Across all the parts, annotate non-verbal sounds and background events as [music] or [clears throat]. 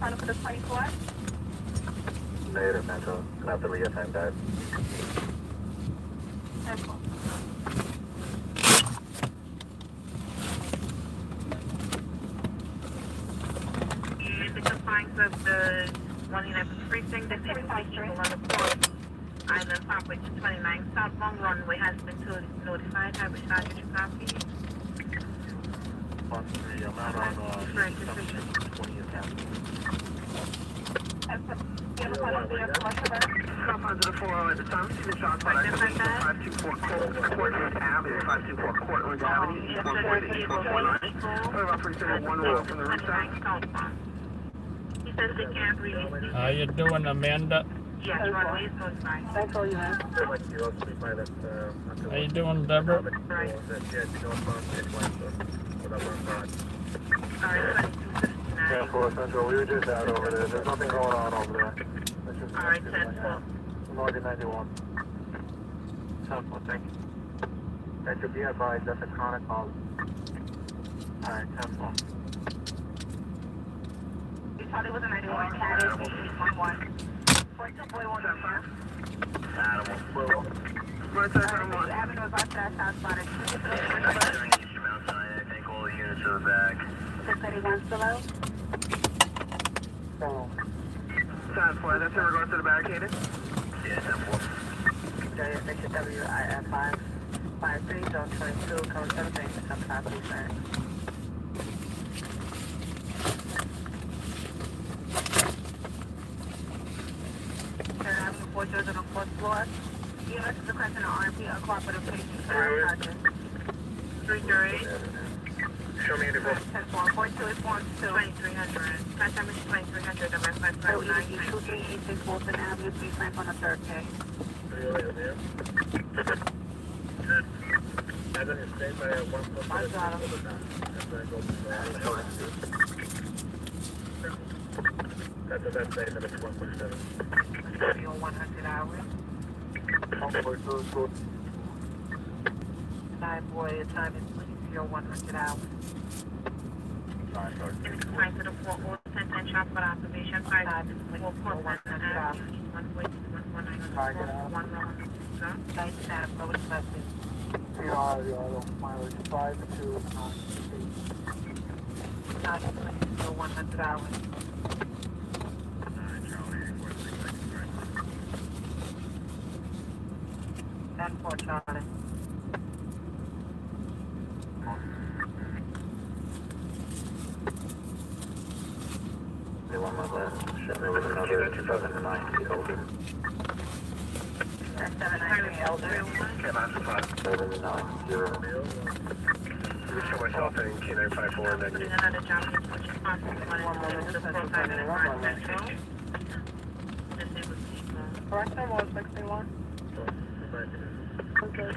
Final for the 24. Negative Metro. I have the? Central. And the compliance of the 111 precinct, the 55 on the court. Island Parkway to 29 southbound runway has been notified. A charge to copy. One three. I'm out on uh, Right, 20th Avenue. You have a final for your commercial bus? Confines of the 4 at the time, receiving shots Right, by just like that? 524 Court- Courtlandt Avenue, 524 Courtlandt Avenue, East 140, East 149. Sorry about 371 roll from the rooftop. 29 southbound. He says they can't really. How you doing, Amanda? Yes, runway is notified. Central, you have. I'd like to go speak by that, uh, until- How you doing, Deborah? Right. That, yeah, you know, from Midwest, so, whatever, I'm not. Sorry, 2259. Yeah, for Central, we were just out over there. There's nothing going on over there. All right, Central. Northern 91. Central, thank you. Central, be advised, that's a chronic call. All right, Central. You thought it was a 91, that is 811. 42 boy 1 Animal. Right side, Alright, 1. Avenue is off that south spotted. Think all the units are back. 631 still out? Sounds that's in regards to the barricade? Yeah, 10-4. WIF 5, 53, zone 22, code 17, some copy, sir. Third Avenue, 4 on the fourth floor. EMS is requesting an RMP, uncooperative patient care charges. 338. Show me any book. 10 42 is 1 2. 2300. Last time it's 2300. The rest is So 559. 2386 Wilson Avenue, please ramp on the third K. As in, it's stayed by a one foot. I got him. That's the best day that it's one foot seven. Study on 100 hours. One foot two, two. Nine boy, time is 20 100 hours. Nine, sorry. Time to the Fort Worth Center Observation 5 Time is 20 Fort Worth 100 Center hours. Avenue, East 140, 119 out. 1 wrong. Sir? Nice staff, go with message. PR, yellow, mileage five two nine eight. Time is 20 100 hours. Ten four Charlie. 793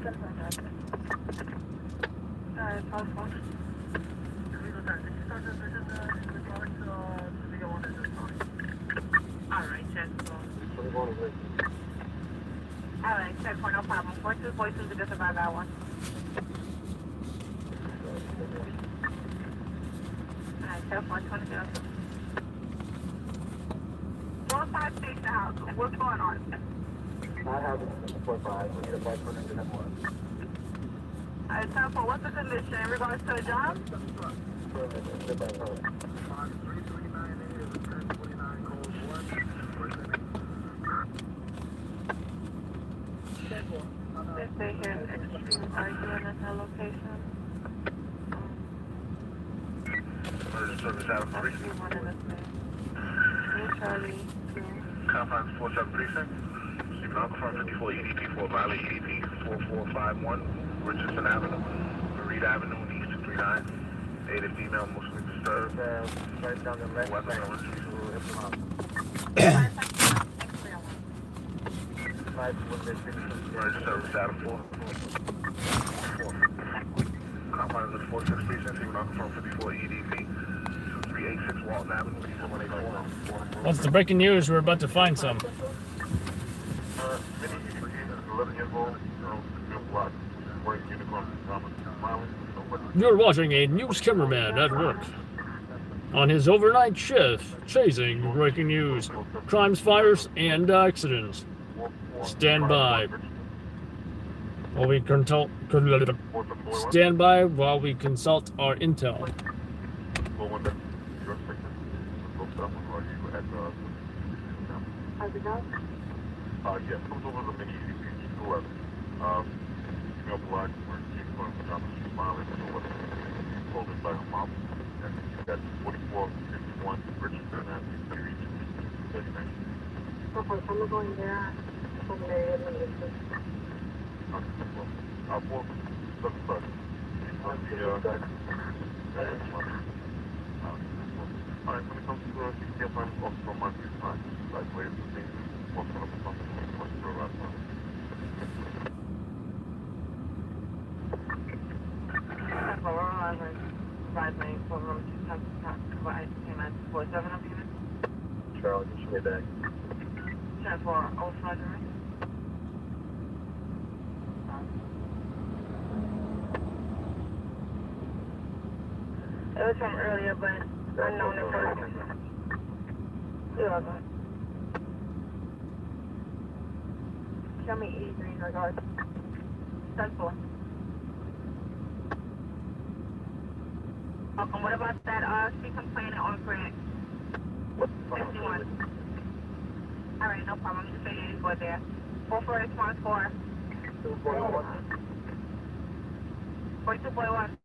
790. You. All right. Alright, check point, no problem. Four two four two to just about that one. Alright, check one twenty zero two. Four five six house, what's going on? Not having four five. We need a five hundred and one. Alright, ten four, what's the condition in regards to a job? They stay here in extreme arguing at location. Emergency service out of I see precinct. one in this man. Hey Charlie, two. Confines 47 precinct. Receiving Uncle from 54 EDP 4 Valley EDP 4451 Richardson Avenue, Reed Avenue, East 239. Native female, mostly disturbed. Uh, right down the left Weapon lane on. to Islam. Five when they finish. Service out of 4. 4. Confines of the 46 precinct. From 54 EDP 2386 Walton Avenue, 184. What's the breaking news? We're about to find some. 11 years old, you know, good block, wearing uniform, smiling, so what? You're watching a news cameraman at work. On his overnight shift, chasing breaking news, crimes, fires, and accidents. Stand by. While we consult, stand by while we consult our intel. How's it going? Yes, comes over the mini CP 11. Female black, where she's going to down the street smiling, and what told us by her mom. And that's 4451 Richardson Avenue, Series 39. Okay, I'm going there. From there, and then it's just- four, seven, five. She's on the, next one. All right, when it comes to, CPS, I'm off from my free time. Like, wait, the thing, what's going to come, what's the last time? That's what we're on, like, five nine, four, room, two, ten, ten, provide payment, four, seven of you, Charlie, just way back. ten, four, oh, five, her from earlier, but unknown at first. You're welcome. Show me 83 in regards. Central. Welcome. What about that? Uh, she complained on grant. 51. All right, no problem. Just say 84 there. 44 is one. 42.1. 42.1.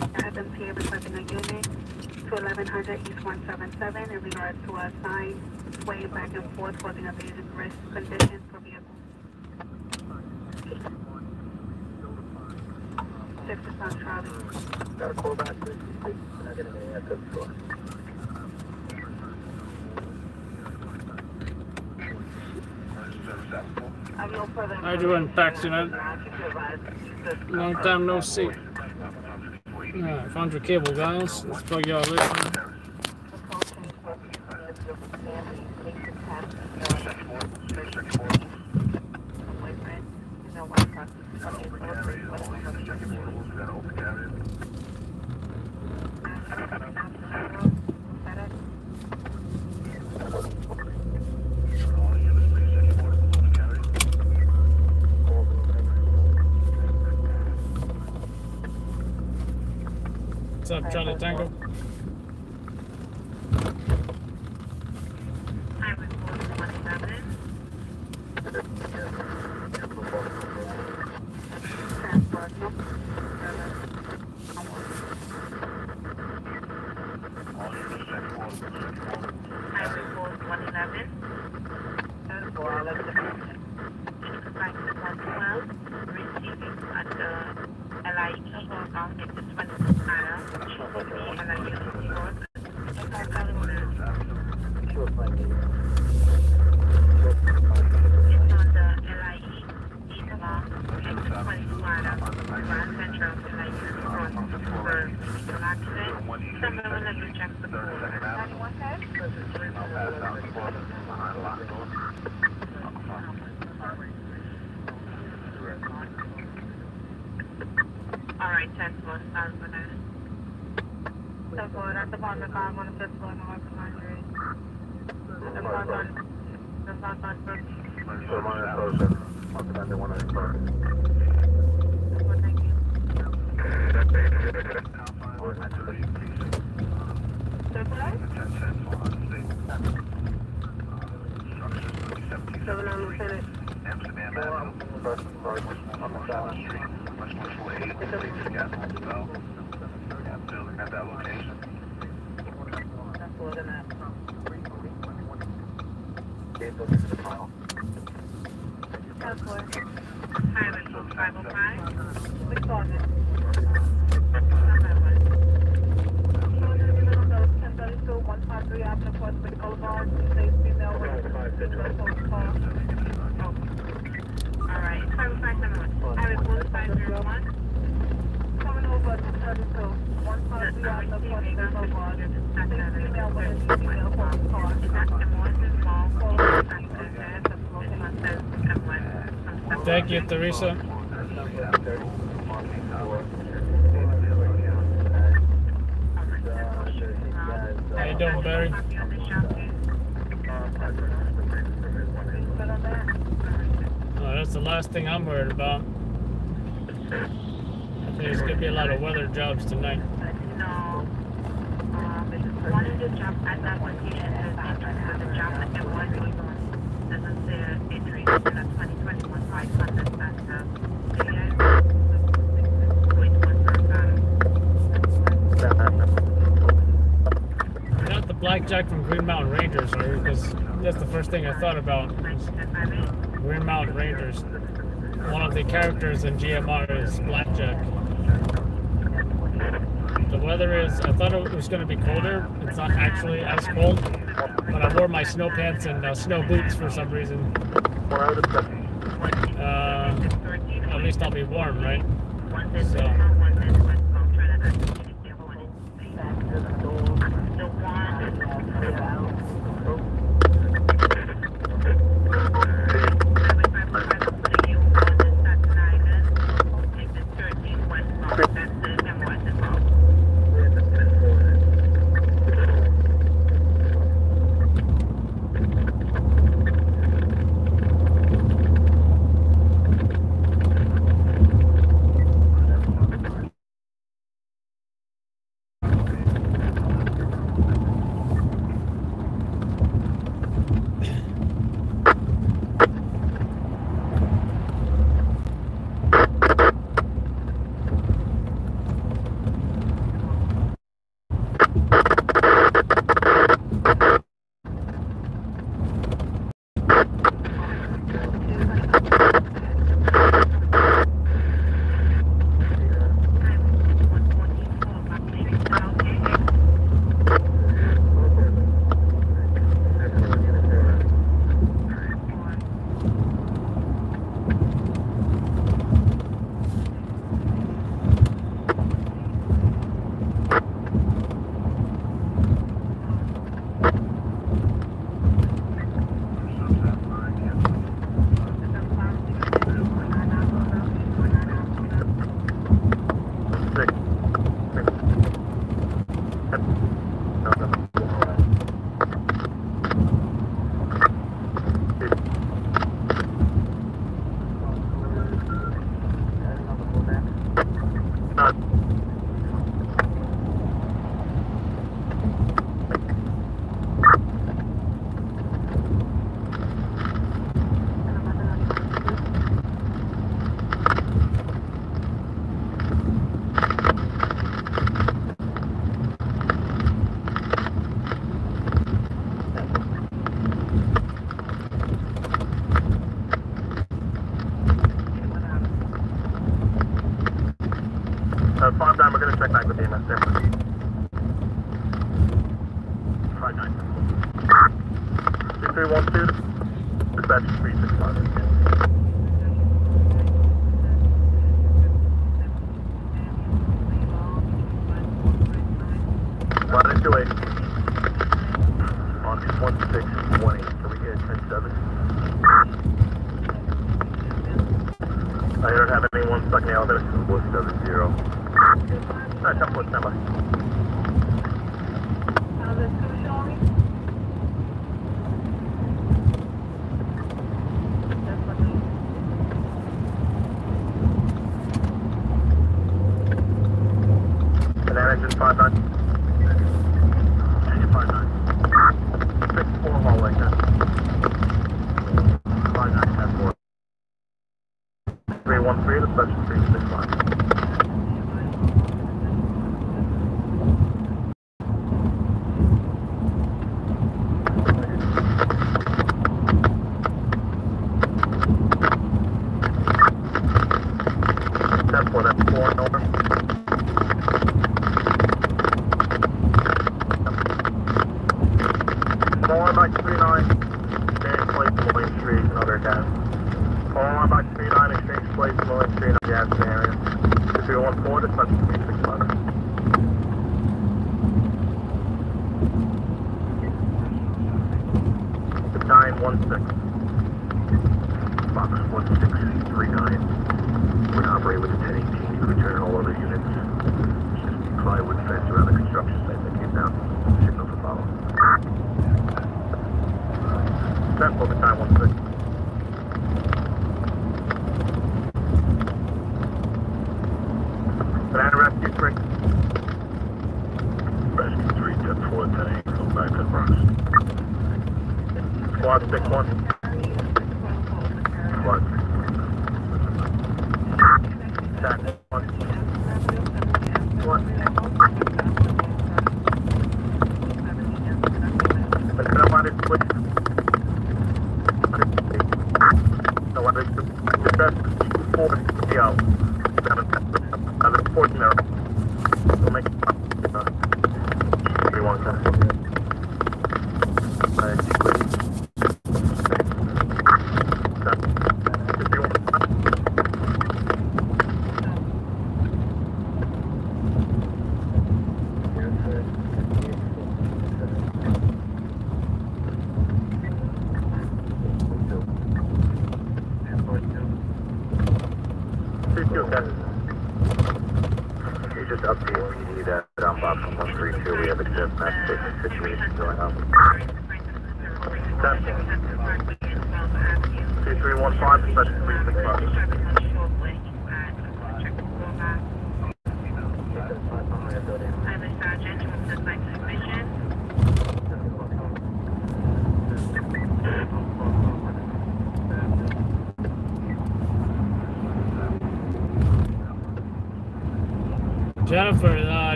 Adam P. requesting a unit to 1100 East 177 in regards to a sign swaying back and forth causing a dangerous risk condition for vehicles. Six is on Charlie. Got a call back, please. I get an answer before. I no further. How you doing, taxi man? Long time no see. Yeah, found your cable, guys. Let's plug y'all in. What's up, Charlie Tango? 110 times a day. Thank you. At Teresa. thought about Green Mountain Rangers. One of the characters in GMR is Blackjack. The weather is, I thought it was going to be colder. It's not actually as cold, but I wore my snow pants and uh, snow boots for some reason. Uh, at least I'll be warm, right? So.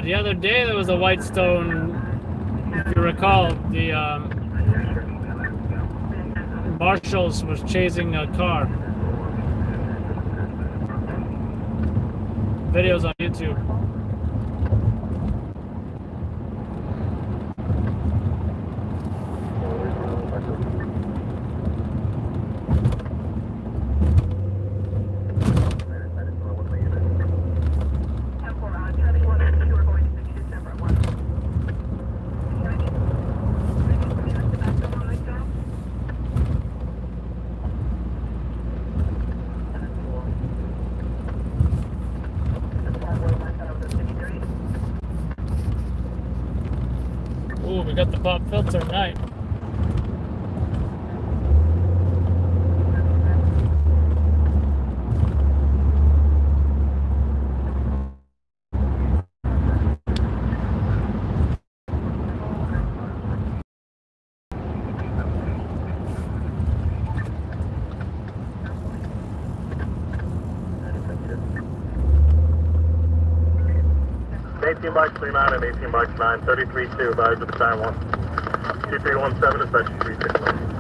the other day there was a Whitestone. if you recall, the um, marshals was chasing a car. Videos on YouTube. films are. Eighteen bucks three nine and eighteen bucks nine thirty three two by the Skywalk. 2317 is section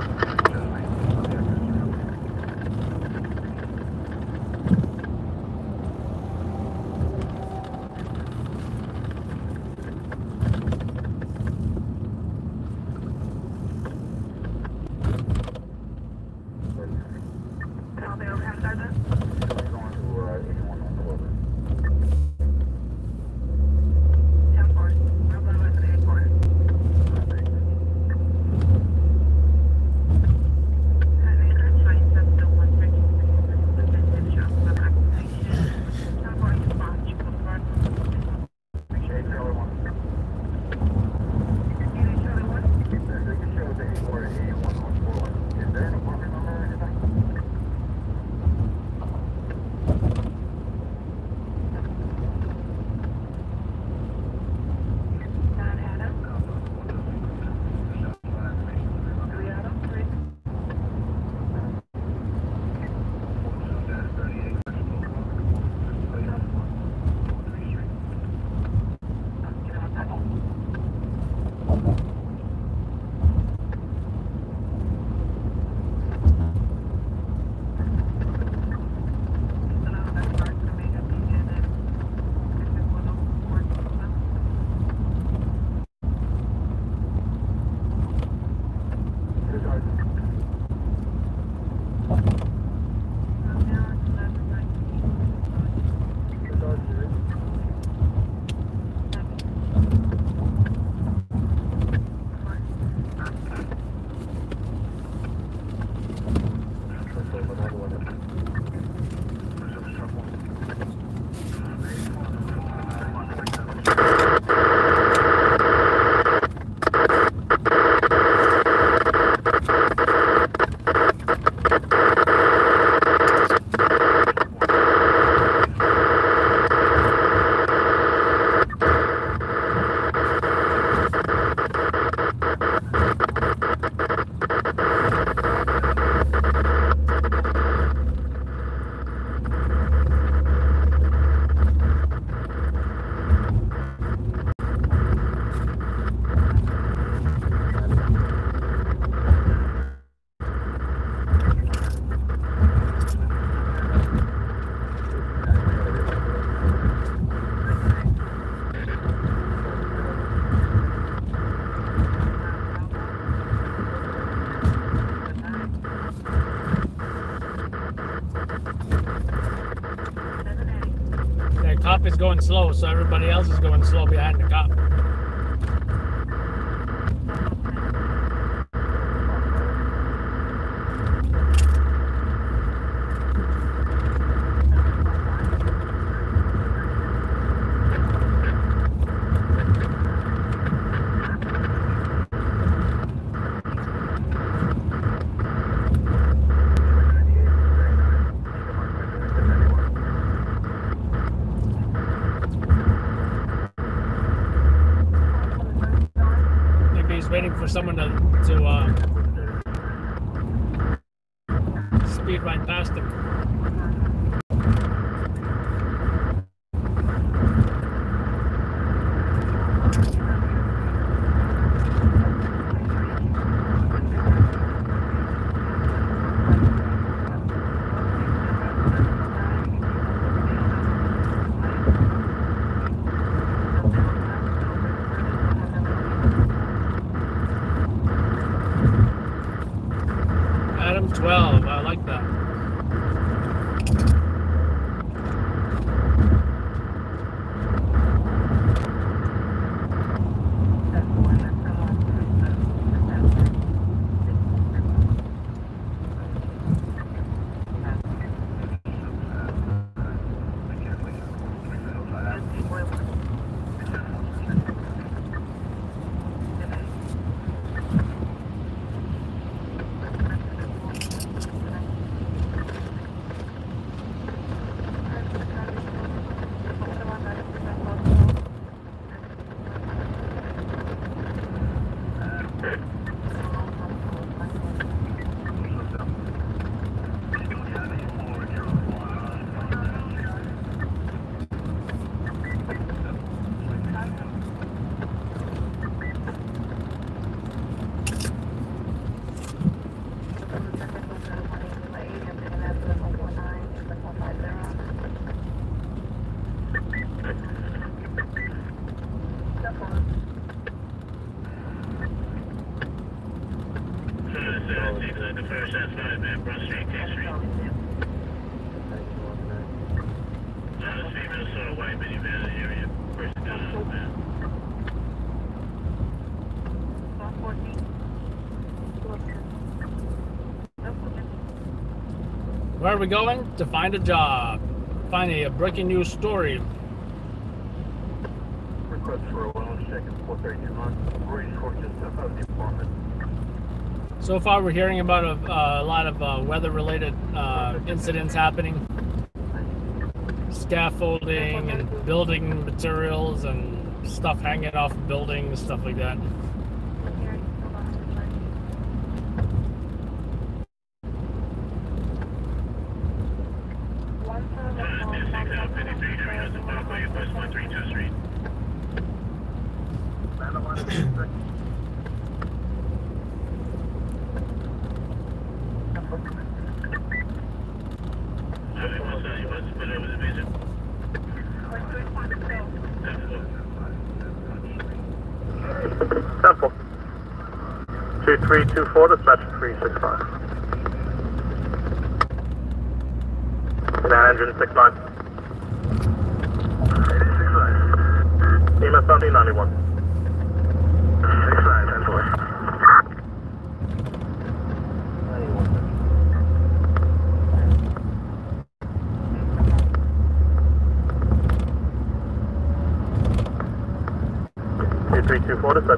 going slow, so everybody else is going slow behind are we going? To find a job. Find a, breaking news story. Request for a well check in 432 months. Rory Court just stepped out of the apartment. So far, we're hearing about a, uh, a lot of uh, weather-related uh, incidents happening, scaffolding and building materials and stuff hanging off buildings, stuff like that. 2324, dispatch 365. Command engine 69. 89. EMS 9091. 69, 10 4. Two three two four, dispatch three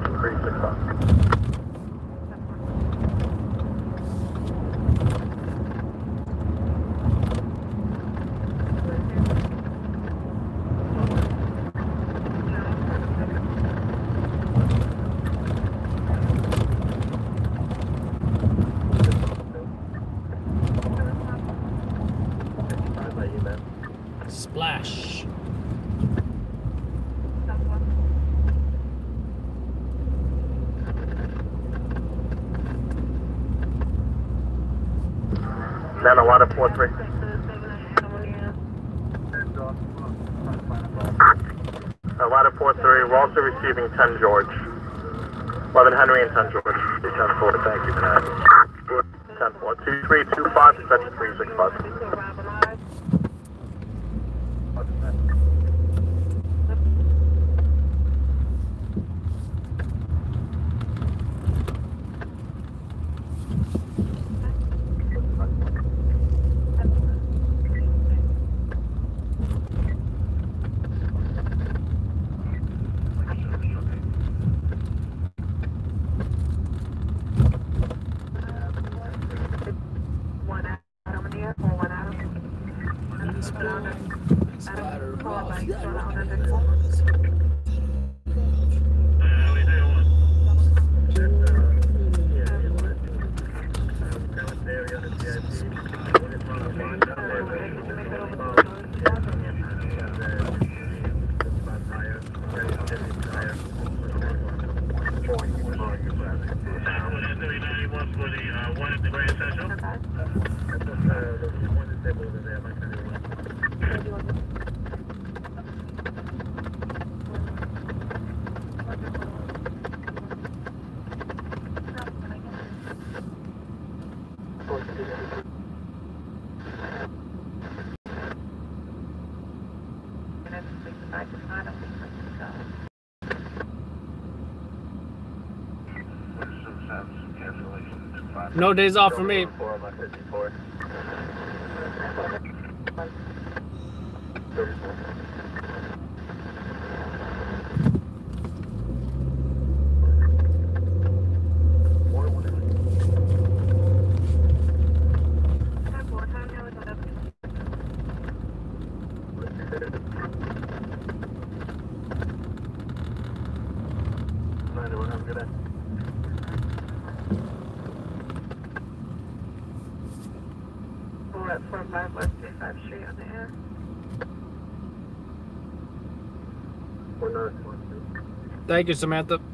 No days off for me. We're at 45 West 35 Street on the air. Thank you, Samantha.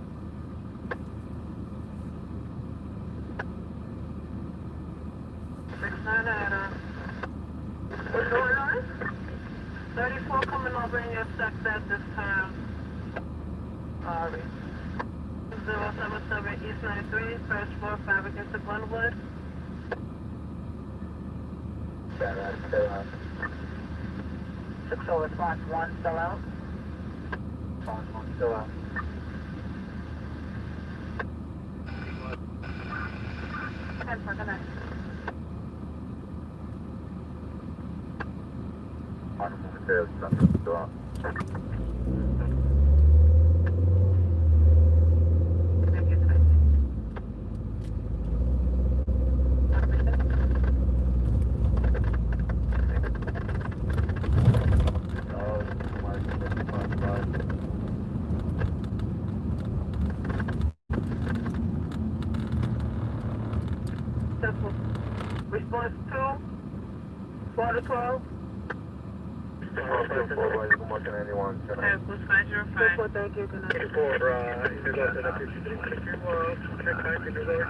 Roger you?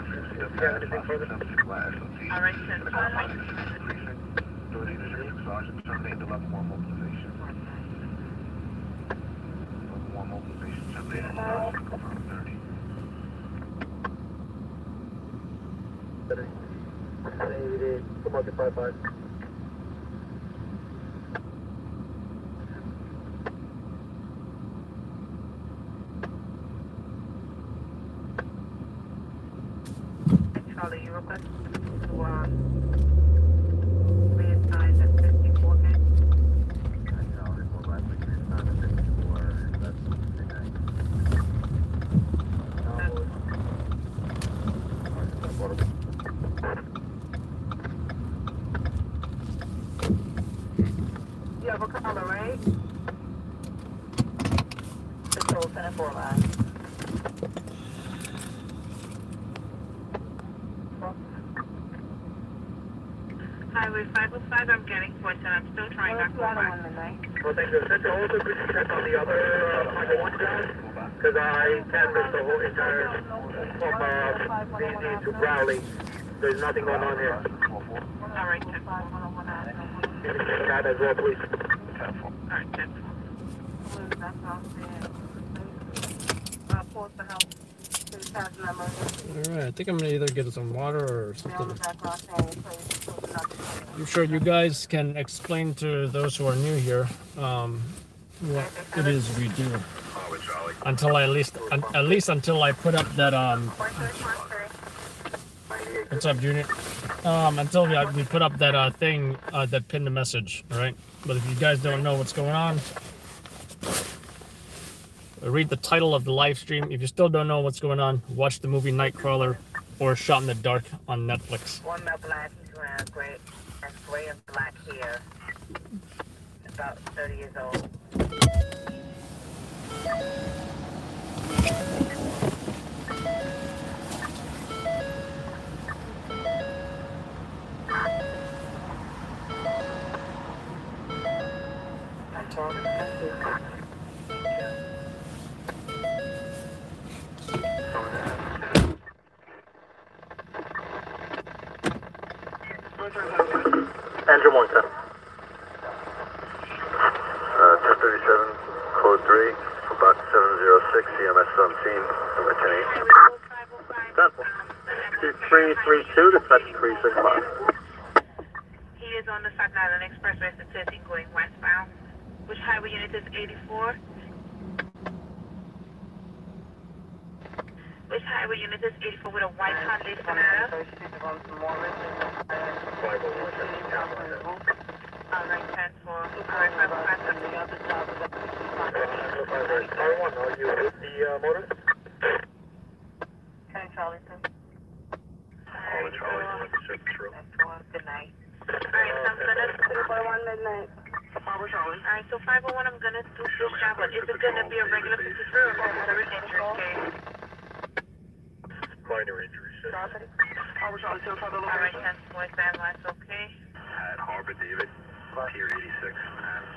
All right, sir. The level one 30. From uh, BZ to Rowley. There's nothing going on here. All right, 10 Can you check that as well, please? All right, 10 I'm pause for help. Please pass the emergency. All right, I think I'm gonna either get some water or Stay on the something. background saying, please, please, not to- I'm sure you guys can explain to those who are new here um, what it is we do. Harvard Charlie. Until I at least, un, at least until I put up that um, Point three, point three. what's up, Junior? Um, until we, we put up that uh, thing uh, that pinned the message, all right? But if you guys don't know what's going on, read the title of the live stream. If you still don't know what's going on, watch the movie Nightcrawler or Shot in the Dark on Netflix. One male black, he's wearing gray, and gray and black hair. about 30 years old. One ten. Uh, 1037, code 3, for box 706, CMS 17, number 10 Two three three two dispatch three six five. He is on the Staten Island Expressway, the 13 going westbound. Which highway unit is 84? Which highway unit is 84 with a white Hyundai Sonata? Alright, 10 4. Alright, 5 5 something. Taiwan, are you with the motor? Okay, Charlie 2. Charlie, Charlie, 26 Good night. Alright, so I'm gonna. 241 midnight. Alright, so 501, I'm gonna do this job, is it gonna be a regular 53 or a motor insurance case? Minor injuries. Alright, 10 4, standby, it's okay. At Harbor David, Pier 86. Yeah, he's fine.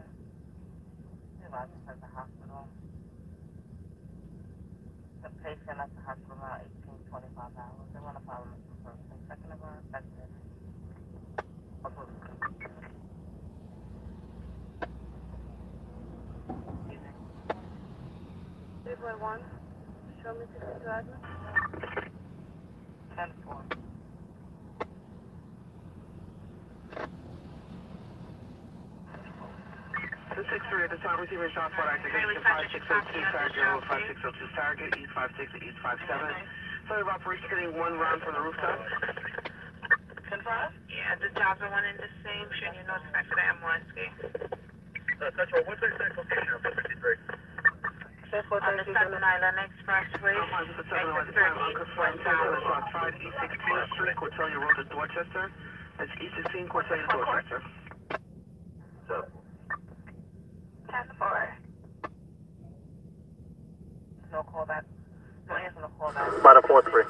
The patient at the hospital around eighteen twenty five hours. They want to file a mission process. Second of all. Three one, show me sixty-two address. Ten four. Two six three at the time receiving shots for Highway activation five traffic six two copy of the target shot, five six two target east five six east five seven. Sorry of operation getting one round from the rooftop. Ten five? Yeah, the jobs are one and the same. Should you notify for the M1 scheme? Uh, Central, what's the exact location of the 53? Ten four On the thirty Staten Island Expressway, I'm on the seven at the time unconfirmed seven shots fired east sixteenth street Cortelyou Road to Dorchester. That's east sixteen Cortelyou Dorchester. Ten four. No callback. No answer, no callback. Matter four three.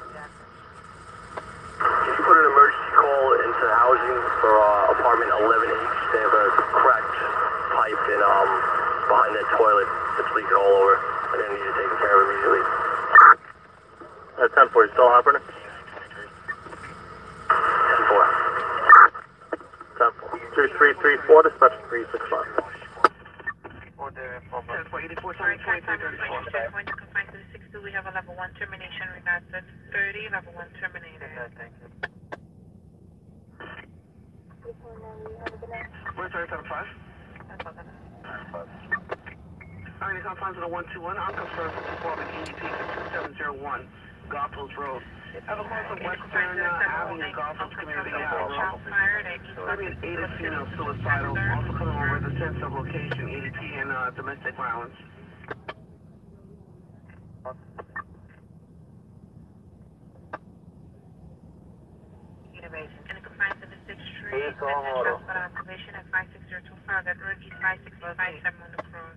Can you put an emergency call into housing for uh, apartment 11H? They have a cracked pipe in, um, behind that toilet that's leaking all over. They're gonna need it taken care of immediately. Uh, ten four, you still operating? 10-4. Ten four. Two three three four dispatch three six five. Ten four eighty four Alright, twenty time twenty time three thirty four. checkpoint to confine to the 62. We have a level 1 termination regards 30, level 1 terminated. Thank you. One thirty seven five. That's all good. Alright, it's on time to the one two one. Unconfirmed for performing EDP for two seven zero one, Garfield Road. Have a from Western Avenue, Garfield Community Road. Shots fired at East Maybe an aided female suicidal, also coming over the sense of location, EDP and uh, domestic violence. Innovation. And it confines the 6th Street. And the transport activation at 56025. That road is 5657 on the cross.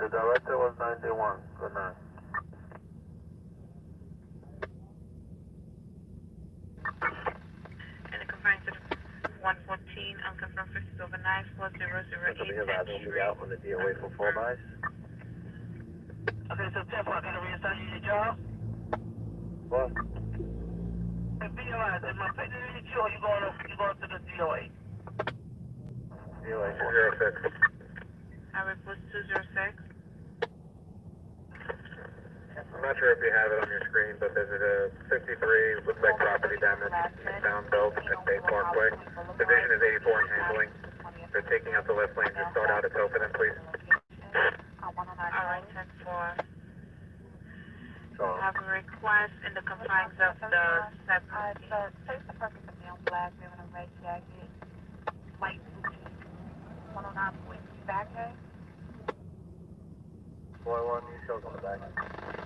The director was 91. Good night. And it confines to the 114, unconfirmed 50 over 94008 Street. on the DOA for four buys. Okay, so ten four, can I reassign you your job? What? Hey, visualize, if my picture is you, or you going to, you going to the DOA? DOA zero six. Highway Post 206. I'm not sure if you have it on your screen, but there's a 53, looks like property damage, sound belt at Bay Parkway. Division is 84 and handling. They're taking out the left lane. Just start out. It's open, and please. Alright, ten four. So, Have a request in the confines of the. Alright, the purpose of neon black, giving a red jacket, one on nine point two back hay. boy, one, you shows on the back.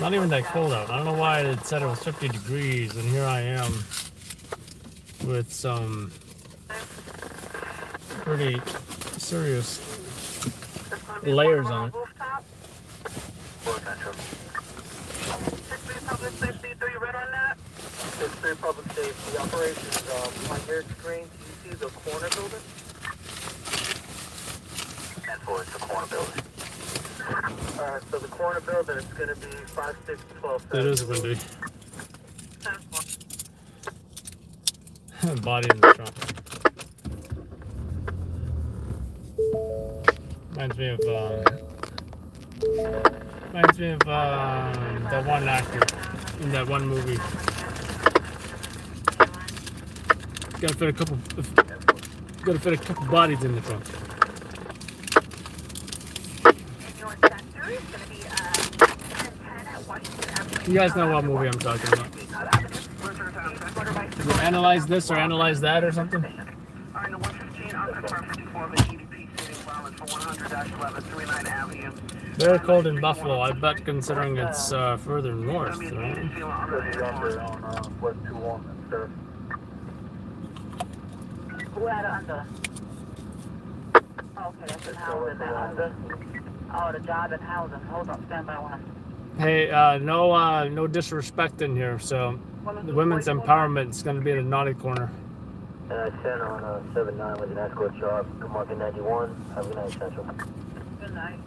It's not even that cold out. I don't know why it said it was 50 degrees, and here I am with some pretty serious layers on it. Full attention. Public safety, three red on that? It's three public safety operations, um, on your screen, do you see the corner building? And for it's the corner building. Alright, so the corner building, it's gonna be five, six, twelve, It seven. is windy. [laughs] Body in the trunk. Reminds me of um, reminds me of um, that one actor in that one movie. Gotta fit a couple. Gotta fit a couple bodies in the trunk. You guys know what movie I'm talking about. Did you analyze this or analyze that or something? Alright, the 115, I'll confirm 54 of the EDP stating violence for 100-11, 39 Avenue. Very cold in Buffalo. I bet considering it's uh, further north, right? on on, it under? Okay, that's in housing, under. Oh, the job in housing. Hold up, stand by one. Hey, uh, no, uh, no disrespect in here. So, the women's empowerment is going to be in the naughty corner. And I sent on, uh, seven nine with an escort job, come up in ninety-one, have a good night, Central. Good night.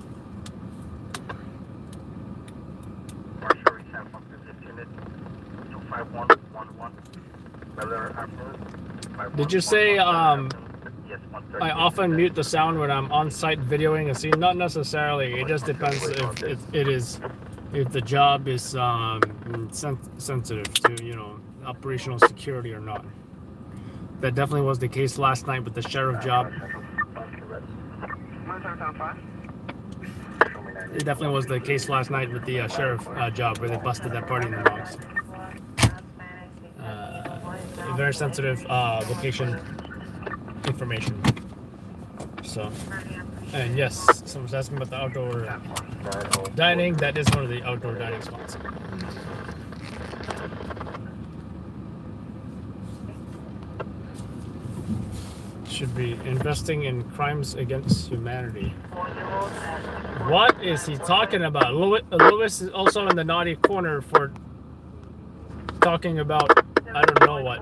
Marshall, San Francisco unit, two five one one one. Miller Avenue. Did you say, um, I often mute the sound when I'm on site videoing a scene. Not necessarily. It just depends if, if it is, if the job is um, sen- sensitive to you know operational security or not. That definitely was the case last night with the sheriff job. Military Town 5. It definitely was the case last night with the uh, sheriff uh, job where they busted that party in the Bronx. Uh, very sensitive uh, location information. So, and yes, someone's asking about the outdoor dining. That is one of the outdoor dining spots. Should be investing in crimes against humanity. What is he talking about? Lewis is also in the naughty corner for talking about I don't know what.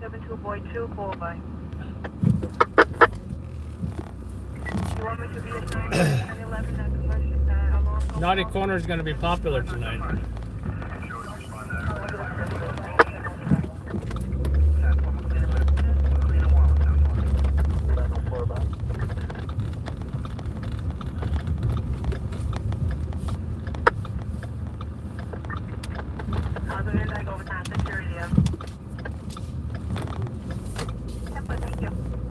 72.245. [coughs] Naughty corner is going to be popular tonight. Other than like overtime security, yeah. Yeah, but thank you.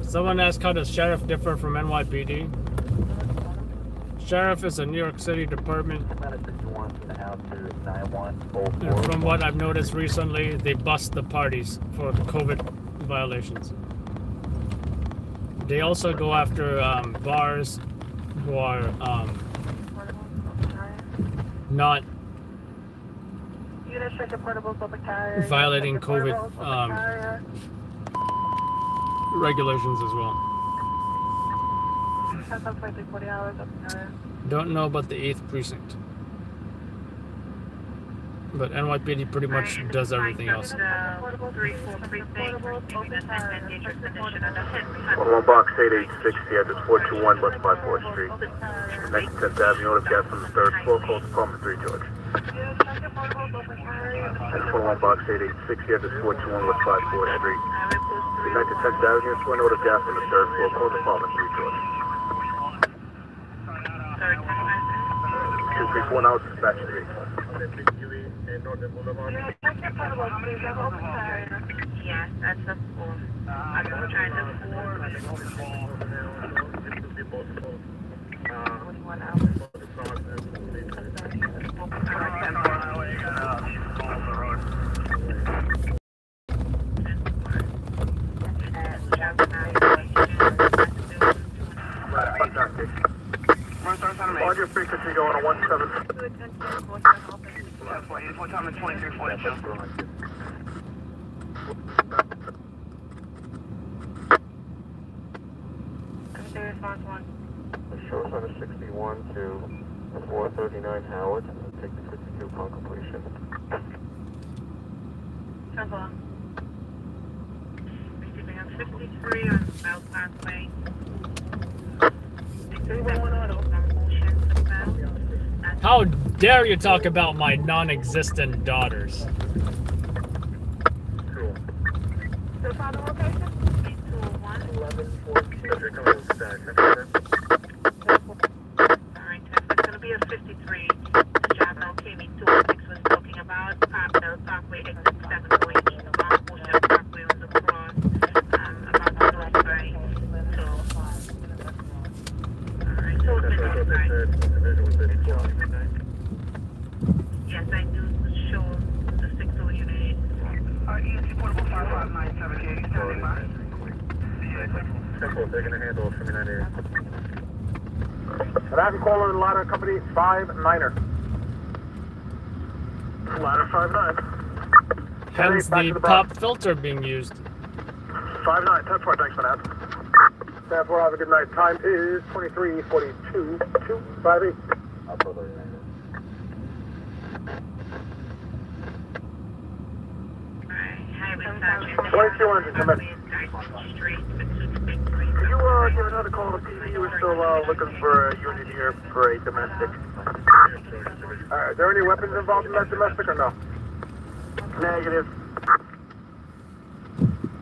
Someone asked how does sheriff differ from NYPD? Sheriff is a New York City department, and from what I've noticed recently, they bust the parties for COVID violations. They also go after um, bars who are um, not You gonna check the portable public carrier? Violating COVID, um, carrier. Regulations as well. That's up for 40 hours up there. Don't know about the 8th precinct. But NYPD pretty much Alright, does everything else. The three four precinct, receiving a suspect dangerous condition on the. One one box eight eight sixty address four two one West Five Fourth Street. Next to Tenth Avenue, notice gas on the third floor, call Department Three George. Next one one box eight eight sixty address four two one West Five Fourth Street. United Tenth Avenue, sworn notice gas on the third floor, call Department Three George. Two three four now, dispatch three. Yes, that's a four. I'm trying to. On your frequency going on one seven. What time is 2342? Shows on a sixty-one to four thirty-nine Howard, Upon completion. How dare you talk about my non-existent daughters? Cool. So, location? Call in ladder company five niner. Ladder five nine. Hence the the pop filter being used. Five nine. Ten four. Thanks for that. Ten four. Have a good night. Time is twenty three forty two two five eight. Twenty-two hundred. Come in. Could you uh, give another call to PD? We're still uh, looking for a unit here for a domestic. Uh, are there any weapons involved in that domestic or no? Negative.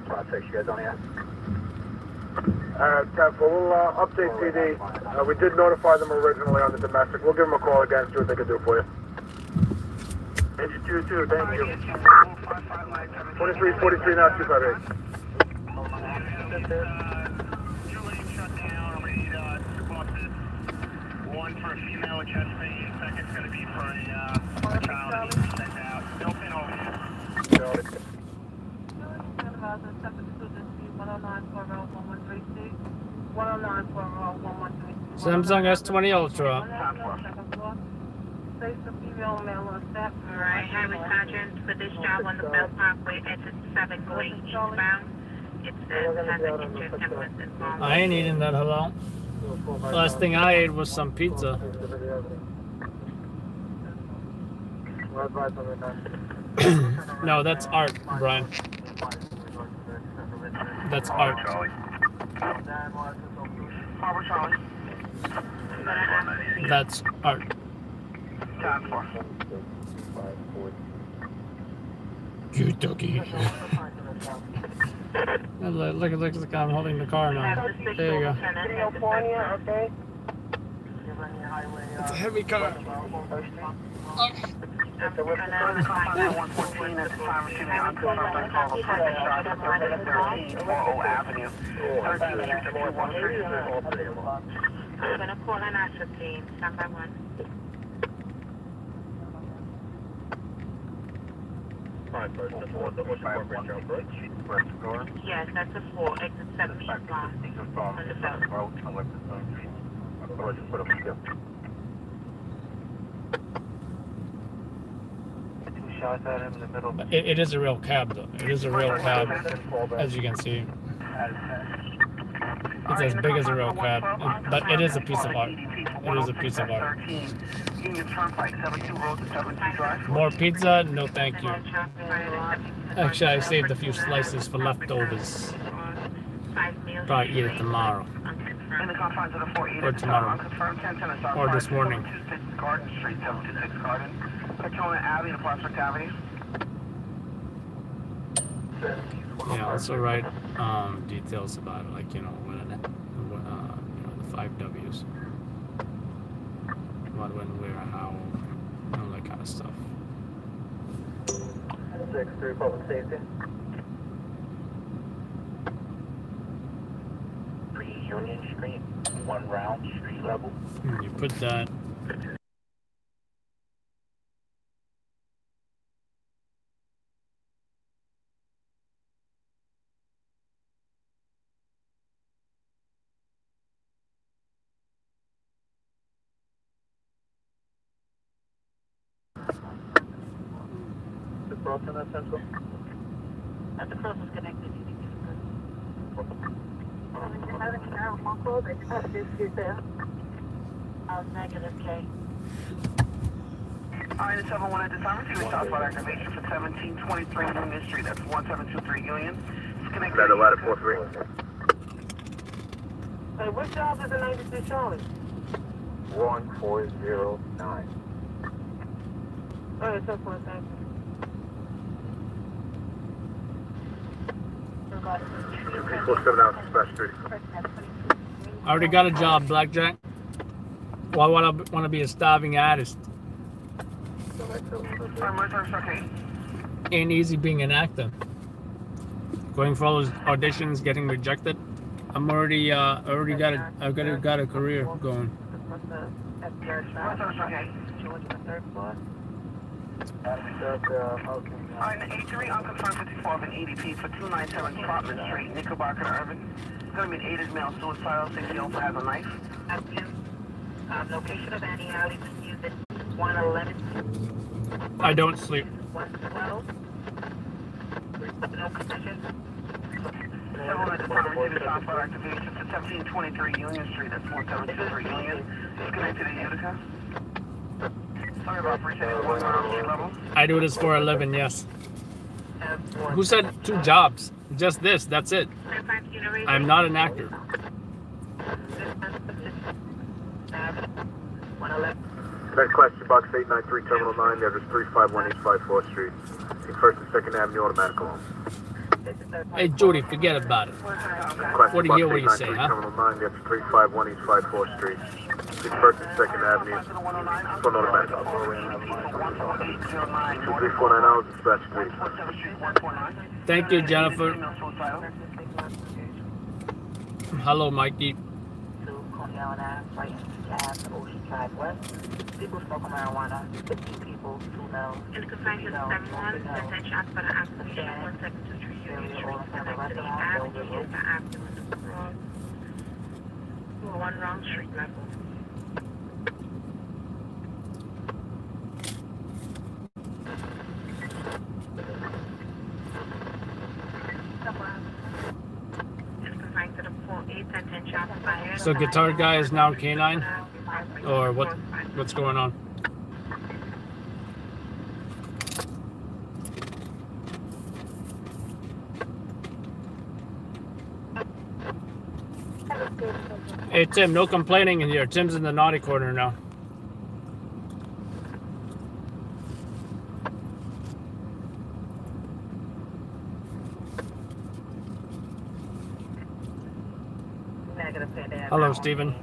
Five six. You guys on yet? Alright, Kev, well, we'll uh, update PD. Uh, we did notify them originally on the domestic. We'll give them a call again, see what they can do for you. Engine 2 2, thank you. 2343 now, 258. Two lanes shut down. I'm need uh, two buses. One for a female with chest pain. Second's gonna be for a uh, child that needs to be sent out. No pin over here. Samsung S20 Ultra. Alright, for this job on the Belt Parkway, exit 7 going eastbound. It says has an injured ambulance. I ain't eating that hello. Last thing I ate was some pizza. [clears throat] no, that's art, Brian. That's art. Charlie. Harbor Charlie. That's art. You doggy. [laughs] look, look, look, look, I'm holding the car now. There you go. California, okay? It's a heavy car. So we're going to find that 114 at the time receiving an unconfirmed call of private shot at 1313 Morrow Avenue. 13 Street to 213. I'm gonna call an ascertain, stand by one. Five first. That's one. That's one. Corporate Bridge. West door. Yes, that's a four, exit seven eastbound. On the. I'll just put them together. Two shots at him in the middle. It, it is a real cab, though. It is a real cab, as you can see. It's as big as a real cab, but it is a piece of art. It is a piece of 13, Union Turnpike, 72 Road to 72 Drive. More pizza? No, thank you. Actually, I saved a few slices for leftovers. Probably eat it tomorrow. In the confines of the 48 Or tomorrow. unconfirmed 10 tennis Or this morning. 226 Garden Street, 726 Garden. Crotona Avenue to Prospect Avenue. Yeah, also write um, details about it, like you know what, an, uh, you know the five W's, what, when, where, how, you know, that kind of stuff. Six three public safety. Three Union Street, one round, street level. You put that. The crossing at Central. At the cross is connected, you need to Oh, negative K. Alright, the 71 at this time, receiving southbound activation for 1723 Union Street, that's 1723 Union. It's connected Ladder, to four three. Hey, what job is the 96 Charlie? One four zero nine. Oh, it's up one thing. Three four seven out Dispatch Street. I already got a job, Blackjack. Why would I want to be a starving artist? Ain't easy being an actor. Going for all those auditions, getting rejected. I'm already, uh, already got a, I've got a, got a career going. Mercer, okay. Alright, the 83 54 of an EDP for 297 Troutman Street, Knickerbocker, Urban. Gonna be an aided male suicidal, since he also has a knife. Location of any alley was used at 111, I don't sleep. 112. No condition. Several at the time receiving southbound activation for 1723 Union Street, that's 1723 Union. It's to Utica. Sorry about precinct one round street level. I do this for a living, yes. Who said two jobs? Just this, that's it. I'm not an actor. 111. Next question, box eight nine three Terminal Nine. The address three five one eight five Fourth Street. Take First and Second Avenue automatic home. Hey, Judy, forget about it. Question, What do you hear box what you say, 893 huh? Terminal Nine. The address three five one eight five Fourth Street. Take First and Second Avenue. Phone automatic. Three four nine hours Dispatch Street. Thank you, Jennifer. Hello, Mikey. Ave, right into Ave, Ocean Drive West. People smoking marijuana, 15 people, two males. In the confinement of 71, sent a shot for the application 1723 Union Street, to the avenue, is the afternoon cross. One wrong street level. It's confined to the 4-8 and 10 shots fired. So guitar guy is now canine? Or what? What's going on? Hey Tim, no complaining in here. Tim's in the naughty corner now. Negative pay there. Hello, Steven.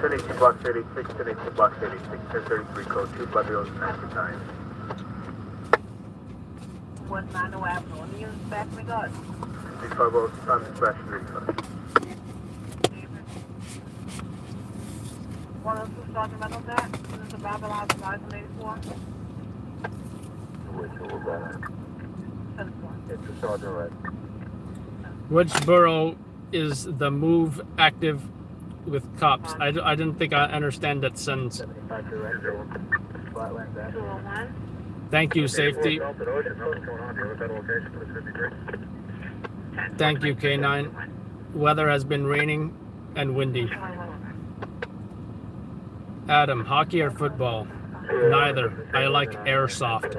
Ten eighteen box eighty six. Ten eighteen box eighty six. Ten thirty three code two. Babylon ninety nine. One nine oh Avenue, oh, on the back we got. Three five zero on Dispatch Street. One of two starting metal back, this is a Babylon 2084. Which was that? It's a. Which borough is the move active with cops? I, I didn't think I understand that sentence. 75 to Red. Flatlands Ave. 201. Thank you, safety. What's going on? Do you have a better location for the 53? 10. Thank you, K9. Weather has been raining and windy. Adam, hockey or football? Neither. I like airsoft.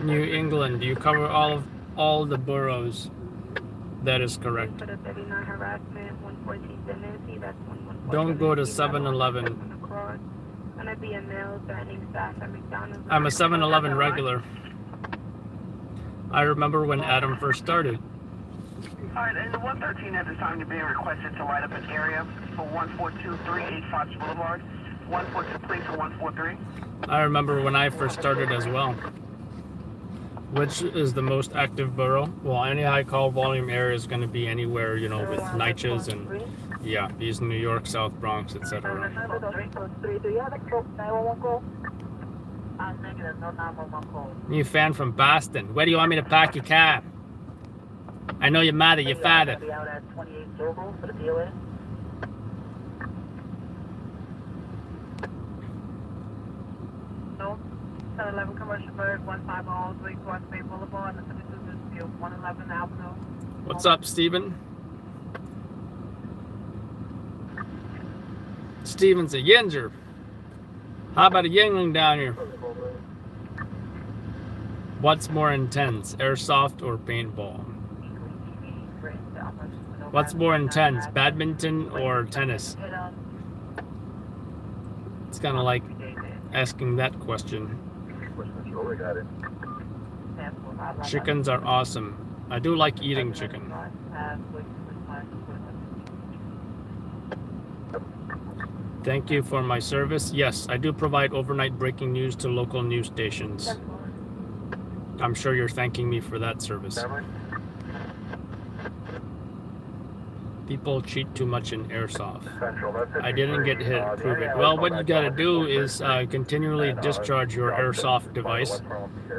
New England, you cover all of all the boroughs. That is correct. For the 39 harassment, 114 Tennessee, that's 114. Don't go to 7-Eleven. Gonna be a male threatening staff at McDonald's. I'm a 7-Eleven regular. I remember when Adam first started. Alright, and the 113 at this time, you're being requested to light up an area for 1423 Fox Boulevard. 142 please for 143. I remember when I first started as well. Which is the most active borough? Well, any high call volume area is going to be anywhere, you know, with Natchez and yeah, these New York, South Bronx, etc. Negative, no 911 call. New fan from Boston. Where do you want me to park your car? I know you're mad at your father. Be out at 28 Sobel for the DOA. No, 711 Commercial Bird, 150 West Bay Boulevard, and the 52 Field, 111 Avenue. What's up, Steven? Steven's a Yinzer. How about a Yuengling down here? What's more intense, airsoft or paintball? What's more intense, badminton or tennis? It's kind of like asking that question. Chickens are awesome. I do like eating chicken. Thank you for my service. Yes, I do provide overnight breaking news to local news stations. I'm sure you're thanking me for that service. People cheat too much in airsoft. I didn't get hit. Prove it. Well, what you gotta do is uh, continually discharge your airsoft device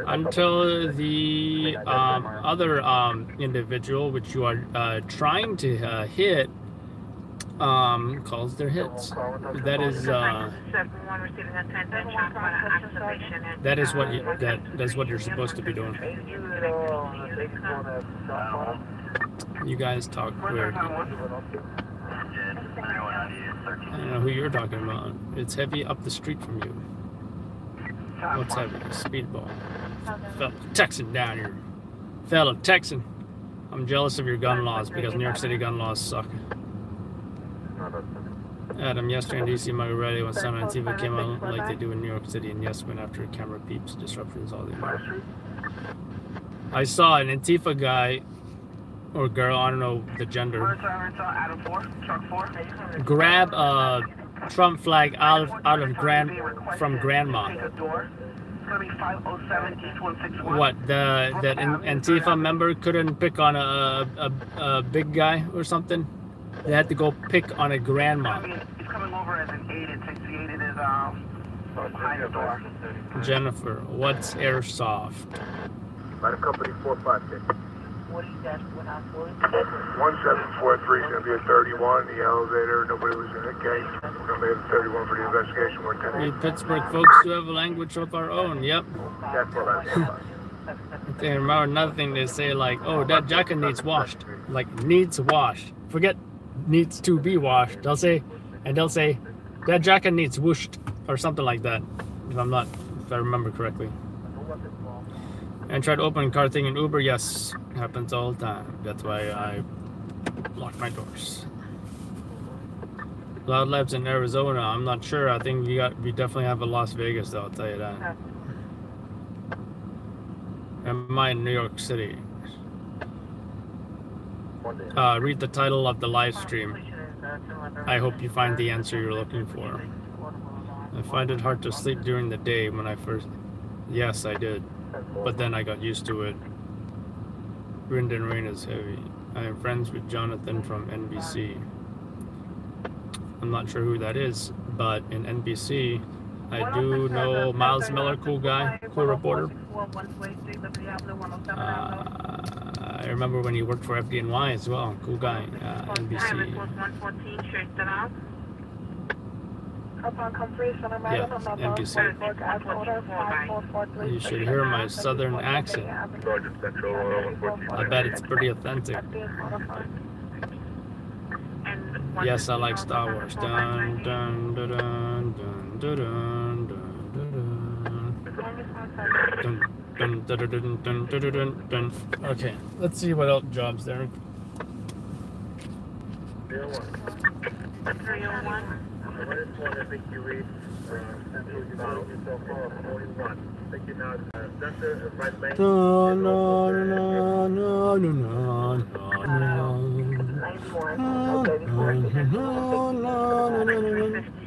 until the um, other um, individual, which you are uh, trying to uh, hit, um, calls their hits. That is uh, 71 receiving a 10 10 shot for activation. and, that is what uh, you, that that's what you're supposed to be doing. You guys talk weird. I don't know who you're talking about. It's heavy up the street from you. What's heavy? Speedball. Fellow Texan down here. Fellow Texan. I'm jealous of your gun laws because New York City gun laws suck. Adam, yesterday in DC, my ready when Sun and Antifa came out like they do in New York City, and yes, went after camera peeps, disruptions, all the. I saw an Antifa guy or girl, I don't know the gender, Adam 4, truck 4. grab a Trump flag out of out of grand from grandma. Take a door. It's gonna be 507 East 161. What the that An- Antifa member couldn't pick on a, a a big guy or something? They had to go pick on a grandma. mean, he's coming over as an aided, since the aided is um behind the door. Jennifer, what's airsoft? Line of company 456. 40 dash 194. 1743 is going to be a 31. The elevator, nobody was in it. Case. We're going to be at 31 for the investigation. We're We 10 Pittsburgh folks do have a language of our own. Yep. That's what I They remember another thing they say like, "Oh, that jacket needs washed." Like needs washed. Forget needs to be washed. They'll say, and they'll say, "That jacket needs whooshed" or something like that. If I'm not, if I remember correctly. And try to open car thing in Uber. Yes, happens all the time. That's why I lock my doors. Loud Labs in Arizona. I'm not sure. I think we got we definitely have a Las Vegas though. I'll tell you that. Am I in New York City? Uh, read the title of the live stream. I hope you find the answer you're looking for. I find it hard to sleep during the day when I first. Yes, I did. But then I got used to it. Wind and rain is heavy. I am friends with Jonathan from NBC. I'm not sure who that is, but in NBC, I do know Myles Miller, cool guy, cool reporter. Uh, I remember when he worked for FDNY as well, cool guy, uh, NBC. was 114, shirts it out. Upon completion of Yeah, number NBC. work as order five four four three. You should hear my southern accent. Sergeant Central, uh, 114. I bet it's pretty authentic. Yes, I like Star Wars. has a 4x Dun dun dun dun dun dun dun dun dun dun dun dun dun dun dun dun dun. Okay, let's see what else jobs there. 301. The latest one, I think you read, uh, Central, you found yourself on 41. I think you're now, uh, center, right lane. No, no, no, no, no, no, no, no. No, no, no, no, no, no, no. Dun, dun, dun, dun, dun, dun, dun, dun, dun, dun, dun, dun, dun, Parkway, Bay Parkway, dun, left lane and the right lane taken out. dun, dun, Walk in dun, MOS dun, on an exit. dun, dun, dun, dun, dun, All right, ten four, thank you. dun, Uh, highway, dun, dun, dun, Sergeant dun, Copy dun, on IMOS.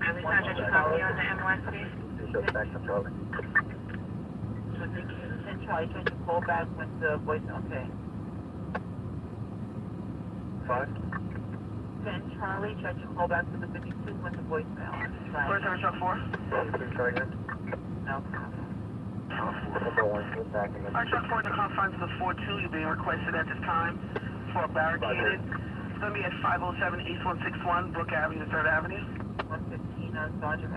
Highway Sergeant Copy on the. Just to Charlie. Charlie, Charlie, try to call back with the 52 with confines of the four two, you're being requested at this time for a barricaded. It's gonna be at five oh seven East Brook Avenue, Third Avenue. 115 South Roger, one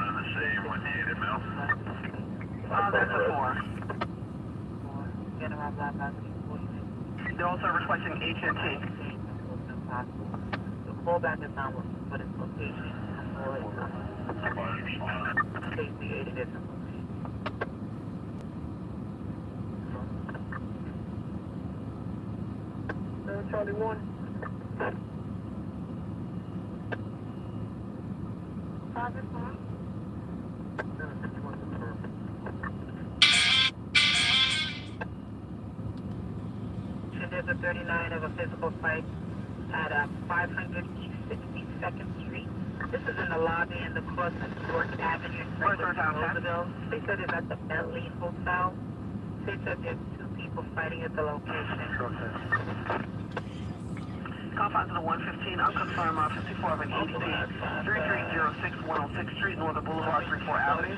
and the same with the 8 ml. Uh, that's a 4. 4. Again, around Black Mountain, 46. They're also requesting HNT. The callback is not working, but its location is more like that. Safety Charlie 1. There's a 39 of a physical fight at uh, 500 East 62nd Street. This is in the lobby in the cross of York Avenue. Roosevelt. They said it's at the Bentley Hotel. They said there's two people fighting at the location. Confines of the one fifteen, unconfirmed, uh, fifty-four of an one oh six Street, Northern Boulevard, three four Avenue.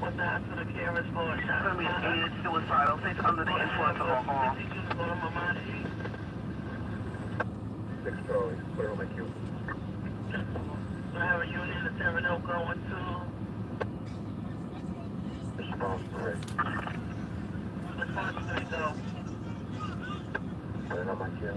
What's the answer to the cameras for? An aided suicidal, states under the influence of alcohol. Six Charlie, put it on my queue. I have a unit in Terminal going to Response three. first three go. Put it on my queue.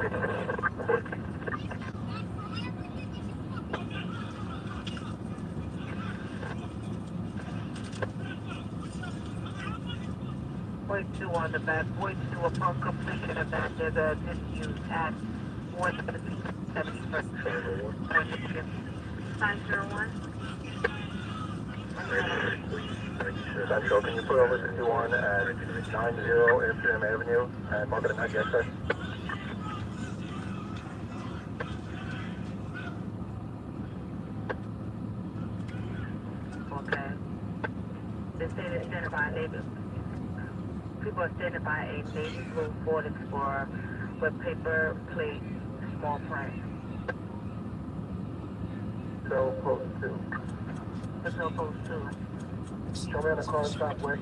the back, point two upon completion of that, there's a dispute at one seventy-first. Five zero one. Central, can you put over 61 at 90 Amsterdam Avenue and mark it at yes, sir? Okay. They say they're standing by a neighbor. People are standing by a navy blue Ford Explorer with paper plate, small print. So, post two. There's no post two. Show me on the car stop west,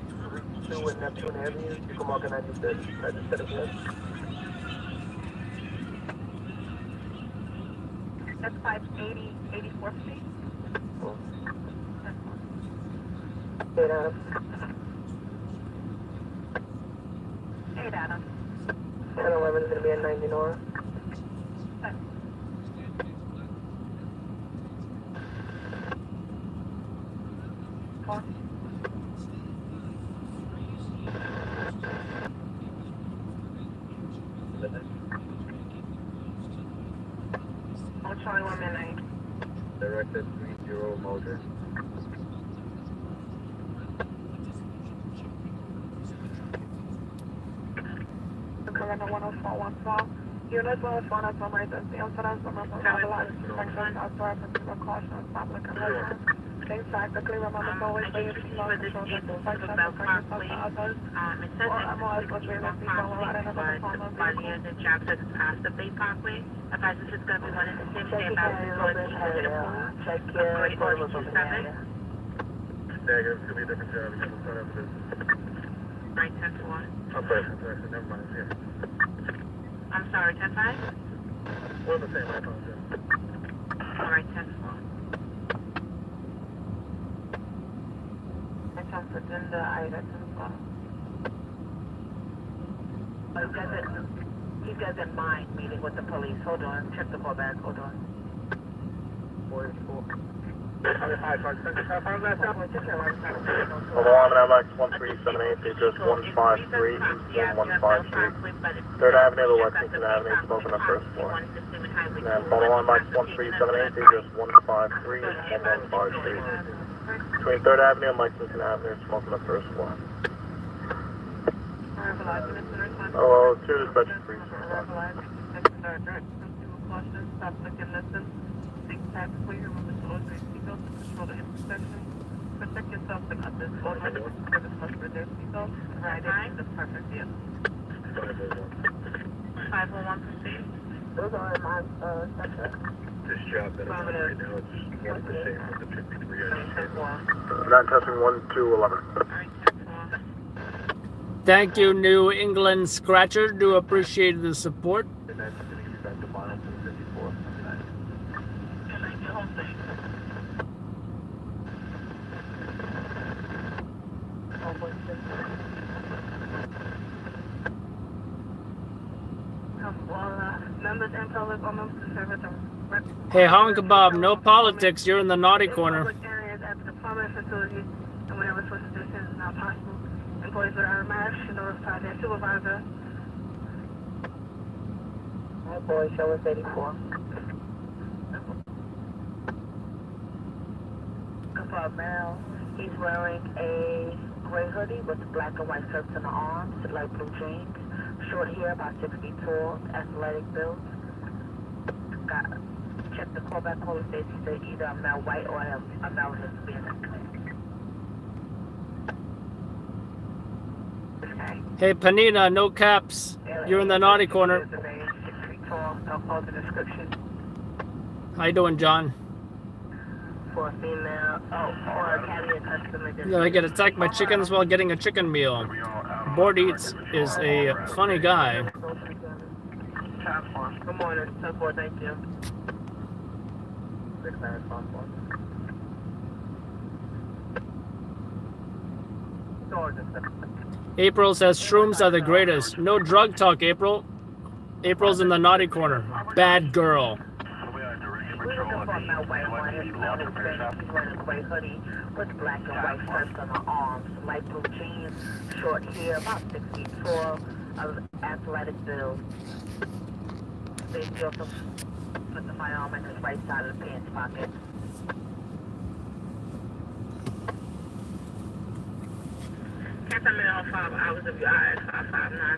2 and Neptune Avenue. You can mark it 96. I just said it again. That's five eighty, eighty-fourth Street. Eight oh. Adams. Eight Adam. 1011 is going to be at 90 North. OJ. Corona 10414. Unit 101 from emergency on Sarasota from Avalanche. Section outdoor for caution, public and residents. Stay inside the clear remember to always pay your seatbelt for the control vehicle the to section Bell for Park, yourself please. to others. Um, Or it's MOS supposed to be was one really people Parkway, out in another but corner by the end of the says it's past the Bay Parkway. Advise this is gonna be one in the same day about the road to the pool. Check Great your Order two seven, Negative, it's gonna be a different job. In of this. right ten four. I'm sorry, I'm sorry, never mind, here. I'm sorry, 10 5? We're the same, I apologize. Alright, 10 4. Return for Dinda, Aida 10 4. He doesn't, he doesn't mind meeting with the police. Hold on, check the call back, hold on. 44. Alarm at LX 1378, just 153, 1153. 3rd Avenue to Lexington Avenue, smoke on the first floor. And follow on box 1378, just 153, 1153. Between 3rd Avenue and Lexington Avenue, smoke on the first floor. Oh, oh two dispatch three. Subject in distance, six tax clear. Protect yourself and. Ride it, the perfect oh one proceed. Those are my, uh. This job that I'm right now, it's the same with the fifty-three I Nine testing 1 2 11. All right, ten four. Thank you, New England Scratcher. Do appreciate the support. And that's going to give back the mile to the fifty-four. All uh, members and public or members service are Hey, Hong Kebab, no politics. You're in the naughty corner. Public areas at the plumbing facilities and whenever social distance is not possible. Employees that are masked should notify their supervisor. My boy, show us eighty-four. Confirm now, he's wearing a gray hoodie with black and white stripes on the arms, light blue jeans, short hair, about six feet tall, athletic build. Got, check the callback caller states he said either a male white or a, a male Hispanic. Okay. Hey, Panina, no caps. You're in the naughty corner. Six feet tall, alcohol the description. How you doing, John? For a female, oh, for a carrier customer. Did I get attacked by chickens while getting a chicken meal? Board Eats is a funny guy. Ten four, thank you. April says shrooms are the greatest. No drug talk, April. April's in the naughty corner. Bad girl. With black and white stripes on the arms, light blue jeans, short hair, about six feet tall, of athletic build. They also put the firearm in his right side of the pants pocket. 559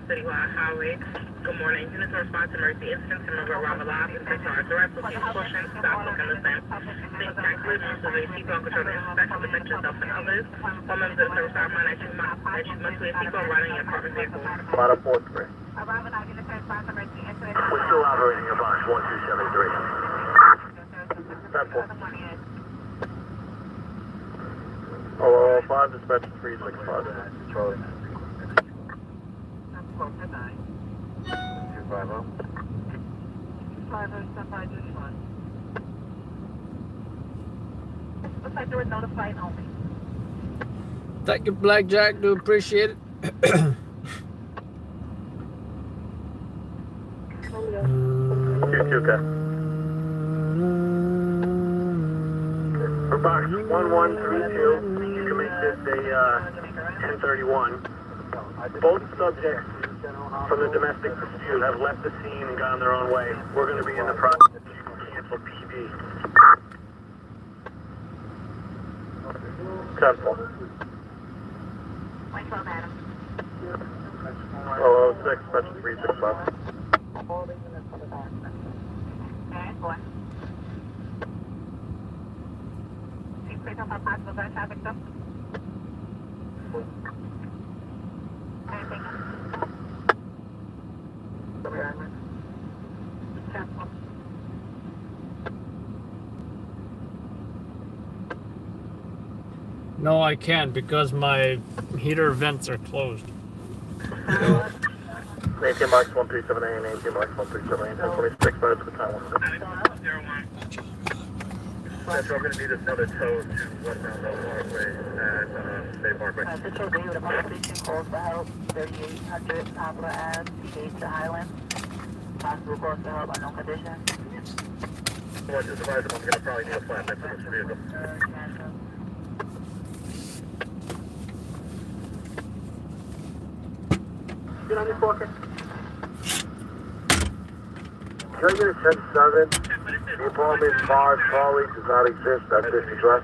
Citywide Highway. Good morning. Units in response to emergency incidents in River Rama Live. Intention are direct police portion. Stop looking the same. Think please. Use of a seatbelt control to inspect and and others. All members of the service reminded that you must, that you must wear seatbelt while in your apartment vehicle. Ladder 4 3. Arrival at unit center response emergency incident. We're still operating your box 1273. Ten four. 5 dispatch 365. Charlie. Close to nine. Two five oh. Five oh, step by this one. Looks like they were notified only. Thank you, Blackjack. Do appreciate it. Two two okay. For box 1132, you can make this a uh, 1031. Both subjects from the domestic dispute have left the scene and gone their own way. We're going to be in the process of cancel PB. Ten four. One twelve Adam. Oh, oh, six, that's three, six, five. All the units on the back. Nine No, I can't because my heater vents are closed. Eighteen marks, one three seven eight, and eighteen marks, one three seven eight, ten twenty-six minutes to the time. One six. Metro, I'm gonna need another tow to one round the Parkway and, uh, Bay Parkway. Uh, Central Bay with a station calls for help, 3800 Poplar Ave, Gate to Highland. Possible calls for help, unknown condition. Well, just advise them I'm gonna probably need a flat next to this vehicle. Get on your pocket. Can a ten seven? The apartment five Charlie does not exist at this address.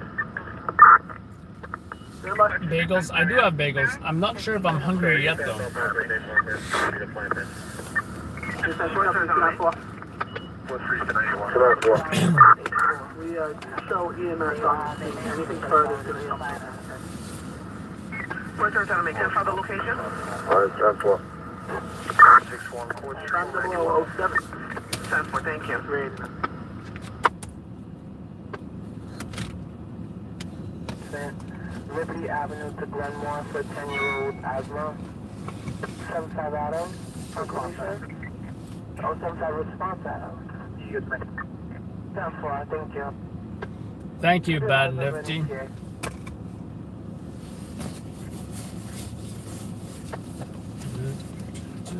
Bagels? I do have bagels. I'm not sure if I'm hungry yet though. Bay Parkway, Bay Parkway, need a flat there. What's three to ninety-one? So that's what. We uh, show EMS on the. Anything further to help. Where's trying to make further location? Alright, ten four. Six one, Court Street, Time ninety-one. below 07. Ten four, thank you. Ready. Liberty Avenue to Glenmore for 10-year-old asthma. 75 Adam, completion. Oh, 75 response Adam. You get me. 10-4, thank you. Thank you, Bad Nifty.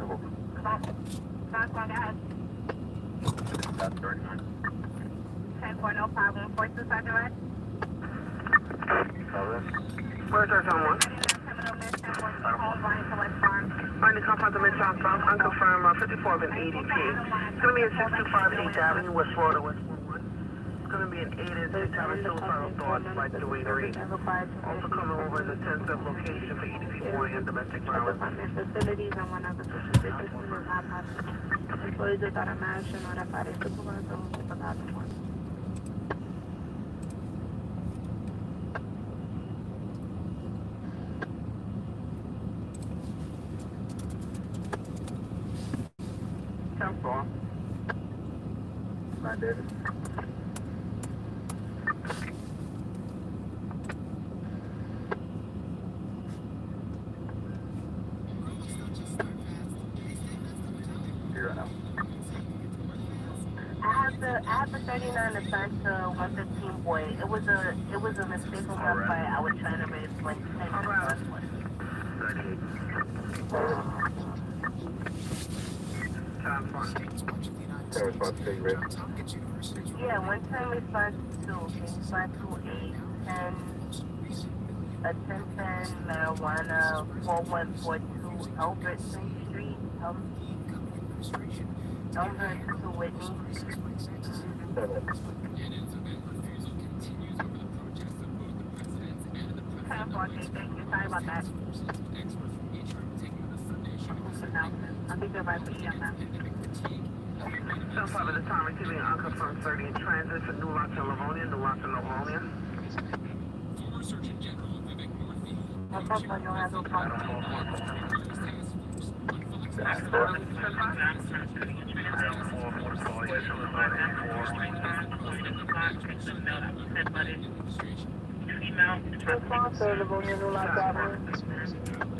Going to unconfirmed, uh, 54 of an ADP. It's gonna be at 625 8th Avenue, West Florida, West 11. It's gonna be an 8 is having suicidal thoughts by the way to read. Also coming over is a 10 step location for EDP 40 and domestic violence. Facilities and one business is not possible. Employees without a mask should notify their supervisor who forgot the one. Ten four. Nine David. Here now. I have the I have the 39 assigned to 115 boy. It was a it was a mistake on my part. I was trying to raise like 10 minutes. Time fine. Ten response, take ready. Yeah, one time response to response to eight ten attention marijuana four one four two Albertson Street. Um, Elmer to Whitney. Okay, thank you. Sorry about that. I think they're right for you on that. At the time, receiving unconfirmed 30 in transit for New and Livonia, New and Livonia. I thought I don't have no problem. Sponsor Livonia New Life Avenue.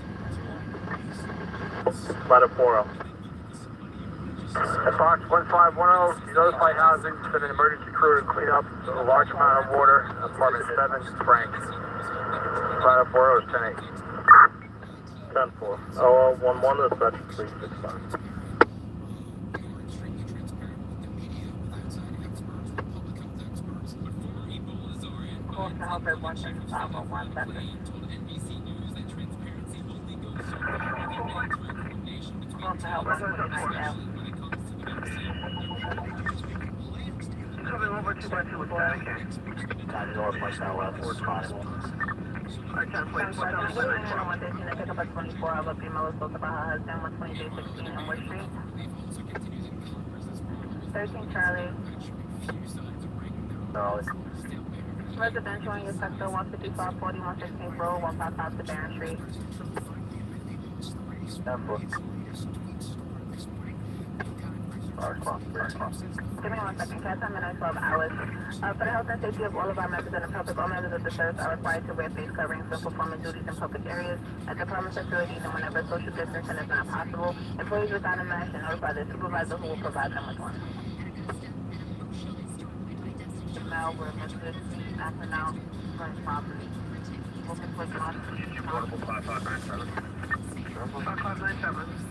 Ladder 40. At Fox 1510, you notify housing, send an emergency crew to clean up a large amount of water, apartment 7, Frank. Ladder 40 is 10 8. 10 4. Oh, uh, 1 1 dispatch 365. to help at 135 or 170 want to Coming over to my two with Time north, place now left, towards possible. Our time place now left, towards possible. I pick up a 24-hour female assault of Baja Husband, 12316 on Wood Street. 13 Charlie. Charlie. Residential in your sector, 15540, 116 Road, 155 to Barron Street. Number. Give me one second, time in at twelve hours? Uh, for the health and safety of all of our members and the public, all members of the service are required to wear face coverings when performing duties in public areas at the department facilities and whenever social distancing is not possible. Employees without a mask should notify their supervisor who will provide them with one. Now, we're listed, after now, running property. Looking for one. Portable 5597. 5597.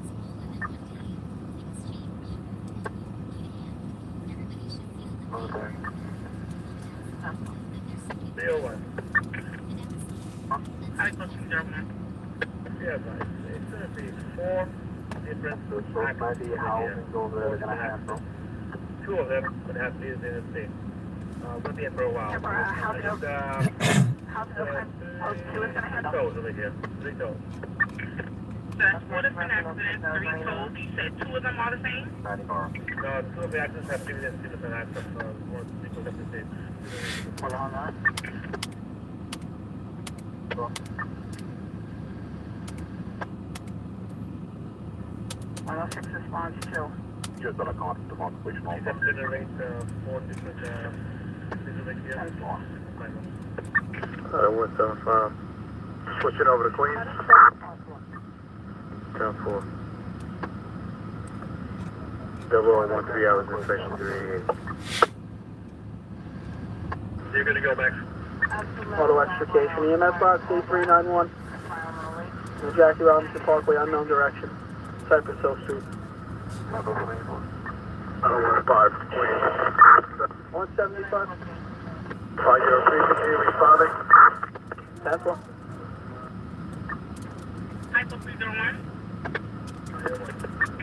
might be housing they're going to have. Two of them would have lived in the state. Uh, we'll be in for a while. Deborah, uh, how's it uh, going? [coughs] How's it? Uh, oh, two is going to handle. Three over here. Three tolls. That's one is an accident, three tolls. You said two of them are the same? No, two of the accidents have been in the accident. Uh, one people have the same. Hold on, that. Cool. 6 response 2. Just on a contact to one question. Please accelerate uh, four different uh, different gears. Uh, with uh, switching over to Queens. 10 4. Double O one three hours in station three eight. You're gonna go back. Auto extrication EMS box eight three nine one. Jackie Robinson Parkway, unknown direction. Cypress Hill Street. I don't want to five. 175, 503, continue responding. that's one. Three zero one.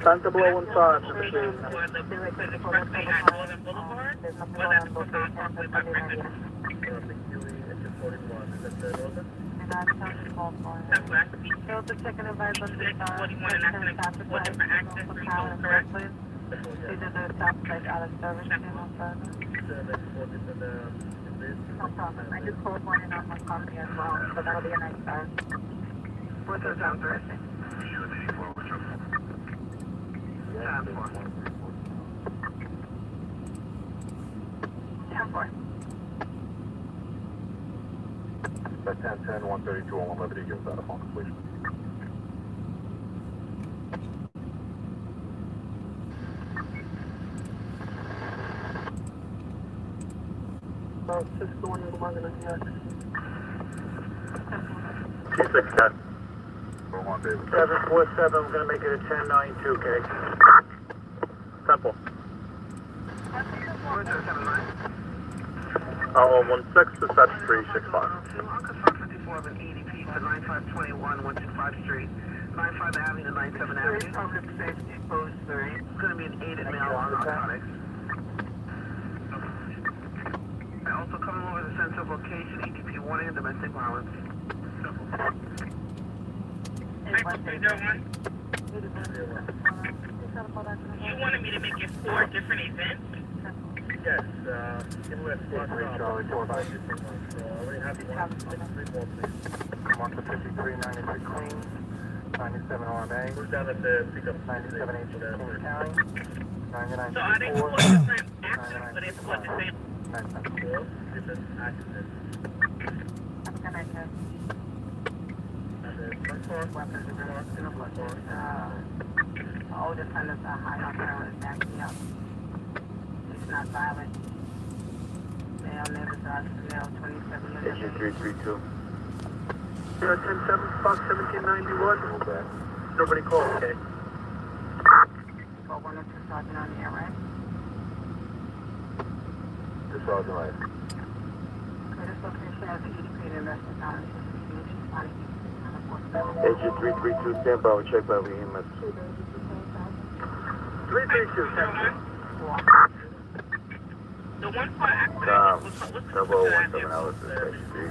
Time to blow one five. Was the, was the first day at Northern Boulevard? There's nothing Was going that on the both South days, Parkway and by Sunday Bridget? night. The QE engine 41. Is that the Northern? And that's Sunday, fall for it. That's what I see. Field the second advice on the Six, side. 41, and that's gonna be four different three told, correct? What, yeah. did the top place out of service, and on further. That's four different degrees. No problem. I just called one in on my copy as well, so that'll be a nice start. What's the sound for? Sound four. Ten four. That's 10 10, 132, on 1 Liberty, give us that a phone completion. About six to one, you're longer than that. T6 10. 747, we're going to make it a 1092, okay? Temple. What's the seven nine? Oh, 16, dispatch 365. I'll confirm 54 of an EDP for 9521 125 Street. 95 Avenue to 97 Avenue. Public safety post three. It's gonna be an aided mail on narcotics. I also coming over the sense of location, EDP warning domestic violence. You wanted me to make it four different events? Yes, uh, in West Block, Charlie, four, five, six, six, one. So I already have you one, six, three more, please. Mark the 5393 Queens, 97 RMA, Who's down at the pickup? 97 H King County, 99 So are they four different actions, but it's what the same? Four different accidents. And then front car, weapons in the car, in the front car. All the fellas are high on heroin, backing up. It's not violent. Male never does, male 27 minutes. 332. Yeah, 10 7 Fox 1791. Nobody called, okay. For one or two sergeant on the air, right? This sergeant right. Okay, this location has an EDP to investment dollars. She's Agent 332, stand by, we check by the EMS. 332, 10 The one for accident, Um, what's, what's the Double what's one the seven hours, three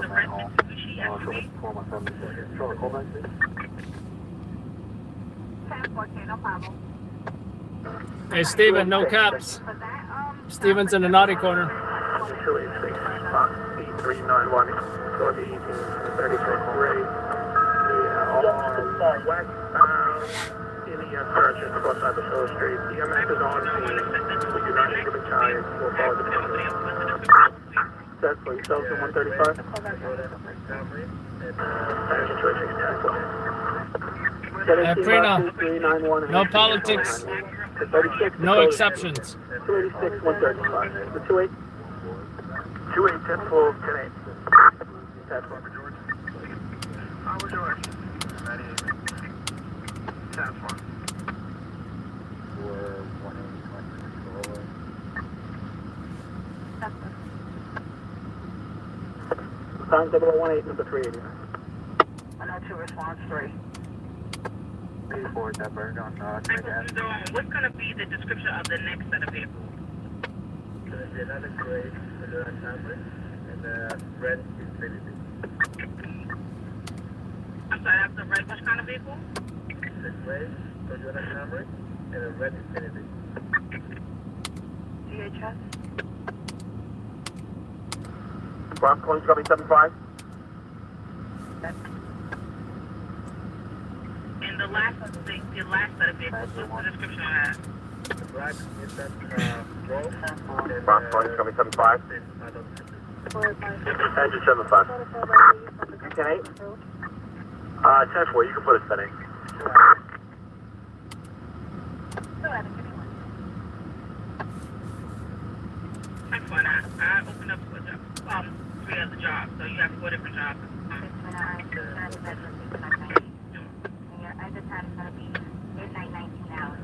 the red Mitsubishi SUV? Four one seven six. Charlie, call back, please. 10 14, no problem. Hey, Steven, no caps. Steven's in the naughty corner. 286 Fox 8391. Go to 1836 Ray. Yeah, all westbound Indian Surgeon across Cyber Street. EMS is on scene. We do not need to be tired. We'll follow the That's for yourself to 135. There's a 286 Uh, Prina, no politics, no exceptions. 286 135. The 28. 28 10 full 10 8. That's one. Howard George. 98. Task force. Sign 0018, number 380. 102 response 3. 84, that burned on, uh, So, what's gonna be the description of the next set of vehicles? Gonna be another gray Toyota Camry and a red Infiniti. I'm sorry, that's the red, which kind of vehicle? The gray Toyota Camry and a red Infiniti. DHS? Bronx, calling copy 75. And the last, the, the last set of vehicles, what's the description of that? The black Nissan uh, Rogue Bronx, uh, calling 75. this, I don't think Engine 75. 10 8? Uh, 10 4, you can put a setting. I'm fine, I, I opened up for job, um, three other so you have different jobs. Your exit time is going to be midnight 19 hours.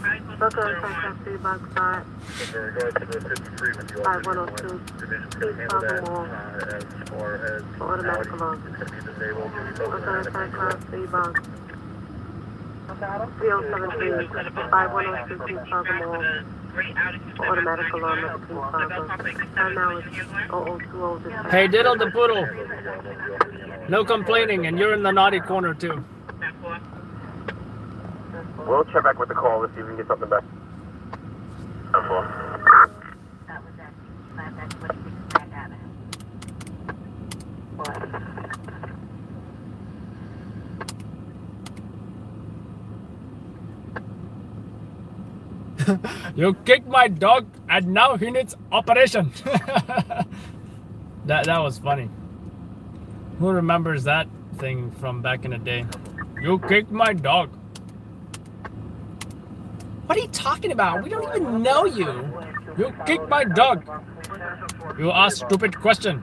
how you supposed to clear one? Box five, In regard to the 53 with the Five one oh officer, two. division Please can handle that, follow uh, as far as automatic Audi, alarm. it's gonna be disabled, you'll be told Los to Angeles have it Class three box. Three oh seven three, five one oh two, King Plaza Mall, automatic alarm at the King Plaza. Time now is two Hey, diddle the poodle. No complaining, and you're in the naughty corner too. We'll check back with the call to see if we can get something back. 10 4. That was at 65, that's what you expect out of him. You kicked my dog, and now he needs operation. that that was funny. Who remembers that thing from back in the day? You kicked my dog. What are you talking about? We don't even know you. You kicked my dog. You ask stupid question.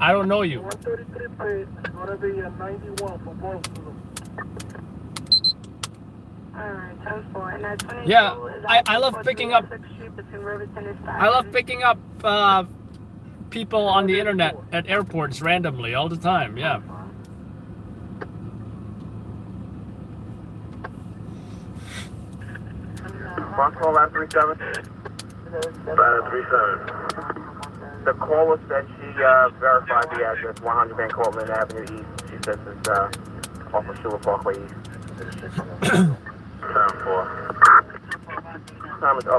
I don't know you. 133 paid. Gonna be a 91 for both of them. Alright, ten four. And that twenty-two Yeah, I- I love picking up- I love picking up uh, people on the internet at airports randomly all the time. Yeah. Bronx call line 37. Ladder 37. The caller said she uh, verified the address, 100 Van Cortlandt Avenue East. She says it's uh, off of Shula Parkway East. Time four. Time is 002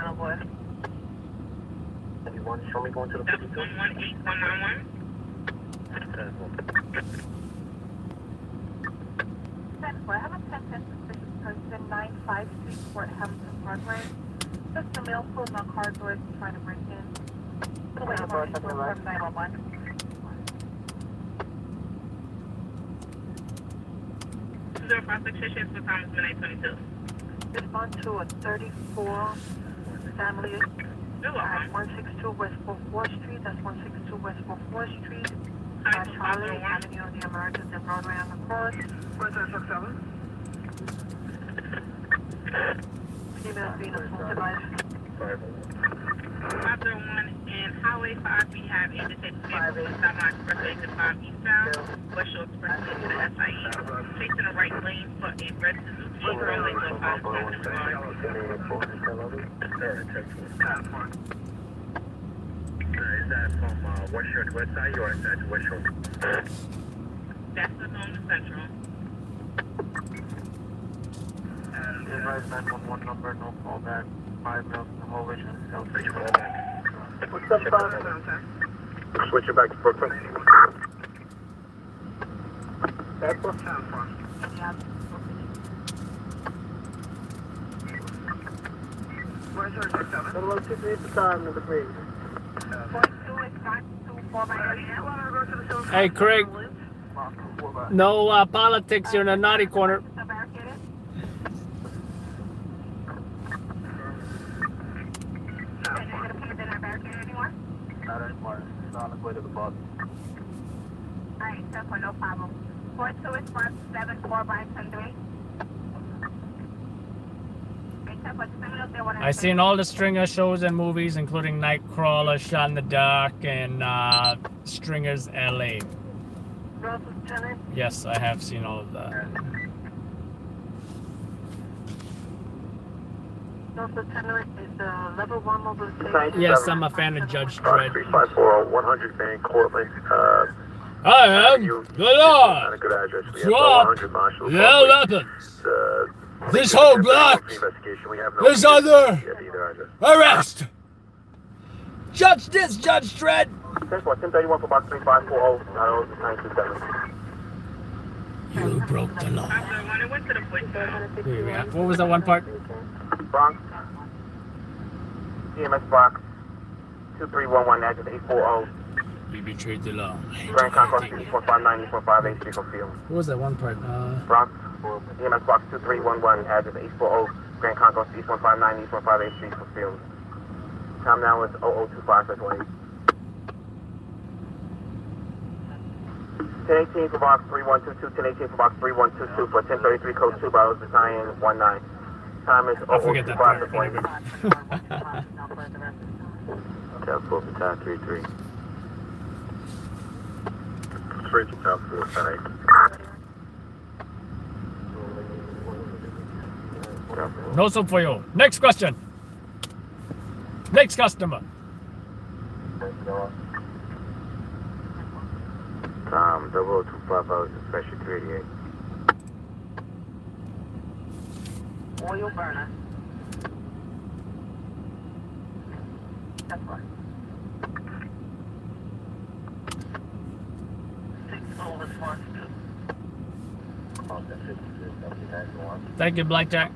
Oh, boy. Anyone, show me going to the That's 52? one one eight one nine one. I have a 10 suspicious person, 95 Street, Fort Hamilton Parkway. Just a male pulling on car doors trying to break in. The way Yeah, of boy, our second left. from 911. Two zero five six six six for Midnight twenty two. Respond to a 34 family You're at 162 West 44th Street. That's 162 West 44th Street. Hi, Uh, Charlie. Avenue of the Americas and Broadway on the cross. Where's that, six, seven? Female being assaulted by zero one and Highway five, we have Expressway to five eastbound, West Shore Expressway to the right lane for a red to five Is that from uh, West Shore to West Side or is that West Shore? That's to Central. Advise 911 number, no callback, 5 mils in the whole region, no search for What's up, Simon? Switch it back to Brooklyn. That's what Where's her, six, seven? What about 68 the time, number three? 42 is 524 by You wanna go to the Silver Hey, Craig. No uh, politics. You're in a naughty corner. So barricaded? Are you gonna put it in our barricade anymore? Not anymore. It's on its way to the bus. Alright, so for no problem. 42 is 574 by 103. I seen all the Stringer shows and movies, including Nightcrawler, Shot in the Dark, and uh, Stringer's LA. Yes, I have seen all of that. Rose Lieutenant is uh, level 1 mobilization. Thank you. Yes, I'm a fan of Judge Dredd. 3540, 100 Van Cortlandt. Uh, I am you, the not a Lord. good address. We Drop 100 the weapons. Uh, This whole block investigation. We have no is under Yeah, either address. arrest. Judge this, Judge Dredd. Thanks for 1031 for box 3540, not over 927. You broke the law. Five zero one, it went to the voicemail. Wait, wait, What was that one part? Bronx, CMS box 2311, address 840, We betrayed the law. Grand Concourse, East 159, East 158, Street from Field. What was that one part? Uh, Bronx, EMS box 2311, address 840, Grand Concourse, East 159, East 158, Street from Field. Time now is 0025, that's 1 1018 for box 3122, 1018 for box 3122 for 1033 code 2 by Battalion 19. Time is I forget that 0025, part. that's 1 Whatever. Tab 4 for tab 33. Straight to tab 4, 10 8. No soup for you. Next question. Next customer. Tom 0025 hours, special 388. Oil burner. That's right. Six over one. Thank you, Blackjack.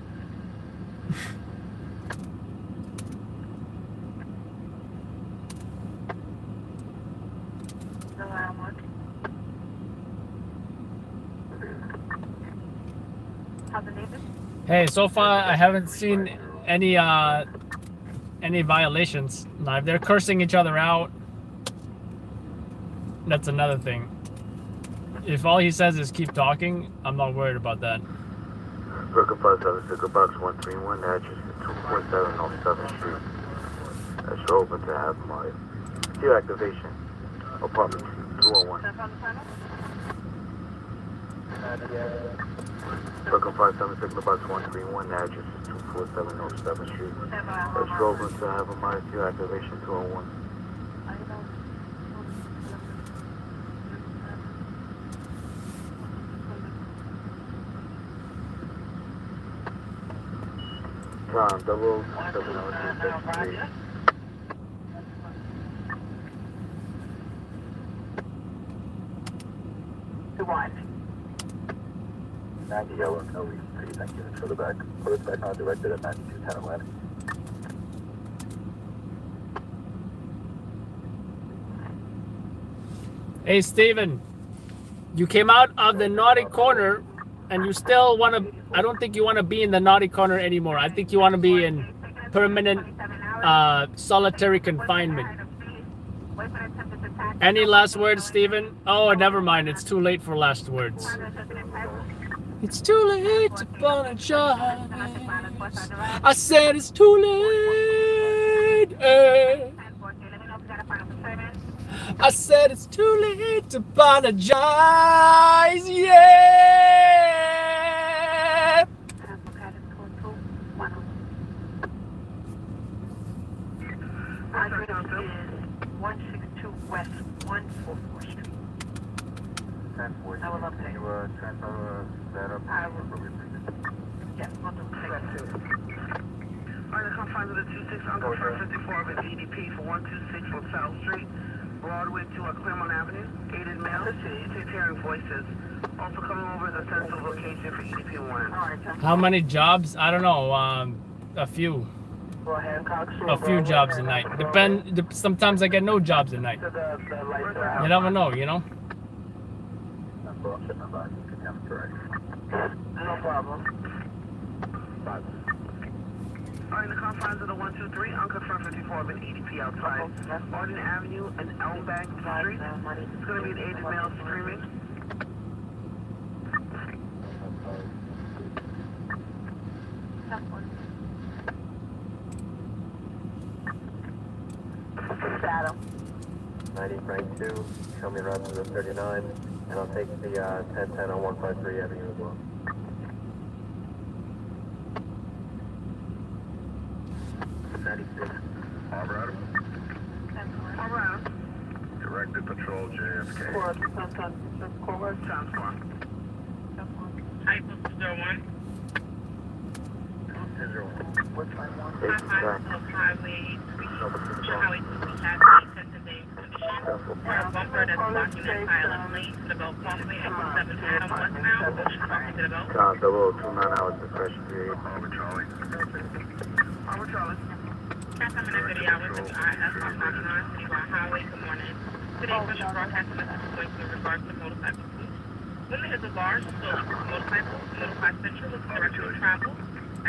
Hey, so far I haven't seen any uh any violations. Like they're cursing each other out. That's another thing. If all he says is keep talking, I'm not worried about that. Brooklyn 576 Box 131, address is 247 North 7th Street. That's open to have my queue activation. Apartment 201. Brooklyn 576 Box 131, address is 247 North 7th Street. That's open to have my queue activation 201. Time double seven oh two six three. To what? 90 yellow, no reason for you, thank you. For the back, put it back on directed at 92 10 11. Hey Steven, you came out of the naughty corner and you still want to I don't think you want to be in the naughty corner anymore. I think you want to be in permanent uh, solitary confinement. Any last words, Stephen? Oh, never mind. It's too late for last words. It's too late to apologize. I said it's too late. eh. I said it's too late to apologize. Yeah. Address is 162 West 144 Street. 10 4, I will update. you transfer that up? I will. Yes, we'll do it. Alright, confines of the 26 Uncle 54 of EDP for 126 LaSalle Street, Broadway to Claremont Avenue. Aided mail. It's hearing voices. Also coming over the central location for EDP 1. How many jobs? I don't know. Um, a few. Go ahead, Cox. A few jobs a night. Depend. dep- Sometimes I get no jobs at night. The, the lights are out. You never know. You know. That's what I'm sitting about. You can have it correct. No problem. Alright, the confines of the 123, unconfirmed 54 of an EDP outside. Arden Avenue and Elmbank Street. It's going to be an aided male screaming. Shadow. 90 Frank 2, show me around to the 39, and I'll take the uh, 1010 on 153 Avenue as well. Ninety-six. Alvarado. Around. Directed Patrol JFK. Court, Sunset, Court, Times Square. Type of zero one. Eight, High back. School Highway three, Over to the Highway front. Three has a condition. For a bumper that's blocking that silent lane to the Belt Parkway at seven Adam westbound, crossing to the belt. Time double two nine hours discretion period. Over Charlie. Over Charlie. Traffic in the hours of the on parking lot, Highway, good morning. Today's special broadcast is going to be regards to motorcycle use. Women is a large stolen motorcycles, notify Central with direction to travel. I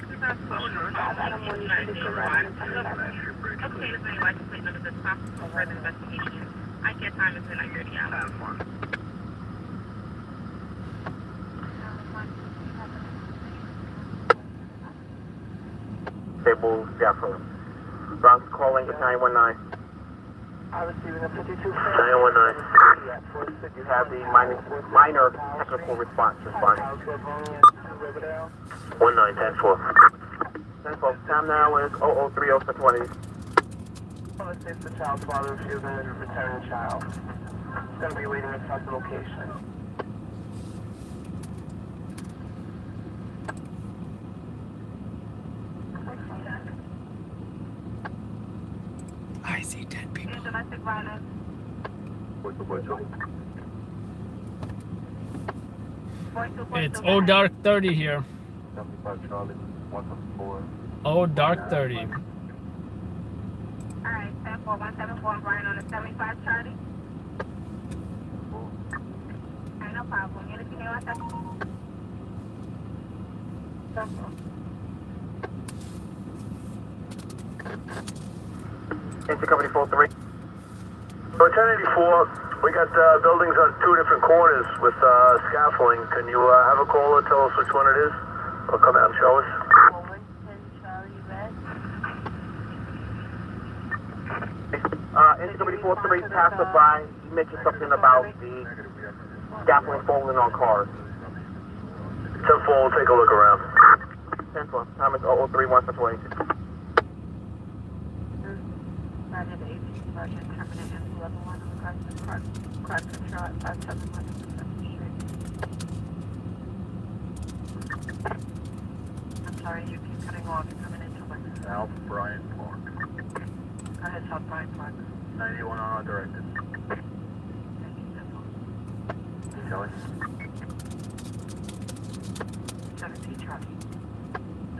get time is thirty hours. Stable Jeffrey. Bronx calling at 919. I receiving a 52 919. You have the minor, minor technical response. Respond. 1910 10 4. Time now is 0030 for 20. Say the child's father if you're a returning child. It's going to be waiting at the location. I see dead people. Domestic violence. What's the word, Joey? It's oh dark 30 here. 75 Charlie, 174. Oh dark 30. Alright, 10 4 174 Brian on the 75 Charlie. No problem. Anything else? Entry company 43. So 1084, we got uh, buildings on two different corners with uh, scaffolding. Can you uh, have a caller tell us which one it is? Or come out and show us? Uh, company 43 passed by. You mentioned something about the scaffolding falling on cars. 10 4, we'll take a look around. 10 12. Time is 0031 for 22. Roger the 18 Sergeant coming at level 1 on the Crescent Park, Crescent Shore 571 Street. I'm sorry, you keep cutting off. You're coming into? South Bryant Park. Go ahead, South Bryant Park. 91 on our directed. Thank you, Temple. Kelly? 17 Charlie.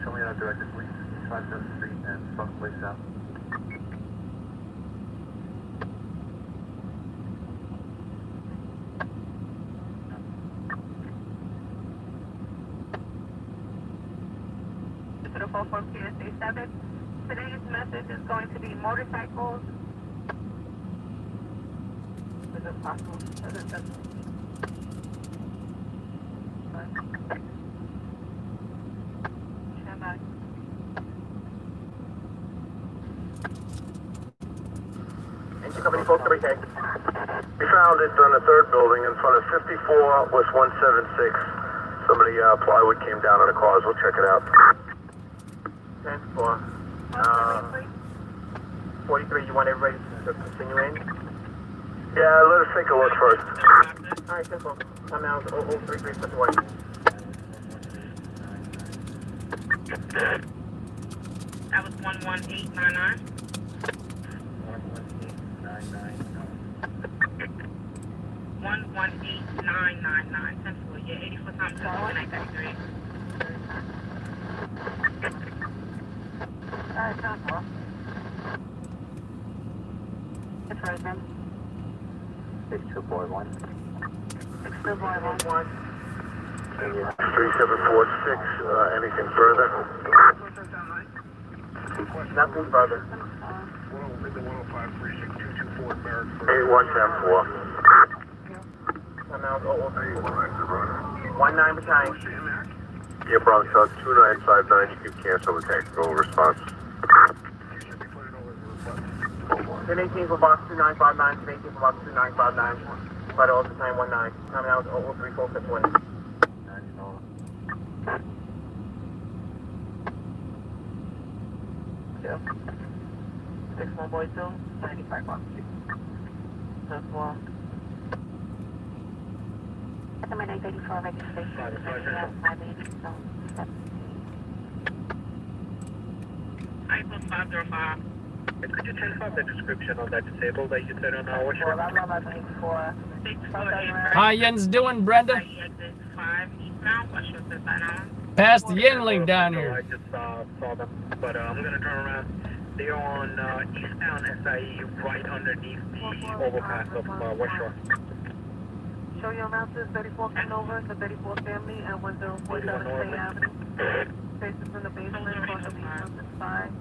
Show me our directed, please. East 57th Street and South Place South. 7th. Today's message is going to be motorcycles. Is it possible? We found it on the third building in front of 54 West 176. Somebody uh, plywood came down on a cars. We'll check it out for. Uh, 43, you want everybody to continue in? Yeah, let us take a look first. Alright, simple. Time out 003351. That was 11899. 11899. 11899. Central, yeah, 84 times 2, 1993. 6241. 6241. 3746, uh, anything further? Nothing further. 8110 Time now is 0031. 19 battalion. Yeah, Bronx, uh, 2959, you can cancel the technical response. 1018 for box 2959. 1018 for box 2959. By the ultra time 19. Time now is 0034 for 20. Two. Six more boy two, 95 bucks. That's one. Estimate 884 registration. Five, five, five. 580, so. iPhone 505. Could you tell us the description of that table that you said on our watcher? How yin's doing, Brenda? Exit 5 eastbound, what's your zip on? Pass the Yuengling down here. I just uh, saw them, but uh, I'm gonna turn around. They're on uh, eastbound SIE, right underneath the overpass of uh, West Shore. Show your announcers, 34 coming over, the 34 family at 1047 State Avenue. Faces in the basement, on the east side.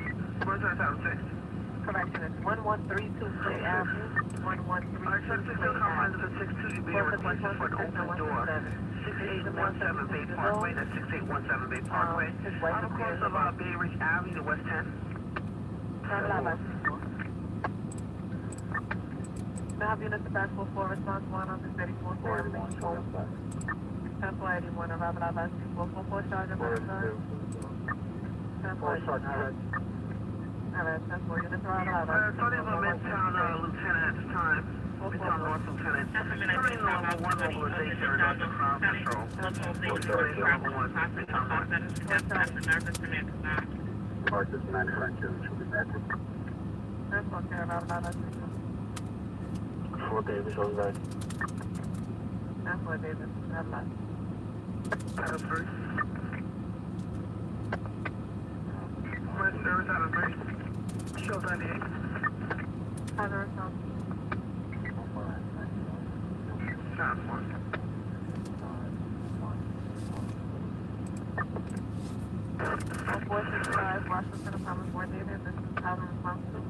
Where's that sound six? Correction, it's 1132 State Avenue, 1132 Alright, sir, State please don't come Avenue. under the six two, you're being Close to requested for an open door. 117. Six eight one seven Bay Parkway, that's six eight one seven Bay Parkway. On the course of, uh, Bay Ridge Avenue to West Ten. May I have units of back for response one on the 34 family? Temple 81, arrival at last 444 Sergeant Master. Temple 81. Alright, Temple, units arrival at Uh, last starting with Midtown, uh, Lieutenant at this time. Midtown North Lieutenant. Turning over one mobilization and under Crown Patrol. Mobilization level one, Midtown North. Marcus manufacturer should be met. Temple, okay, arrival at last Four Davis on that. Temple, Davis, arrival at Adam first. Red service Adam first. Show 98. Other response. Task Force. Four six five, Washington Apartment Four David, this is Calvin Responsible.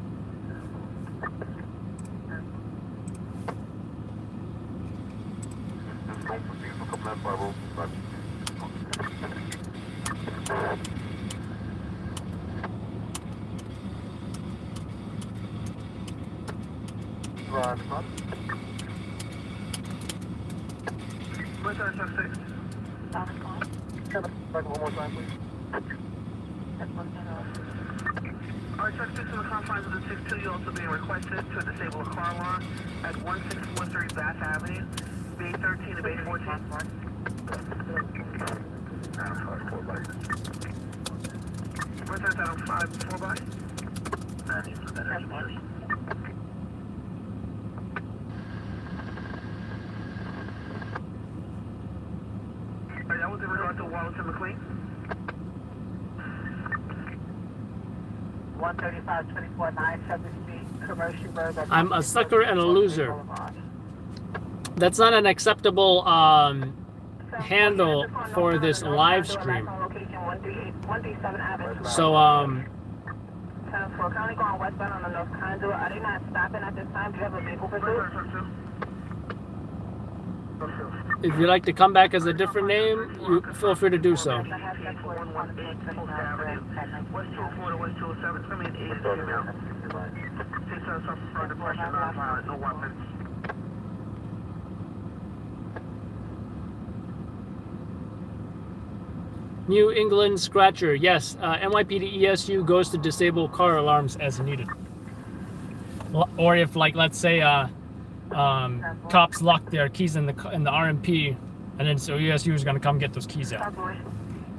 Where's our suspect? Back one more time, please. Our suspects in the confines of the 6-2, you also being requested to disable a car alarm at 1643 Bath Avenue, Bay 13 to Bay 14. Where's that on 5 4 by? Alright, that was in regard to Wallace and McLean. One thirty-five twenty-four nine Seventh Street, Commercial Road. that's- I'm a sucker and a loser. That's not an acceptable um, handle for this live stream. So um, if you'd like to come back as a different name, you feel free to do so. West 204 to West 207, tell me an 8 is female. Takes us up for depression, nonviolent, no weapons. New England Scratcher, yes. Uh, NYPD ESU goes to disable car alarms as needed. Or if, like, let's say, uh, um, cops lock their keys in the in the RMP, and then so ESU is gonna come get those keys out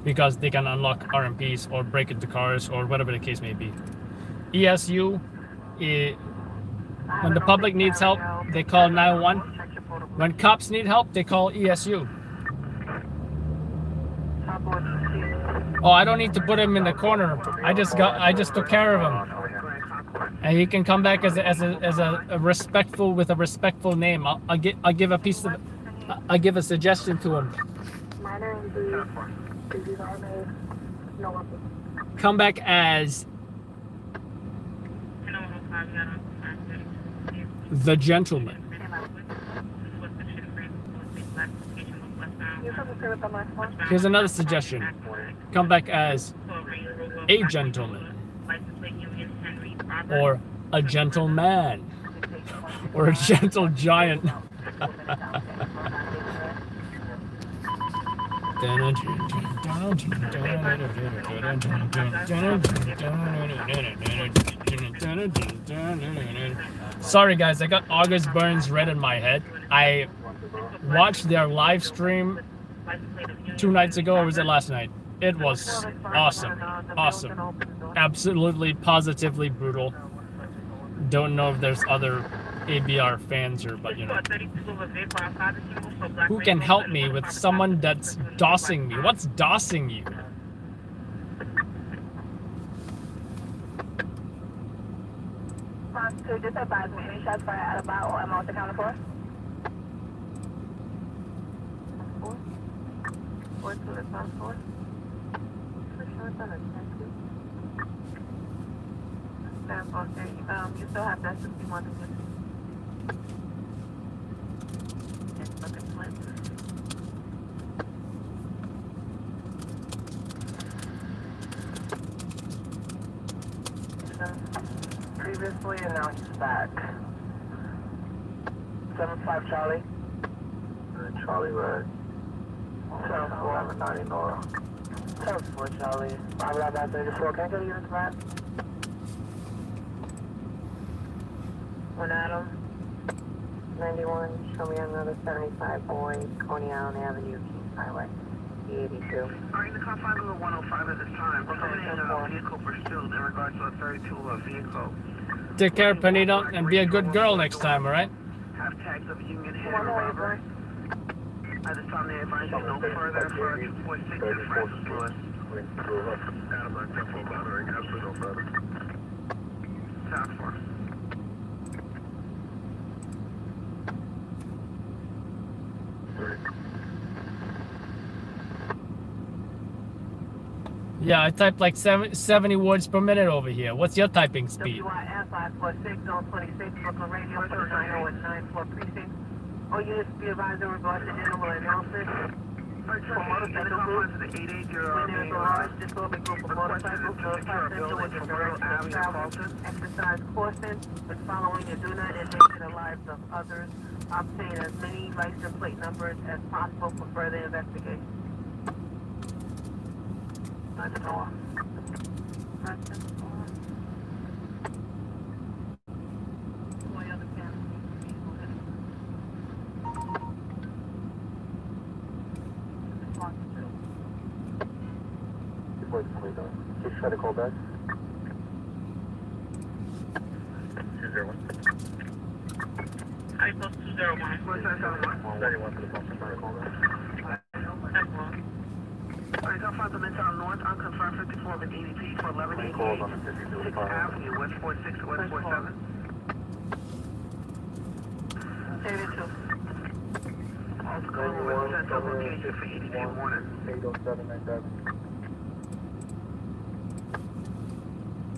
because they can unlock RMPs or break into cars or whatever the case may be. ESU, eh, when the public needs help, they call 911. When cops need help, they call ESU. Oh, I don't need to put him in the corner. I just got, I just took care of him, and he can come back as a, as a, as a, a respectful with a respectful name. I'll, I'll get, I'll give a piece of, I'll give a suggestion to him. Minor injuries, disease are made, no weapons. Come back as the gentleman. Here's another suggestion. Come back as a gentleman, or a gentleman, or a gentle giant. [laughs] Sorry guys, I got August Burns Red in my head. I watched their live stream two nights ago, or was it last night? It was awesome. Awesome. Absolutely, positively brutal. Don't know if there's other ABR fans or, but you know. Who can help me with someone that's dossing me? What's dossing you? Response to just advise me, any shots fired at about or amount accounted for? Four to the front four. For sure, it's on four, um, you still have that sixty-one to fifty. Previously, and now he's back. 7-5 Charlie. Charlie Red. 10-4. 90 Nora. 10-4 Charlie. 5 Lab 34. Can I get a unit to that? One Adam. Ninety-one, show me another seventy-five boy, Coney Island Avenue, Kings Highway, eighty-two. Are in the confines of the 105 at this time. We're coming in a vehicle pursuit in regards to a 32 uh, vehicle. Take care, Panita, and be a good girl next time, alright? Have of Union Head robbery. At this time, they advise you no further for 246 and Francis Lewis. Adam, I'm 10 4 monitoring, absolutely no further. Task Yeah, I type like 70 words per minute over here. What's your typing speed? WIS 546 on 26 Brooklyn Radio for the 9094 precinct. All units be advised in regards to general announcement. For motorcycle groups, when there's a large group of motorcycles, notify them with the direction travel. Exercise caution when following and do not endanger the lives of others. Obtain as many license plate numbers as possible for further investigation. That's all. That's all. What other cameras? Just try to call back. Two zero one. I post two zero one. What's that, seven one? Thirty-one to the bus, try to call back. Alright, I'll find them in town north, unconfirmed fifty-four of an EDP for eleven Any calls on eighty-eight. the fifty-two Sixth file? Avenue, West four six, West four seven. Thirty-two. Also calling the West Central location for EDP warning. Eight oh seven nine seven.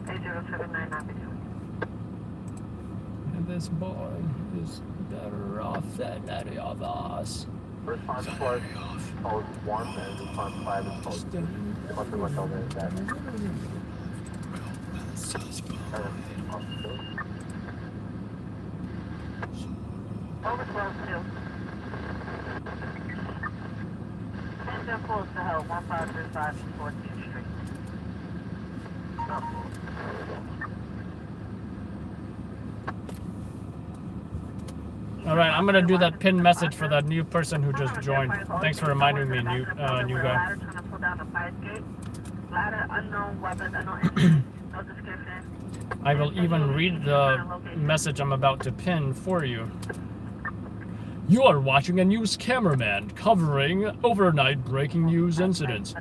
Eight zero seven nine nine two. And this boy is better off than any of us. Response was code one and response five is code two. It must be what's over there. Overflow two. And then close to hell, one five three five East Fourteenth Street. All right, I'm gonna do that pin message for that new person who just joined. Thanks for reminding me, new uh, new guy. [clears throat] I will even read the message I'm about to pin for you. You are watching a news cameraman covering overnight breaking news incidents.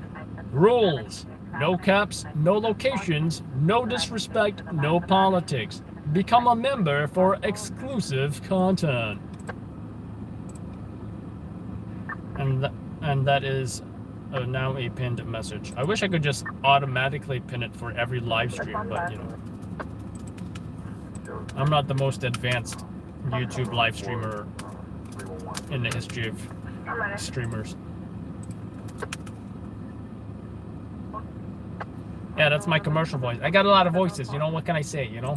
Rules. No caps, no locations, no disrespect, no politics. Become a member for exclusive content. And th- and that is uh, now a pinned message. I wish I could just automatically pin it for every live stream, but you know. I'm not the most advanced YouTube live streamer in the history of streamers. Yeah, that's my commercial voice. I got a lot of voices, you know, what can I say, you know?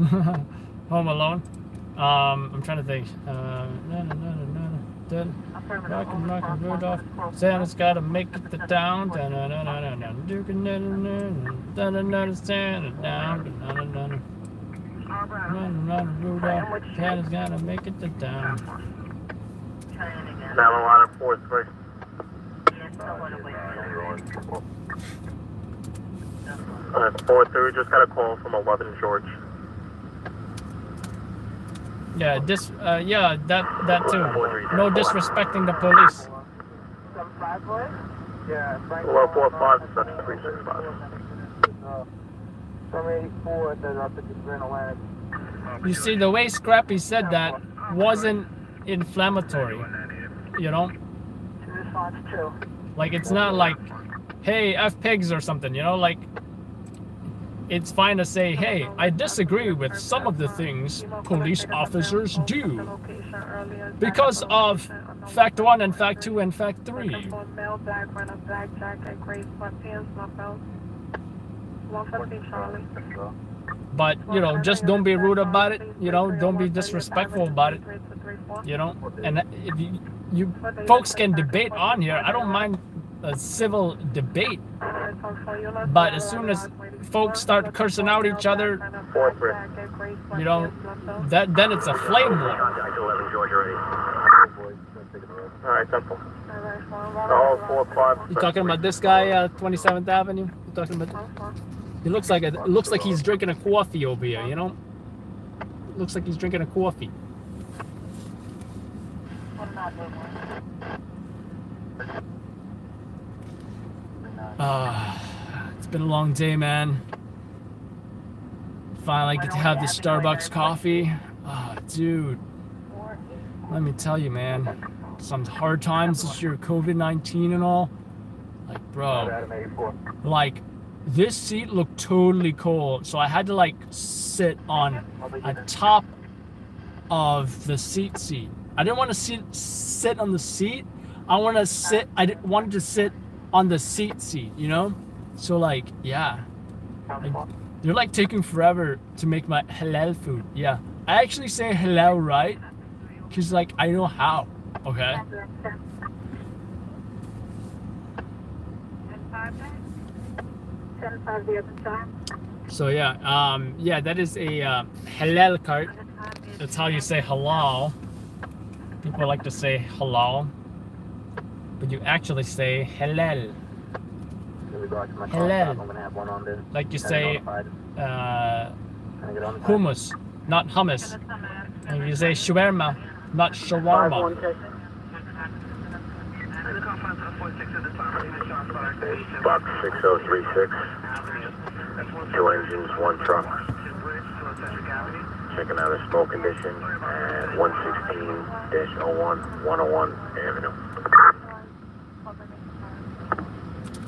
Home Alone. Um, I'm trying to think. Uh, na, na, na, Rudolph. Santa's gotta make it to town. Santa's gotta make it to town. Carolina four three. Uh, four three. Just got a call from eleven George. Yeah, this, uh, yeah, that, that too. No disrespecting the police. Some five boys? Yeah, Frank. Below four five seven three six five. From eighty-four, then up at Grand Atlantic. You see, the way Scrappy said that wasn't inflammatory. You know? Like, it's not like, hey, F pigs or something, you know? Like, it's fine to say, hey, I disagree with some of the things police officers do because of fact one and fact two and fact three. But, you know, just don't be rude about it, you know? Don't be disrespectful about it, you know? And if you, you folks can debate on here, I don't mind a civil debate, But as soon as folks start cursing out each other, you know, that then it's a flame war. All right, 11 Georgia ready. Alright, simple. Oh, four five. You talking about this guy, uh, 27th Avenue? You talking about? He looks like a, it looks like he's drinking a coffee over here. You know, looks like he's drinking a coffee. Ah, it's been a long day, man. Finally get to have this Starbucks coffee. Ah, dude. Let me tell you, man. Some hard times this year, COVID 19 and all. Like, bro, like this seat looked totally cold so i had to like sit on a top of the seat seat i didn't want to sit sit on the seat i want to sit i wanted to sit on the seat seat you know? So like yeah. Like, they're like taking forever to make my halal food yeah. I actually say halal right? Because like i know how okay? So yeah, um, yeah, that is a uh, halal cart. That's how you say halal. People like to say halal, but you actually say halal. Halal. Like you say uh, hummus, not hummus. And you say shawarma, not shawarma. Box 6036. Two engines, one truck. Checking out a smoke condition at 116-01, 101 Avenue.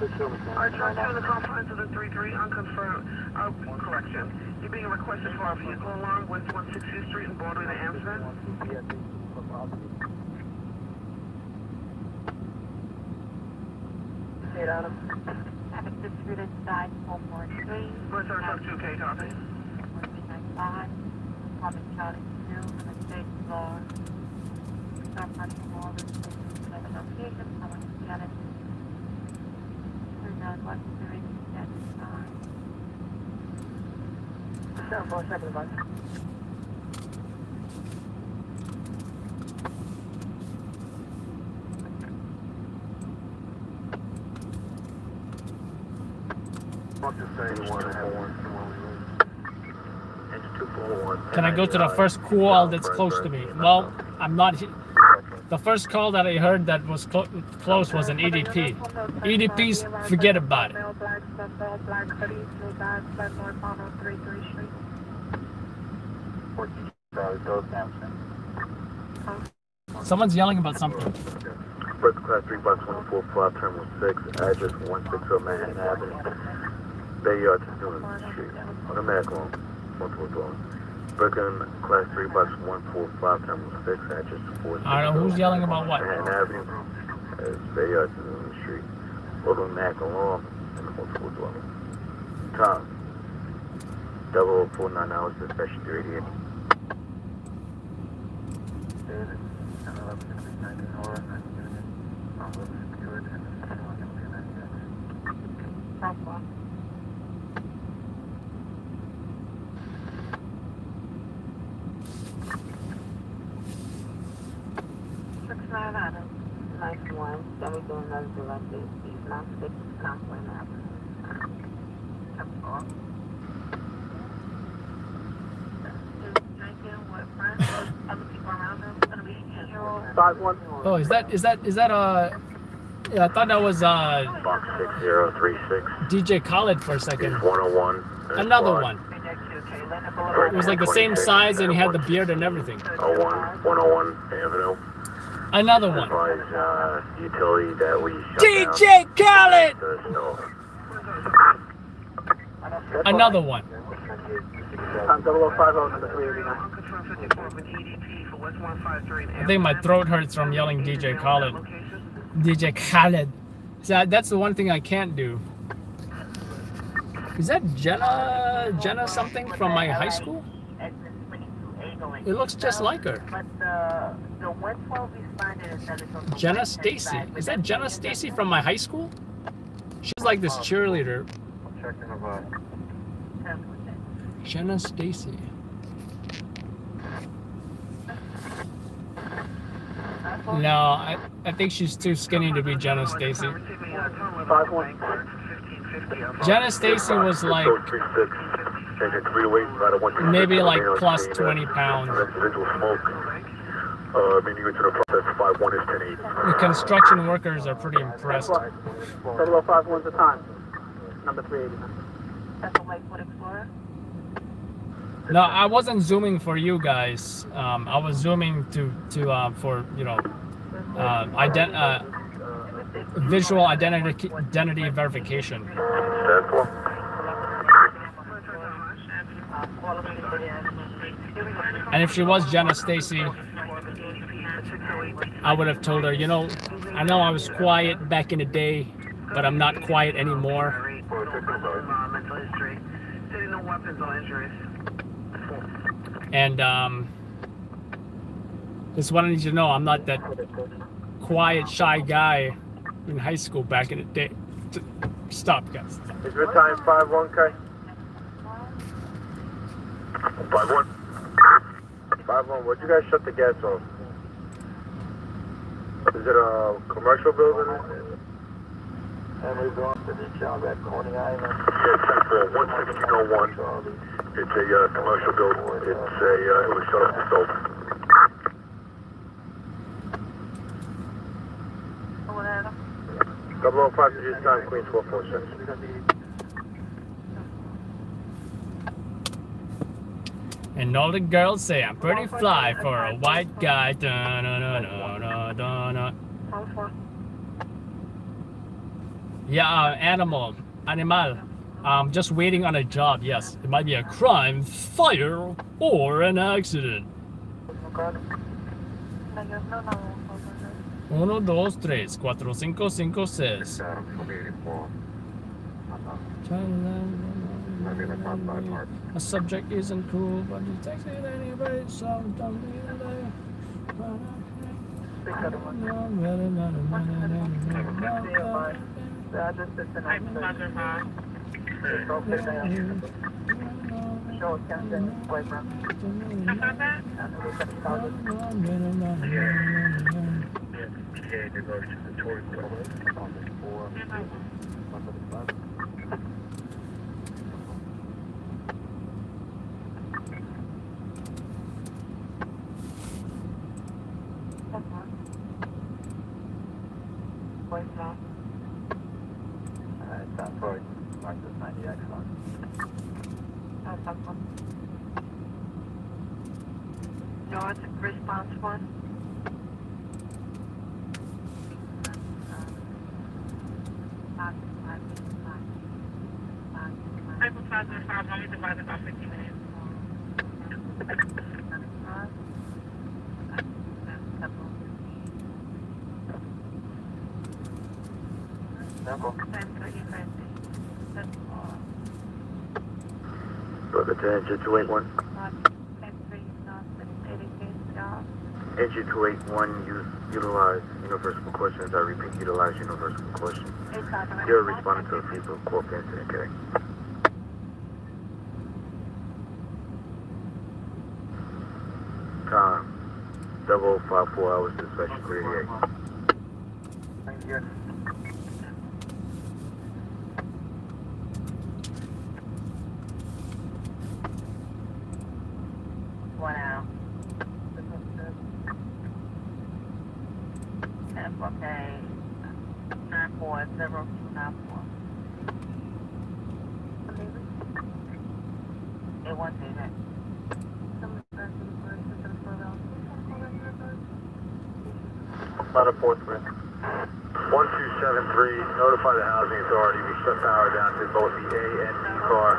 Alright, try to the confines of the 3-3, unconfirmed, uh, correction. You're being requested for a vehicle along with 160th Street and Broadway to Amsterdam? Have a distributed side, four four three. What's our sub 2K copy? One nine five. Common Charlie two, on the state floor. Stop running all the seven location, common Janet. Three nine one three, seven nine. Seven four seven one. Can I go to the first call that's close to me? Well, I'm not. He- The first call that I heard that was clo- close was an EDP. EDPs, forget about it. Black, Sunbelt, Black Hoodie, Blue Bag, Glenmore, Palmer, 33 Street. Someone's yelling about something. First class 3 box 145, terminal 6, address 160 Manhattan Avenue. Bay Yard to Newland Street. Automatic. Brooklyn class 3 box 145, terminal 6, address 460 I don't know who's yelling about what. Manhattan Avenue. It's Bay Yard to Newland Street. Automatic loan and multiple dwelling. Tom. 0049 hours, dispatch 388. Southwest. 511. Oh, is that is that is that uh? I thought that was uh. Box six zero three six. DJ Khaled for a second. 101. Another one. It was like the same size, and he had the beard and everything. 01 101 Avenue. Another one. Advise, uh, utility that we DJ Khaled. Another one. Unconfirmed 54 of an EDP for West 153 I think my throat hurts from yelling DJ Khaled. DJ Khaled. So that's the one thing I can't do. Is that Jenna Jenna something from my high school? It looks just um, like her. But the, the 112 responded and said it's on the Jenna Stacy. Is that Jenna Stacy from my high school? She's like this um, cheerleader. Jenna Stacy. No, I, I think she's too skinny to be Jenna Stacy. Jenna Stacy was like Code 36. Changing three weight, right at 136. maybe like Remain on plus scene, 20 uh, pounds. Uh, the process 51 is 10 The construction workers are pretty impressed. 0051's the time. Number 389. That's a Lakewood Explorer. No, I wasn't zooming for you guys. Um, I was zooming to to uh, for you know uh, ident- uh, visual identity identity verification. And if she was Jenna Stacy, I would have told her, you know, I know I was quiet back in the day, but I'm not quiet anymore. Environmental history. City no weapons or injuries. And um, just wanted you to know I'm not that quiet, shy guy in high school back in the day. Stop, guys. Is your time 51K? 51. 51. What'd you guys shut the gas off? Is it a commercial building? Emily's off to the job at Coney Island. Yeah, 10 for 11601. It's a uh, commercial building. It's a, uh, it was shut off the soap. Double O five is time, Queens 446. And all the girls say I'm pretty fly for a white guy. Dun, dun, dun, dun, dun, dun, dun. Yeah, uh, animal, animal. I'm just waiting on a job. Yes, it might be a crime, fire, or an accident. Uno, dos, tres, cuatro, cinco, cinco, seis. A subject isn't cool, but you text it anyway, so don't be the mother, mom. Okay now. Show attention, wait, ma'am. Yeah. Yeah, to the Tory Club on the 4th. Brother 10, Engine 281. Engine 281, use, utilize universal questions. I repeat, utilize universal questions. You're responding to a people corp incident, okay? Time, 0054 hours, dispatch 388. One out. Okay. Nine four zero two nine four. It won't say that. Ring. 1273, notify the housing authority. We shut power down to both the A and B car.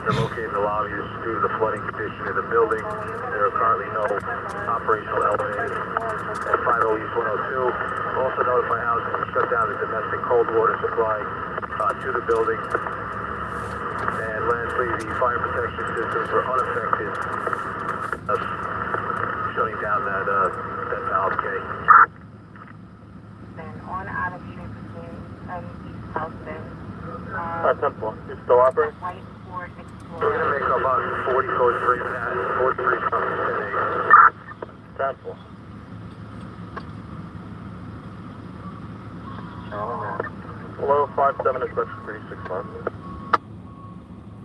They're located in the lobbies due to the flooding condition of the building. There are currently no operational elevators. At 50 East 102, also notify housing we shut down the domestic cold water supply uh, to the building. And lastly, the fire protection systems were unaffected of shutting down that, uh, that valve K. Then on out of unit between um, East Houston. Uh, Temple, you still operating? We're gonna make about 40 code 3 pass, 43 something today. Temple. Five seven inspection three six five.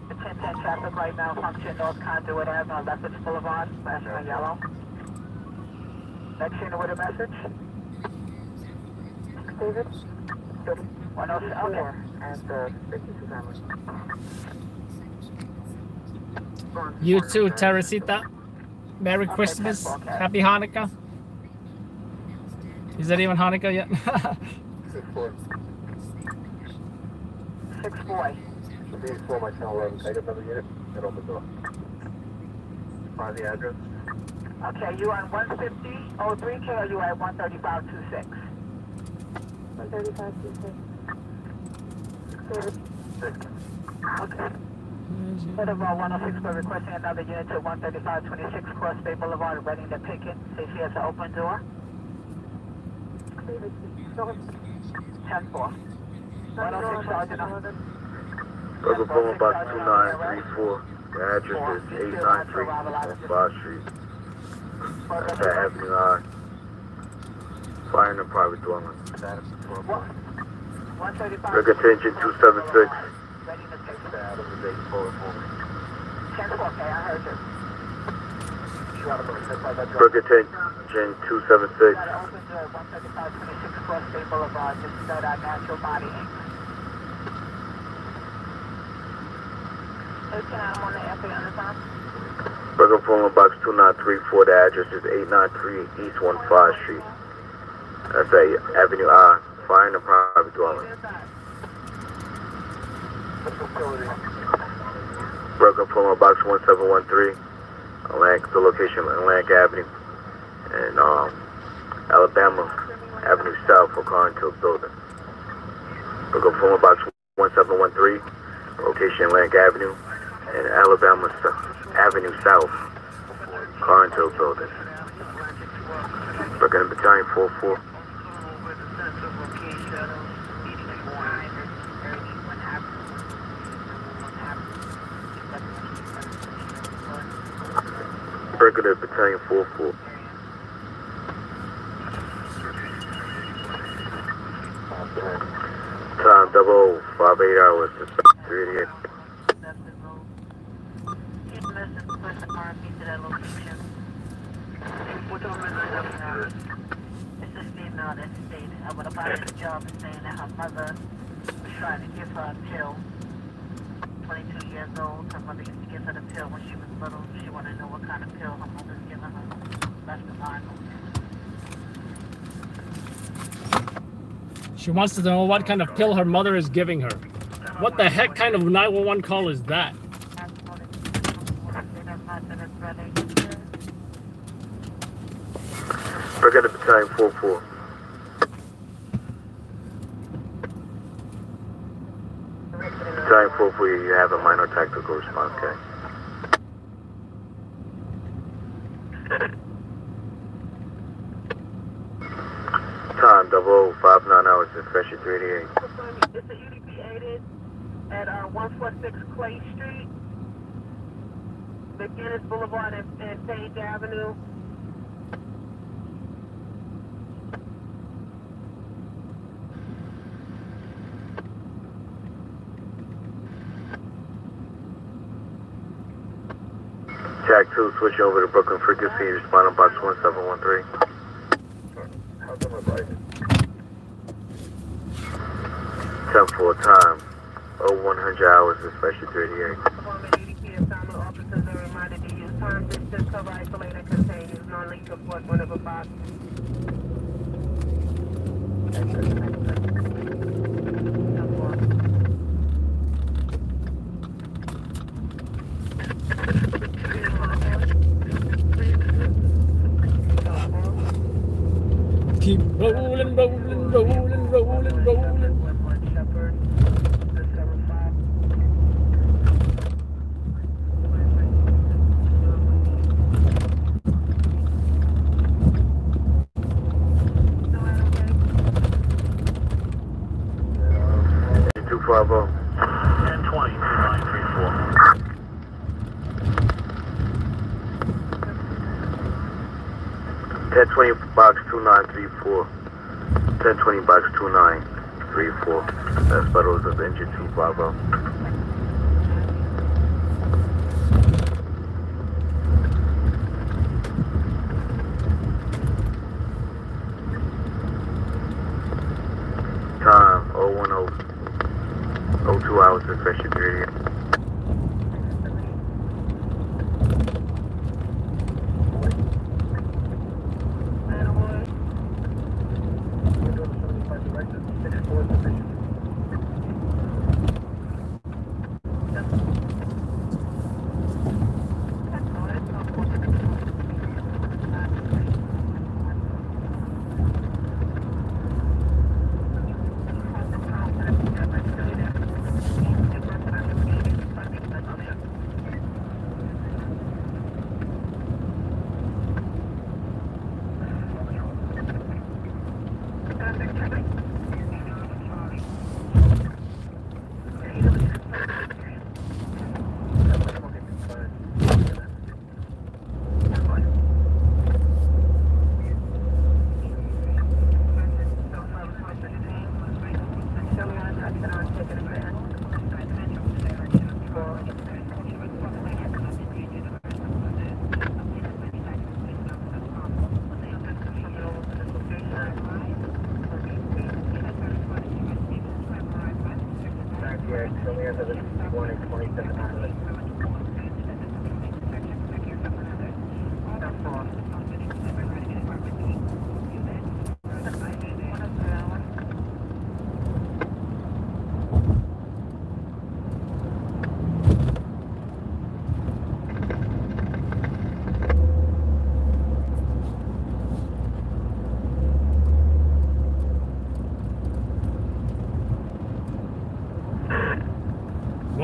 The 1010 traffic light malfunction, North Conduit Ave on Lethbridge Boulevard, flashing on yellow. Next unit with a message? David? 106, okay. And, uh, 52 cameras. You too, Teresita. Merry Christmas. Happy Hanukkah. Is that even Hanukkah yet? Six four. Six boy. Should be four my channel eleven. Take another unit. Get open door. Find the address. Okay, you on 150, 03K, or you at 13526? 13526. Okay. Head of uh, 106 for requesting another unit to 13526 Cross Bay Boulevard, ready to pick it. Say she has an open door. 10 4. 106 Sergeant. Burger Boom Box 2934. The address is 893 on 5th Street. That's at Avenue I. Fire in a private dwelling. 135. Rig attention 276. Ready to pick it. 10 4, okay, I heard you. Rig attention 276. Got an open door, 13526 Cross Bay Boulevard. This is at our Natural Body Inc. Hey, can I on the FA on the phone? Burger Boom Box 2934. The address is 893 East 15 Street. That's at Avenue I. Fire in a private dwelling. Broken Pluma Box 1713. Atlantic, the location Atlantic Avenue. And um, Alabama Avenue South for Carntill Building. Broken Pluma Box 1713. Location Atlantic Avenue. And Alabama Sou- Avenue South, Toronto building. Looking Battalion 44. Brigadier Battalion 44. Time 0058 hours to 38. To that location. Up, This is female. I would apply for the job and saying that her mother was trying to give her a pill. 22 years old. Her mother used to give her the pill when she was little. She wanted to know what kind of pill her mother's giving her. She wants to know what kind of pill her mother is giving her. What the heck kind of 911 call is that? Brooklyn Battalion 44. Battalion 44, you have a minor tactical response, okay? Time double five nine hours, inspection 388. It's a UDP aided at uh, 146 Clay Street, McGuinness Boulevard and Paidge Avenue. Jack 2, switch over to Brooklyn frequency, respond on box 1713. How's that my bike? 10 4 time, 0100 hours, inspection 38. Department UDP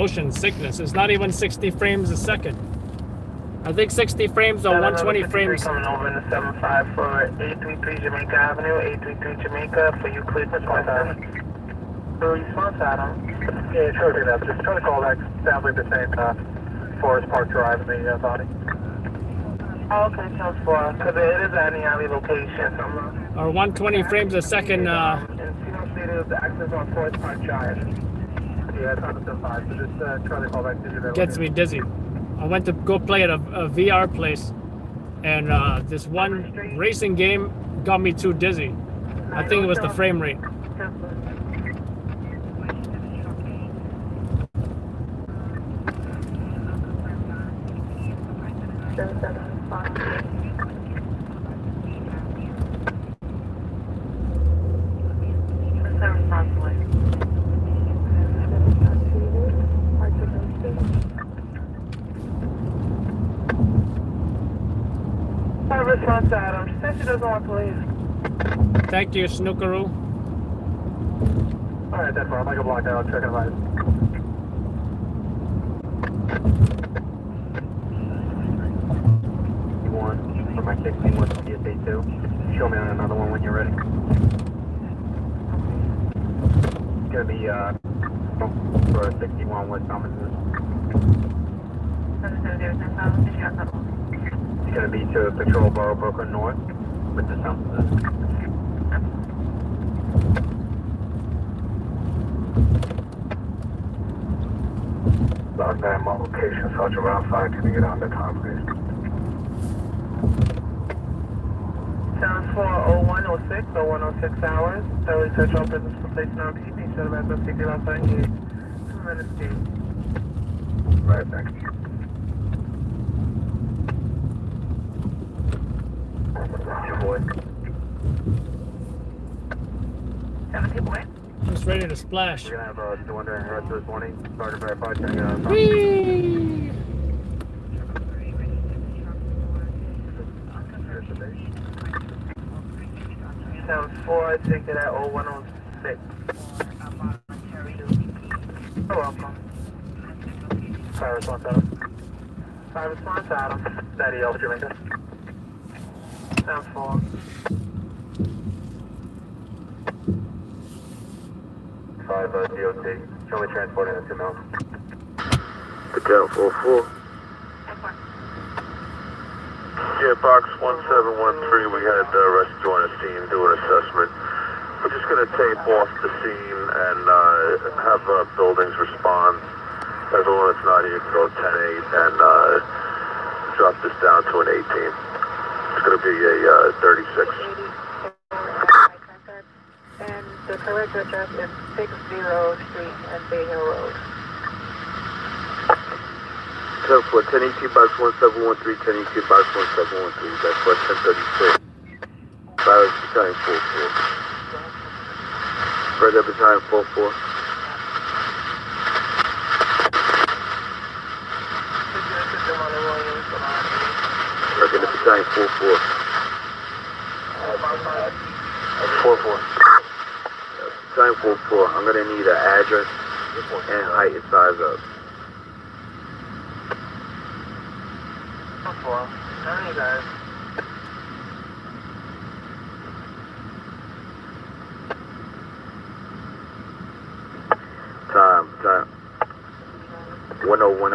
Motion sickness. It's not even 60 frames a second. I think 60 frames or 120 frames. Coming over in the 75 for 833 Jamaica Avenue, 833 Jamaica for Euclid Response Adam. So response Adam. Yeah, sure, do that. Just try to call back sounds like the same uh, Forest Park Drive in the uh, body. Oh, okay, sounds for because it is at any alley location. So Or 120 frames a second uh, and Encino State is the access on Forest Park Drive. Yeah, it's on the 75, so just uh, try to call back to gets me dizzy. I went to go play at a, a VR place, and uh, this one racing game got me too dizzy. I think it was the frame rate. Response Adam. She said she doesn't want to leave. your you, Snookeroo. Alright, that's fine. I'll make a block out. Check it out. One for my 16 with CSA 2. Show me on another one when you're ready. It's gonna be, uh, for 61 West Thomas. It's gonna be to Patrol Borough Brooklyn North with the Summonses. Log nine, my location, Sergeant Round 5, can you get on the time, please? Sounds for 0106, 0106 hours. Early search on business for place non PP. Shut back up, take it outside engage. Two minutes, Steve. Right, thank you. Your boy. 17 boy. Just ready to splash. We're gonna have uh, the one during the rest of this morning. Sergeant Verify, checking out. Whee! Sound 4, take it at 0106. You're welcome. Fire response, Adam. Fire response, Adam. Daddy, Alpha Jamaica. Sound 4. Five uh, DOT. The. Four four. Yeah, box one seven one three. We had uh, rescue on the scene do an assessment. We're just gonna tape off the scene and uh, have uh, buildings respond. Everyone that's not here can go 10-8 and uh, drop this down to an 18. It's gonna be a uh, 36. And the correct address is 60 Street and Bay Hill Road. 10 for 10 ET box 1713, 10 ET box 1713. That's for 1036. Virus battalion 44. Further battalion 44. Second battalion 44. 44. Battalion 44. I'm gonna need an address and height and size up. Sound 4. How you guys? Time, time. 101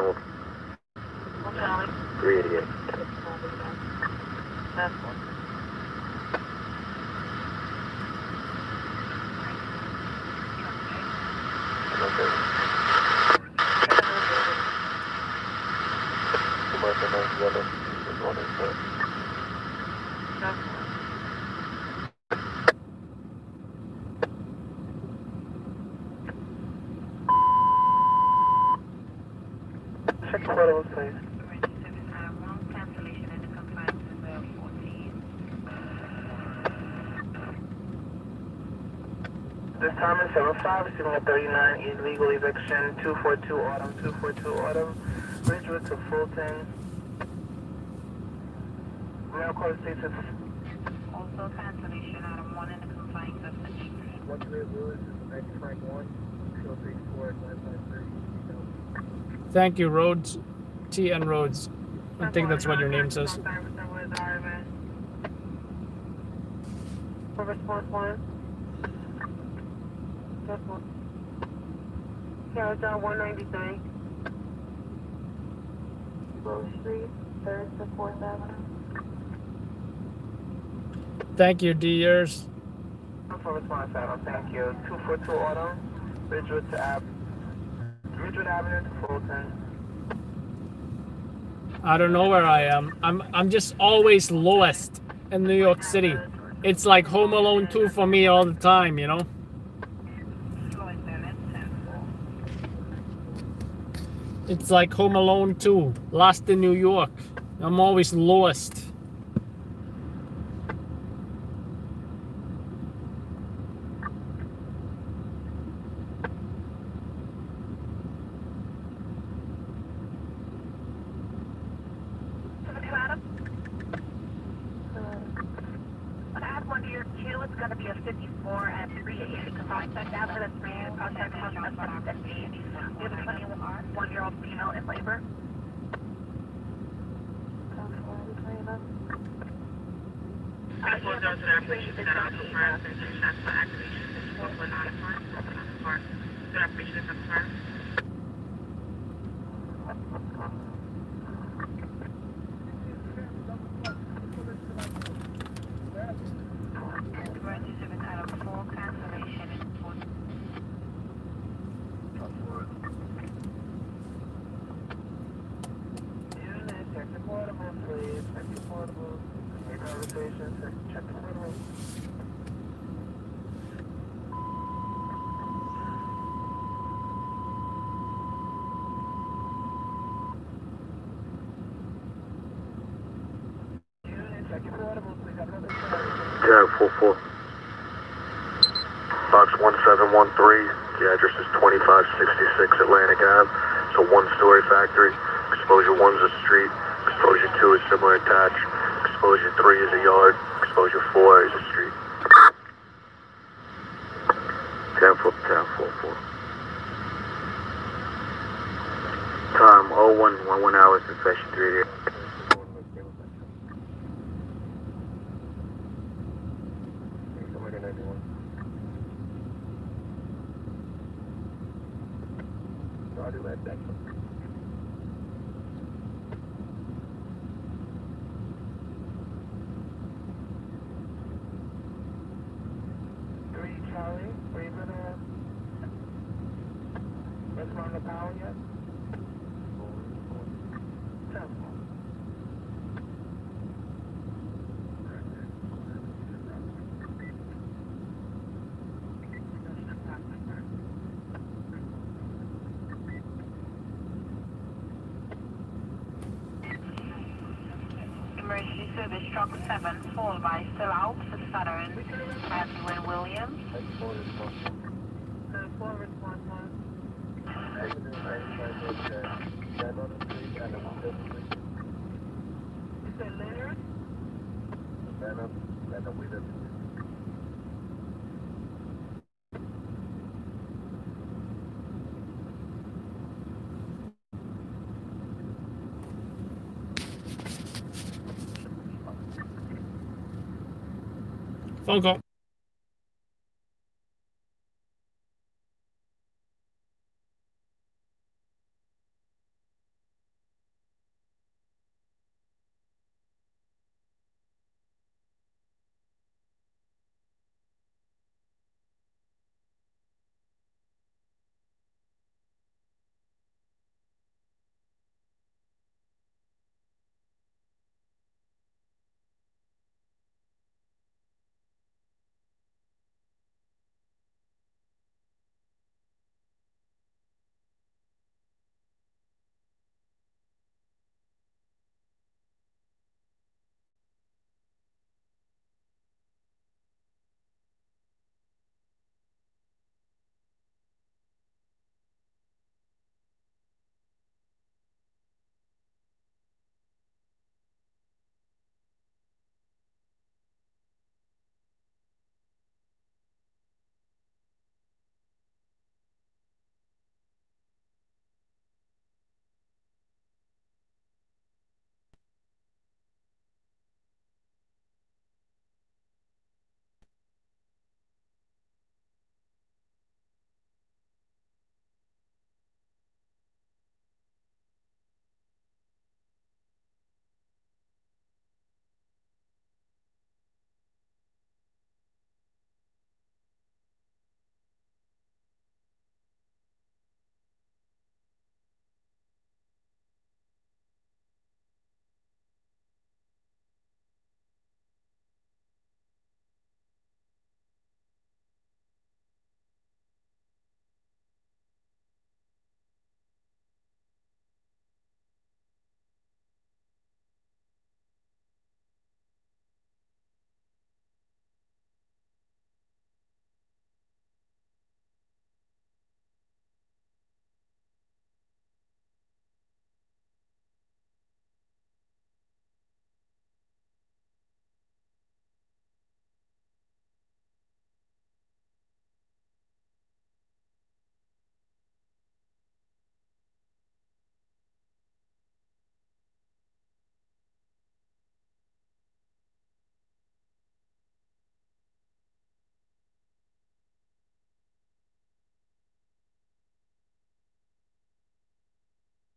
388. 5, sitting at 39 is eviction, 242 Autumn, 242 Autumn, Ridgewood to Fulton. Mail code states it's... Also cancellation item 1 in the confined custody. What's 1, Kill 34 at Thank you, Rhodes. TN Rhodes. I think that's what your name says. Response 1. Carriage on 193. Rose Street, 3rd to 4th Avenue. Thank you, dears. For response, Adam, thank you. 242 Autumn, Ridgewood to Ab. Ridgewood Avenue to Fulton. I don't know where I am. I'm I'm just always lowest in New York City. It's like Home Alone 2 for me all the time, you know? It's like Home Alone 2, Lost in New York. I'm always lowest.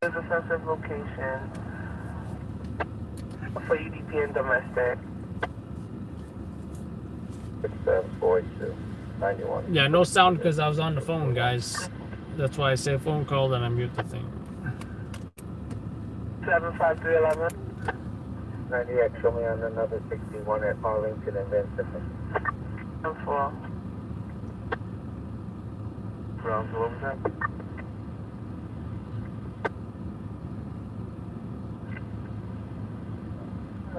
There's a sensitive location for UDP and domestic. Six seven four two ninety one. Yeah, no sound because I was on the phone, guys. That's why I say phone call, then I mute the thing. Seven five three eleven. Ninety X, show me on another sixty one at Arlington and Vincent. Ten four. Round, what was that?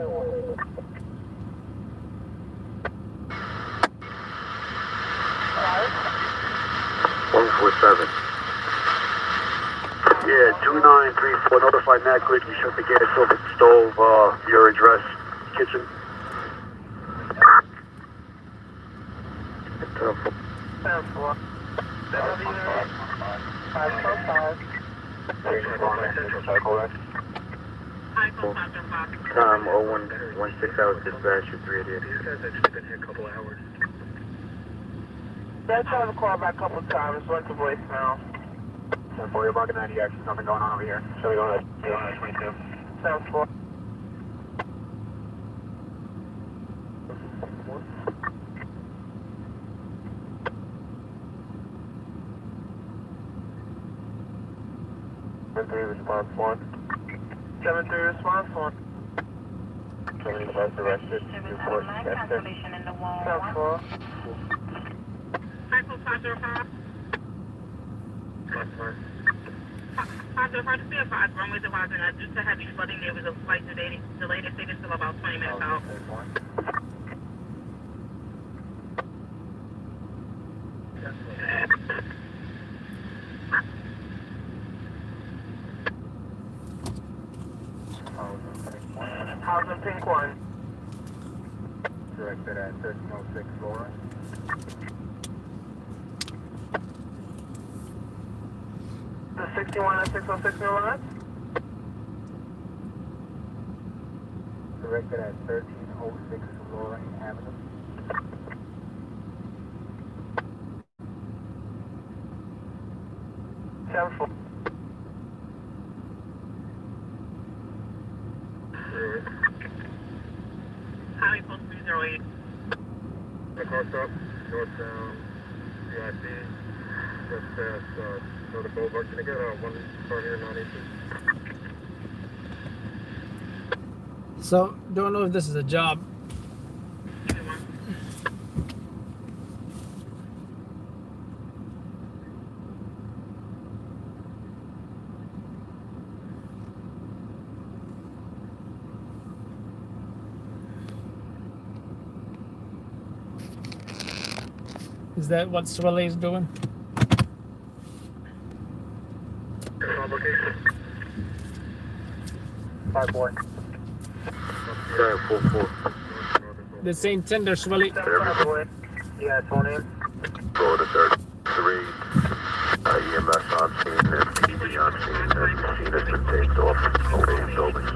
One four seven. Yeah, two nine three four. Notify Matt Grid. You shut the gas over the stove. Uh, your address, kitchen. Telephone. Ten four. Seven zero. Five four five. Tom 0116 hours dispatch, 388. You guys actually been here a couple hours. Yeah, I tried to call back a couple of times, went to voicemail. 10-4, you're bugging 90 X. Something going on over here. Show me going to 22. Sounds four. Seven three response one. Seven three response one. Twenty five arrested. Report Chester. Sounds four. Cycle 505. 505 to be advised, runways advising that due to heavy flooding, there was a flight delayed, delayed and taken still about 20 minutes out. Housing pink one. Directed at 1306 Lauren. The 61 and 606 New. Directed at 1306 Lorraine Avenue. Seven four. Highway post 308. Car stop, northbound, CIC, just past, uh, Northern Boulevard. Can I one car here, 918? So, don't know if this is a job. Is that what Swilly is doing? Location. Five boy. Sorry, 44. This ain't Tinder, Swilly. Yeah, phone in. Florida 33. Uh, EMS on scene, FTV on scene, and scene has been taped off. Away building.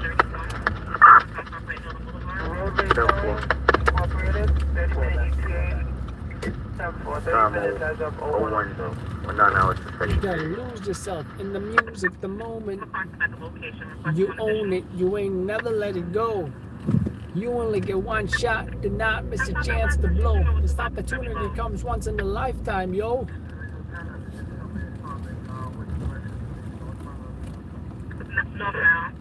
Road base Ten going. four. Operated. 30 minute ETA. Seven four. 30 Tom minutes as of 01 01. 19 hours to You gotta lose yourself in the music the moment you own it. You ain't never let it go. You only get one shot, do not miss a chance to blow. This opportunity comes once in a lifetime, yo. additional- Northbound.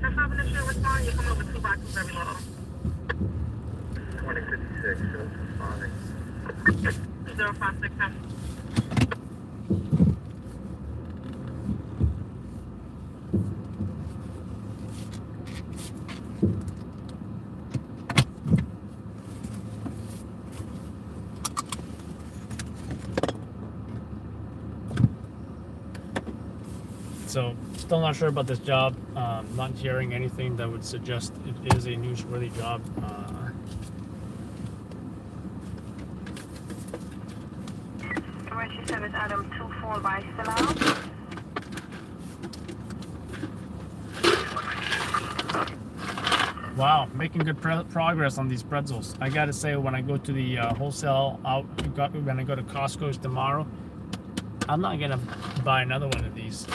Just having a share respond, you come over two boxes very low. 2056, shows responding. 2056 So, still not sure about this job. Um, not hearing anything that would suggest it is a newsworthy job. Uh, service Adam 24 by Salau. wow, making good pre- progress on these pretzels. I gotta say, when I go to the uh, wholesale out, when I go to Costco's tomorrow, I'm not gonna buy another one of these.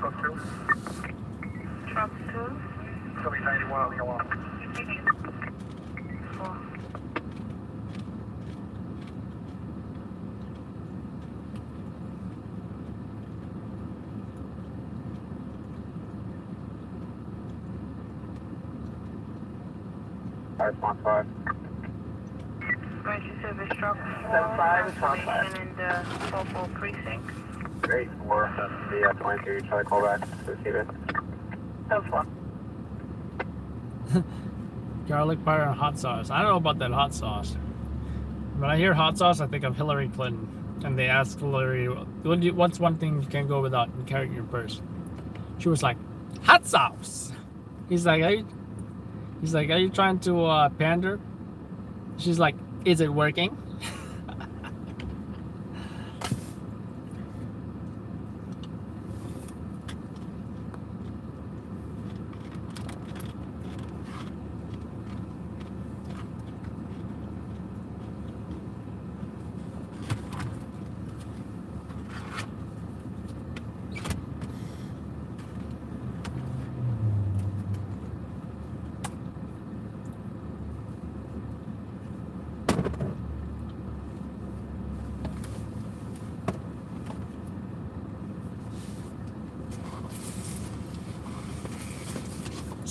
Truck two. Truck 2. Somebody 91 on the alarm. 4. Response five. emergency service truck Seven five is on five. station in the 44 precinct. Great, four, the, uh, twenty-three, try to call back, receive it. Seven four. Garlic butter and hot sauce. I don't know about that hot sauce. When I hear hot sauce, I think of Hillary Clinton. And they asked Hillary, "What do you- "What's one thing you can't go without and carry in your purse?" She was like, "Hot sauce." He's like, "Are you?" He's like, "Are you trying to uh, pander?" She's like, "Is it working?"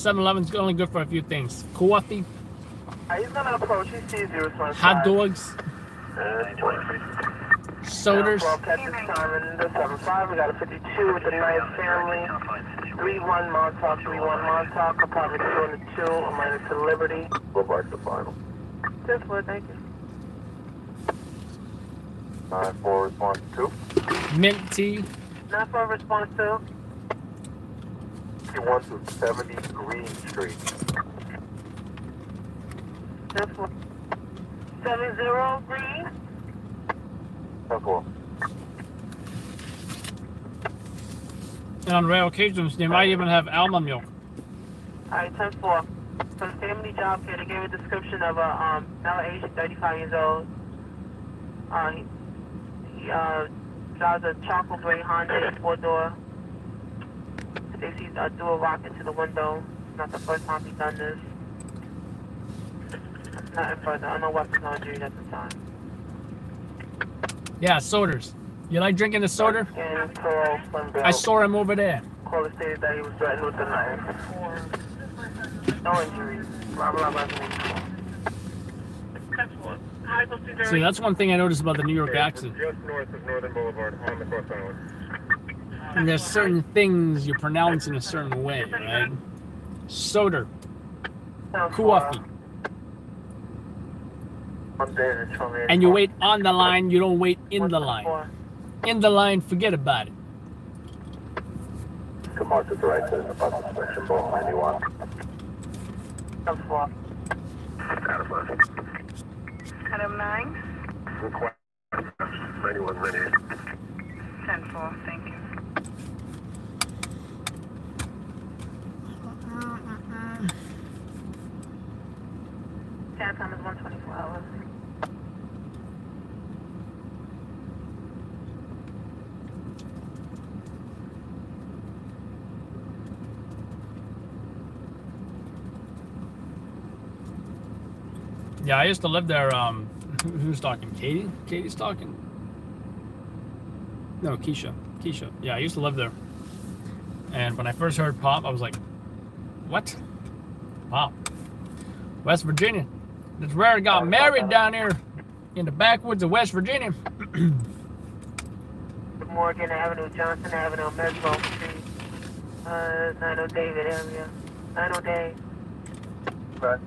Seven Eleven's only good for a few things: coffee, Uh, he's gonna approach, he sees you, hot dogs, Uh, twenty-three. sodas. Well, catch this time in the seven we got a fifty-two with the nice family. Three one Montauk, three one Montauk, apartment two and two, a minus to Liberty. Go back to final. Just what, thank you. Nine four response two. mint tea. Not for response two. He wants to seventy Green Street. Just one. Seven zero green. Ten four. And on rare occasions, they might even have almond milk. Alright, ten four. From family job care, they gave a description of a um male age thirty-five years old. Uh, he, he uh drives a chocolate gray Honda four door. They see a dual rock into the window. Not the first time he's done this. Nothing further. No weapons on duty at the time. Yeah, sodas. You like drinking the soda? And call from Bill. I saw him over there. Caller stated that he was threatened with a knife. No injuries. Blah blah blah. See, that's one thing I noticed about the New York accent. Just north of Northern Boulevard on the cross island. And there's certain things you pronounce in a certain way, right? Soder. coffee. And you wait on the line, you don't wait in the line. In the line, forget about it. Come on to the right side of the bus inspection, both ninety-one. Adam 9, Request ninety-one minutes. 10 4, thank you. Time is 124 hours. Yeah, I used to live there. Um, who's talking? Katie? Katie's talking? No, Keisha. Keisha. Yeah, I used to live there. And when I first heard pop, I was like, what? Wow. West Virginia. That's where I got married down here in the backwoods of West Virginia. Morgan Avenue, Johnson Avenue, Meserole Street, uh, 90 David area. 90 Day. Right.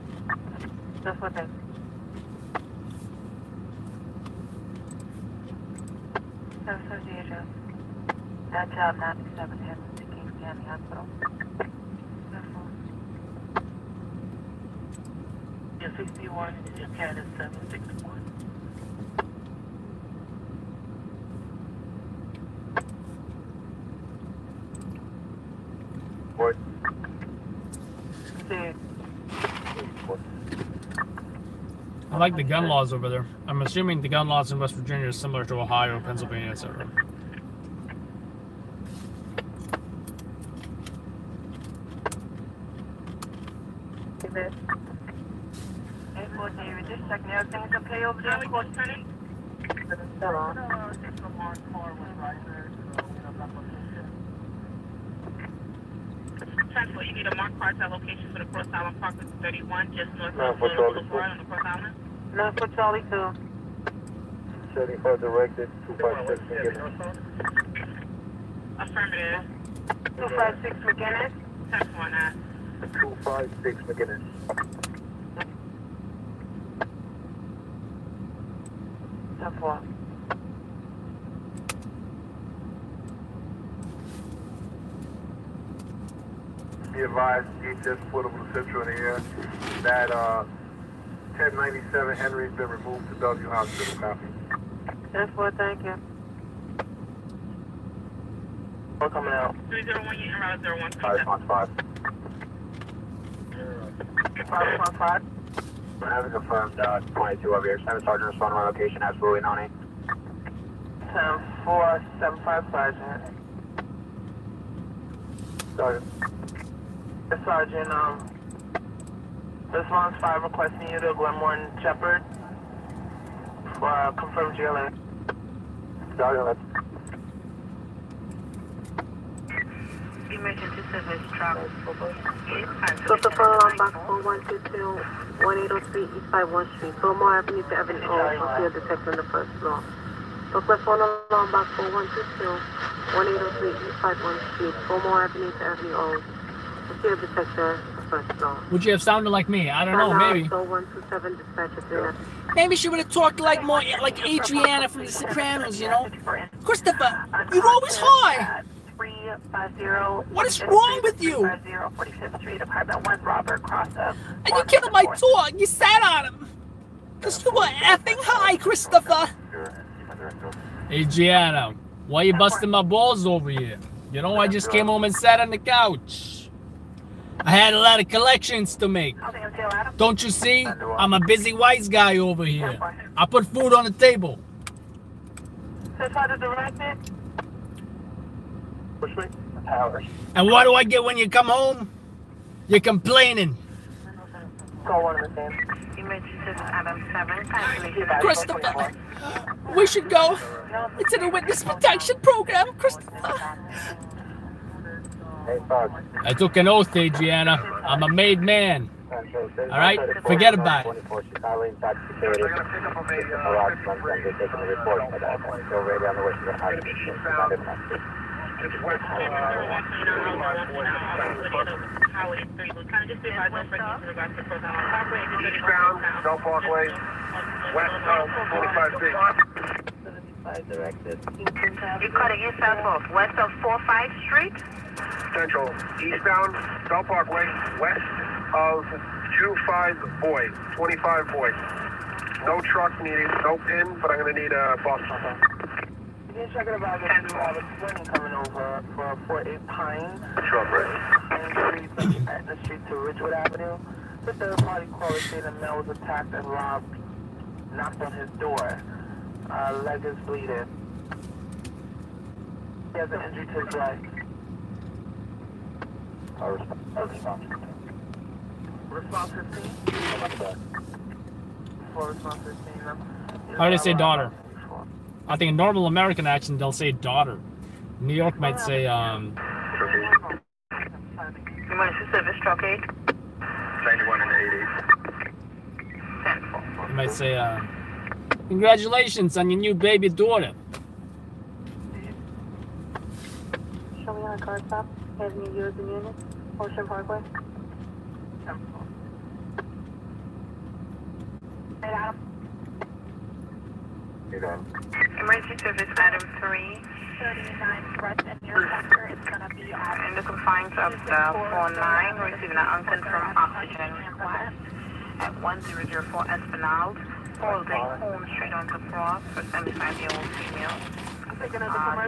That's what they. That's what the address. That job 97 Henry to King County Hospital. That's all. Yeah, 61, your cat is 761. Boy. See, I like the gun laws over there. I'm assuming the gun laws in West Virginia are similar to Ohio, Pennsylvania, etc. David. Hey, Fort David, just checking everything's okay over there, Fort City? Transport, you need a marked cartel location for the Cross Island Park with 31, just north No, of for Little sure. Boulevard on the Cross Island. Nine for Charlie 2. 74 directed, 256 McGuinness. Affirmative. 256 McGuinness. Text one at. 256 McGuinness. Ten four. Be advised, DHS portable central in the air. That uh, 1097 Henry's been removed to Bellevue Hospital. Copy. Ten four, thank you. We're coming out. 301, you route 01. Five response five. Five one five. I have confirmed uh, 22 of your 7 Sergeant respond to my location, absolutely no name. Ten four, seven five Sergeant. Sergeant. The Sergeant, um, response five requesting you to Glenmore and Shepherd for uh, confirmed GLA. Sergeant, let's Emergency service truck. Christopher Alarm Box 4122, 1803 East 51 Street, Fillmore Avenue to Avenue O, concealed detector on the first floor. Request phone alarm box 4122, 1803 East 51 Street, Fillmore Avenue to Avenue O, concealed detector, the first floor. Would you have sounded like me? I don't know, maybe. So 127 dispatcher Maybe she would have talked like more like Adriana from The Sopranos, you know? Christopher, you're always high. Three five zero. What is wrong with you? Five zero, 45th Street, apartment one, Robert, cross. And you killed my dog. You sat on him. Because you were effing high, Christopher. Adriana, why you busting my balls over here? You know, I just came home and sat on the couch. I had a lot of collections to make. Don't you see? I'm a busy wise guy over here. I put food on the table. So far to direct it. push me. Towers. And what do I get when you come home? You're complaining. Call one of the same. Emergency service Adam 7. Cancellation. Christopher, we should go It's in the witness protection program, Christopher. I took an oath, Adriana. I'm a made man. All right, forget about it. 24 Chicago inside security. Garage front end, they're taking the report for that. Still ready on the way to the hospital. Eastbound, Belt Parkway, west of 45 Street. directed. You're cutting eastbound off west of 45 Street. Central, eastbound, Belt Parkway, west of 25 Boy, 25 Boy. No truck needed, no pin, but I'm gonna need a bus. You can check about the the coming over for 48 Pine. Truck ready. Pine Street, at the street to Ridgewood Avenue. The third party caller said a male was attacked and robbed, knocked on his door. Uh, leg is bleeding. He has an injury to his leg. Our response. Our response. Response 15? For response 15. um, How do they say daughter? I think in normal American accent they'll say daughter. New York might say um Emergency service truck 8. 91 and 88. 10 they might say uh Congratulations on your new baby daughter. Show me on a car stop, Avenue U as a unit, Ocean Parkway. You done? Emergency service Adam 3. 39 breath and is going to be on In the confines of the 49, receiving an unconfirmed oxygen request at 1004 Esplanade, holding home street on the cross for 75-year-old female. Uh,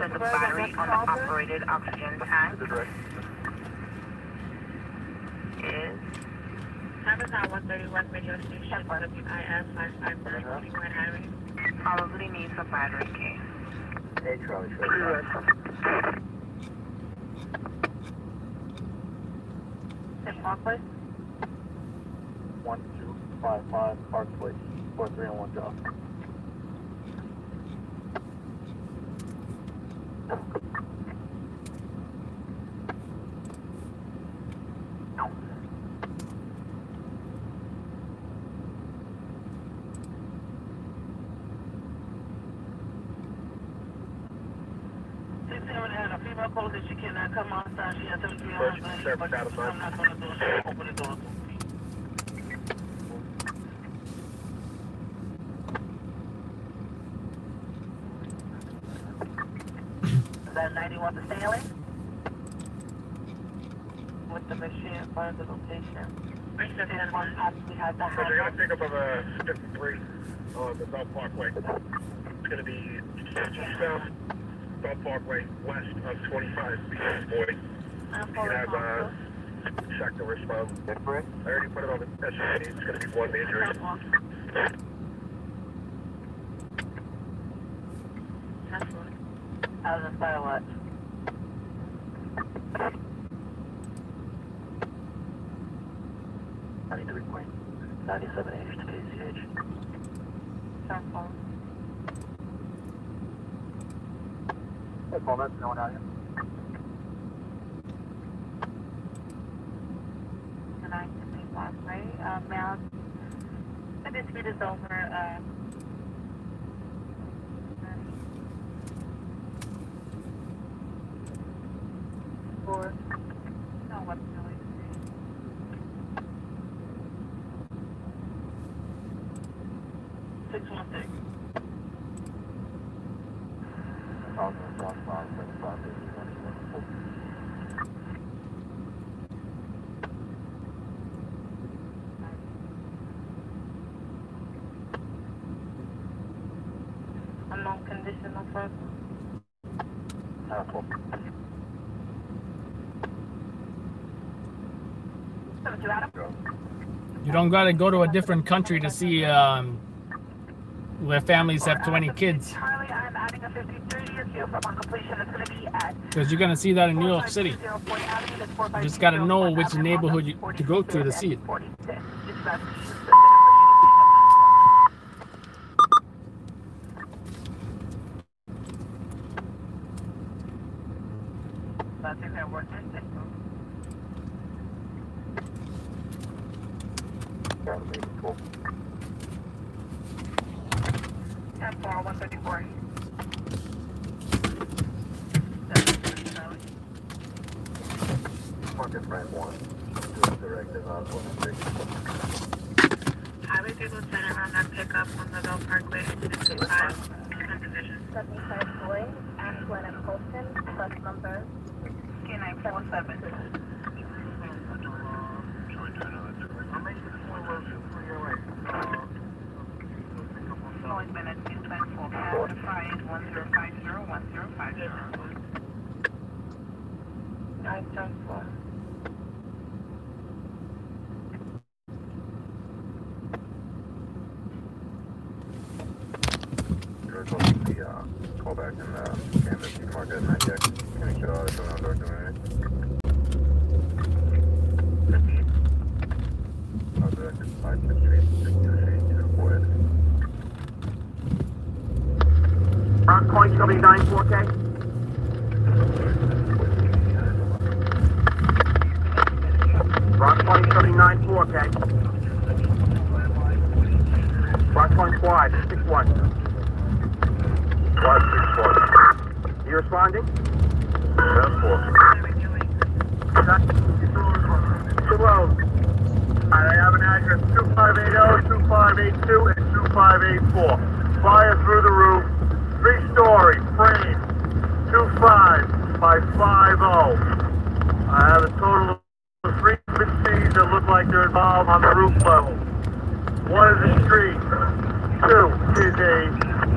set the battery on the operated oxygen tank is Amazon 131 radio station WIS 559 Highway. Probably needs a battery case. Hey, Charlie. Charlie. Parkway? One, two, five, five, Park Place. Four, three, and one job. told that she cannot come outside. She has to be First, on service that 91 to Stanley? With the machine, the location. And one possibly has the So they're high. gonna pick up of a 53 on Belt Parkway. It's gonna be eastbound Belt Parkway, west of 25 Beach Boy. I'm You for have, uh, responsible. sector response. I already put it on the SUV. It's gonna be one major. I was in Firewatch. Ninety-three point ninety-seven H to KCH. Cell phone. Hey, Paul, that's going out here. And Be Parkway. Uh, now, the speed is over, uh, four. No, what's going Six one six. Unknown condition, no further. Seventy-two Adam. Don't gotta go to a different country to see um, where families have 20 kids. Charlie, I'm adding a 53 is here from on completion. It's going to be at Because you're gonna see that in New York City. 450 Avenue. That's 450 You just gotta know which neighborhood you, to go to to see it.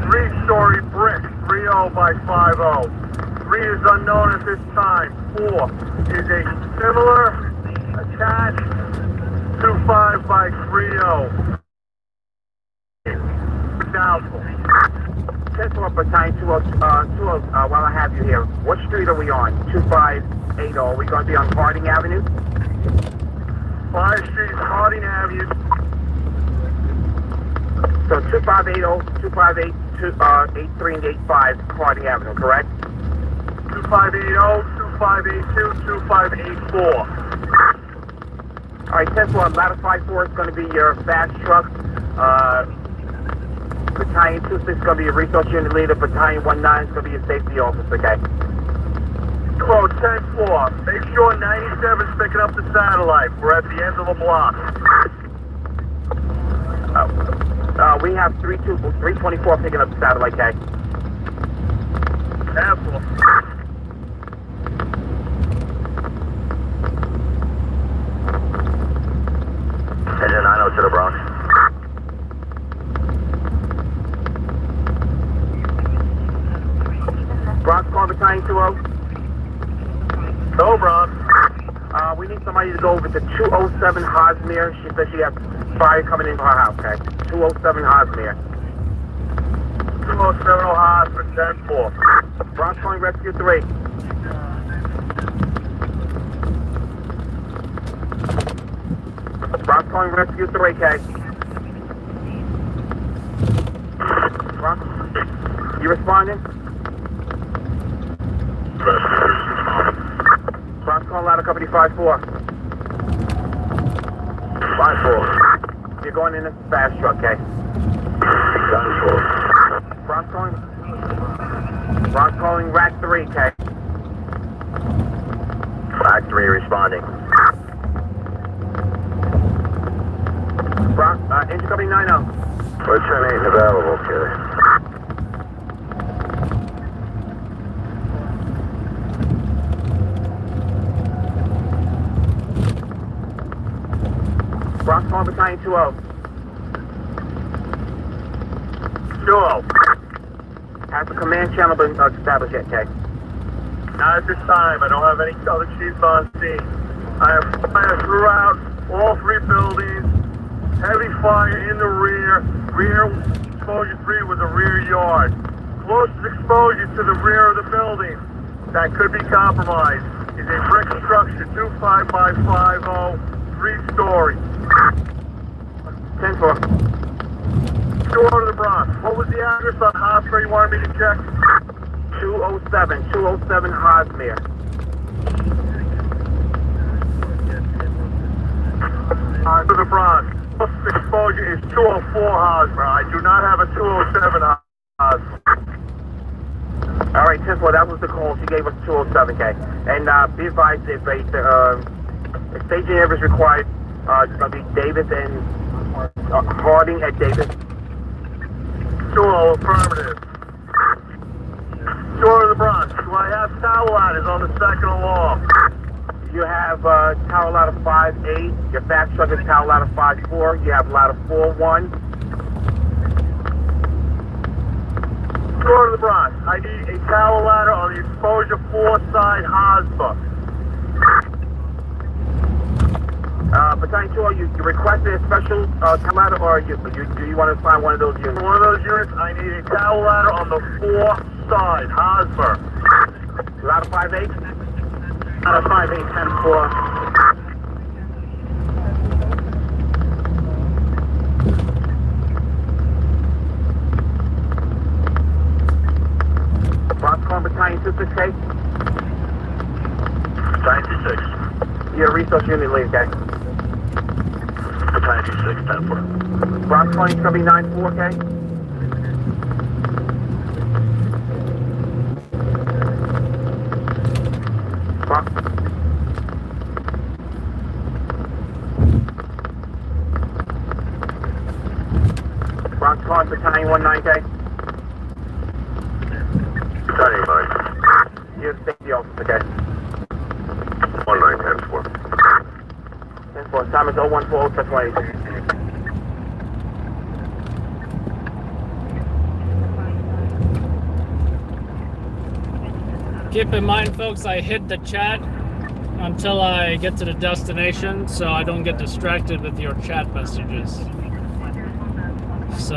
Three story brick, 30 by 50. Three is unknown at this time. Four is a similar attached 25 by 30. Doubtful. Tesla Battalion 20, uh, 20, uh, while I have you here, what street are we on? 2580. Are we going to be on Harding Avenue? 5 Street, Harding Avenue. So 2580, 258, two, uh, 83, and 85 Harding Avenue, correct? 2580, 2582, 2584. All right, Tesla, ladder 54 is going to be your fast truck. Uh, battalion 26 is going to be your resource unit leader. Battalion 19 is going to be your safety officer, okay? Code 10-4. Make sure 97's picking up the satellite. We're at the end of the block. Uh, we have 32 324 picking up the satellite, K. Careful. Engine 90 to the Bronx. Bronx Car Battalion 20. No, Bron. Uh, we need somebody to go over to 207 Hosmer. She says she has fire coming into her house, okay? 207 Hosmer. 207 Ohio for 10-4. Bronx calling Rescue 3. Bronx calling Rescue 3, K. Bronx, you responding? Bronx calling ladder company 5-4. 5-4. You're going in as fast truck, okay? Rock calling. Rock calling rack 3, okay? Rack 3 responding. Rock, uh, engine company 90. We're 10 8 available, okay. Rock calling battalion 2 0. and channel been established yet, Keg? Not at this time. I don't have any other chiefs on scene. I have fire throughout all three buildings, heavy fire in the rear, rear exposure three was a rear yard. Closest exposure to the rear of the building that could be compromised is a brick structure, 25 by 50, three story. 10 4. Door to the Bronx. What was the address on Hofstra you wanted me to check? 207, 207 Hosmer. Uh, to the. Closest exposure is 204 Hosmer. I do not have a 207 Hosmer. All right, Tesla, that was the call. She gave us 207K. And uh, be advised if a, uh, if staging is required, uh, it's going to be Davis and uh, Harding at Davis. Sure, affirmative. Door to the Bronx. Do I have tower ladders on the second alarm? You have uh, tower ladder 5-8. Your fast truck is tower ladder 5-4. You have ladder 4-1. Door to the Bronx. I need a tower ladder on the exposure 4 side Hosmer. Uh, Battalion 2, you, you requested a special uh, tower ladder or you, you, do you want to find one of those units? One of those units, I need a tower ladder on the 4 side Hosmer. Ladder 5-8? Ladder 5 8 10 4. Rockcorn Battalion 2-6K? 96. You're a resource unit lead, okay? Battalion 26, 10 4. Rockcorn, it's going to be 9-4K? Rock. Rockcorn Battalion 19K? Battalion 9. You're safety officer, okay? 19, 10 4. 10 4. Time is 0140, touch 180. Keep in mind, folks, I hid the chat until I get to the destination so I don't get distracted with your chat messages. So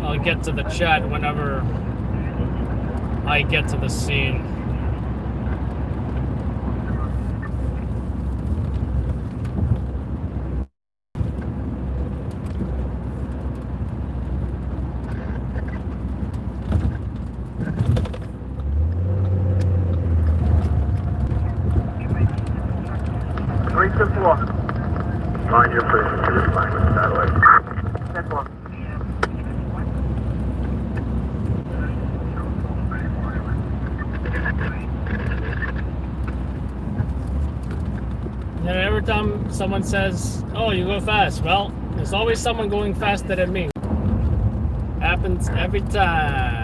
I'll get to the chat whenever I get to the scene. Three to four. Find your frequency to flying with the satellite. Ten four. And every time someone says, "Oh, you go fast," well, there's always someone going faster than me. Happens every time.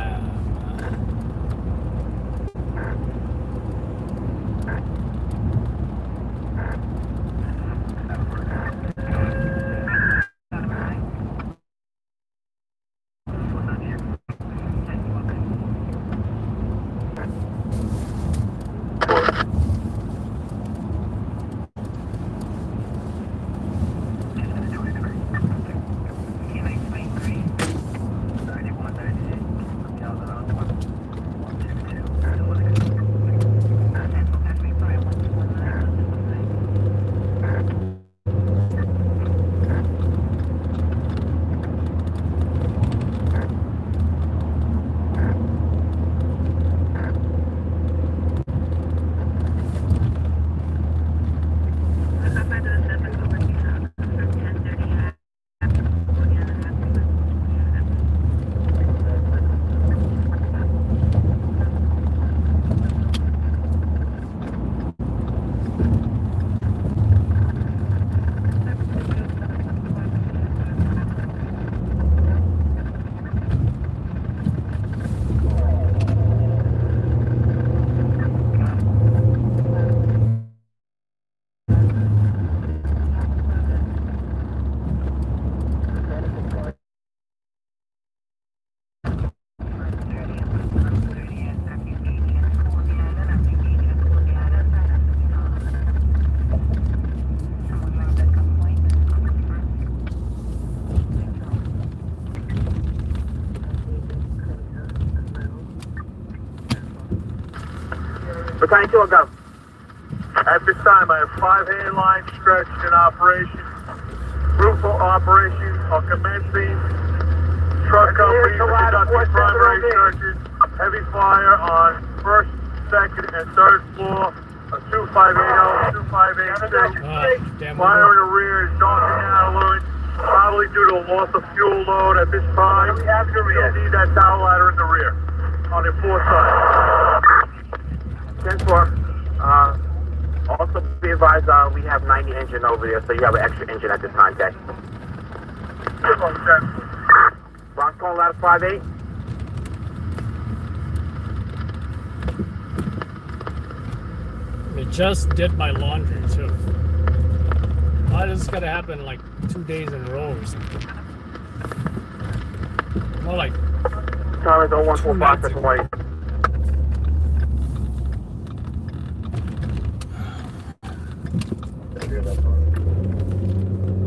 Battalion 2, go. At this time, I have five hand lines stretched in operation. Fruitful operations are commencing. Truck companies are conducting primary searches. Heavy fire on first, second, and third floor of 2580, 2582. Ah, damn Fire in the rear is darkening out probably due to a loss of fuel load at this time. We still need that tower ladder in the rear on the fourth side. 10 4. Uh, also advised, uh, we have 90 engine over there, so you have an extra engine at this time, okay? Bronx calling ladder 5 8. I just did my laundry too. Why is this gonna happen like two days in a row or something? More like is 0145 second white.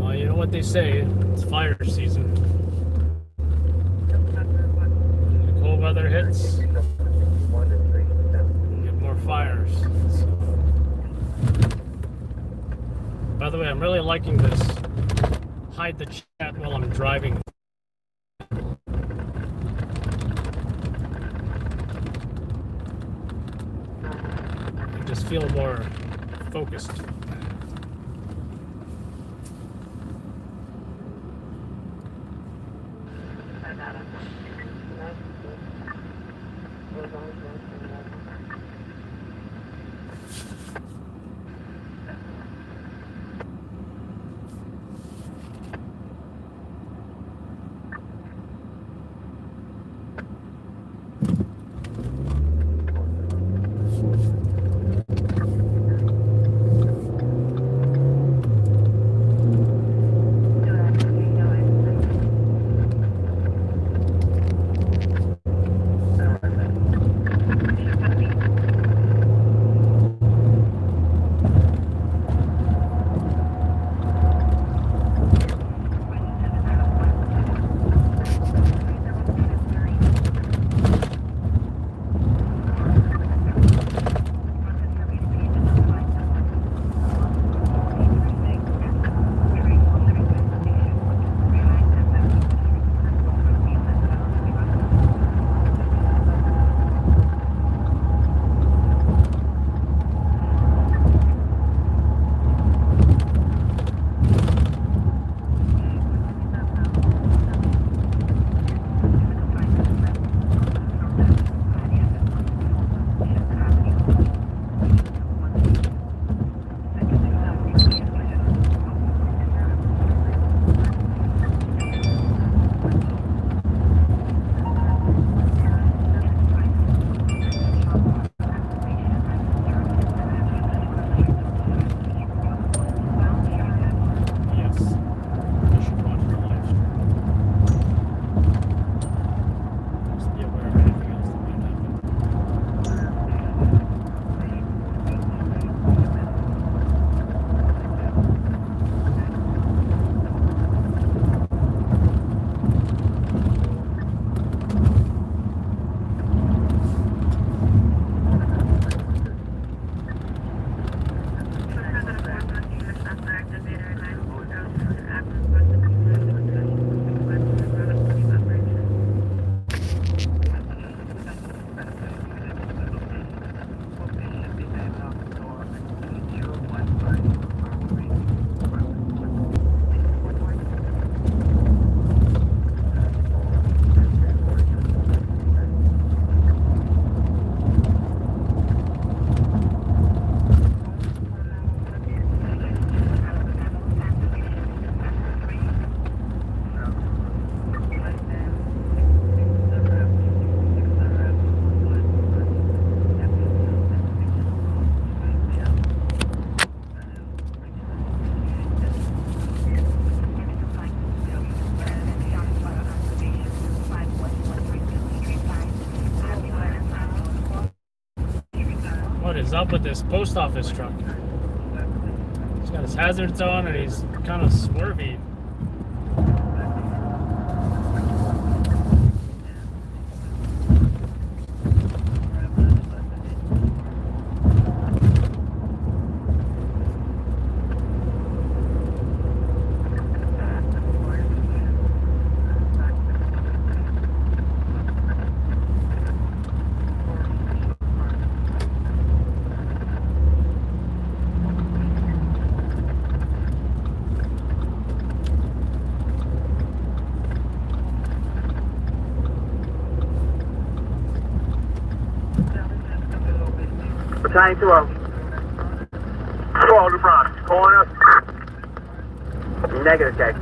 well, you know what they say, it's fire season. When the cold weather hits, get more fires. So. By the way, I'm really liking this. Hide the chat while I'm driving. I just feel more focused. This post office truck? He's got his hazards on and he's kind of swervy. Battalion 2 0. Hello, LeBron. Calling us. Negative, Jay.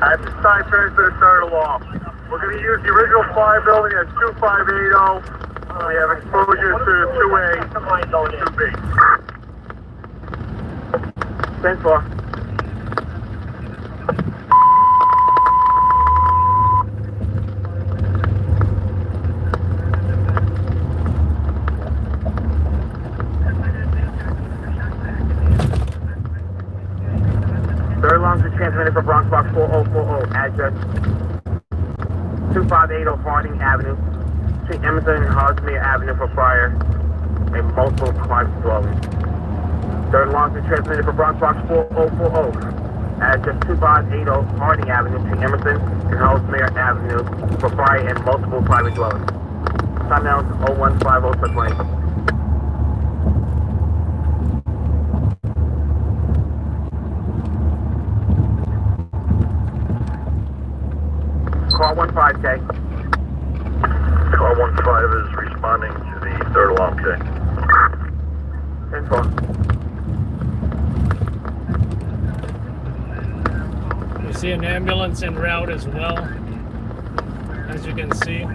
At this time, transmitter started off. We're going to use the original fire building at 2580. Uh, we have exposure to 2A, 2B. 10 4. Third alarm is transmitted for Bronx Box 4040, address 2580 Harding Avenue, between Emerson and Hosmer Avenue for fire and multiple private dwellings. Third alarm is transmitted for Bronx Box 4040, address 2580 Harding Avenue, to Emerson and Hosmer Avenue for fire and multiple private dwellings. Time now is 0150 20. Call 15K. Car 15 is responding to the third alarm K. 10 4. You see en route as well, as you can see.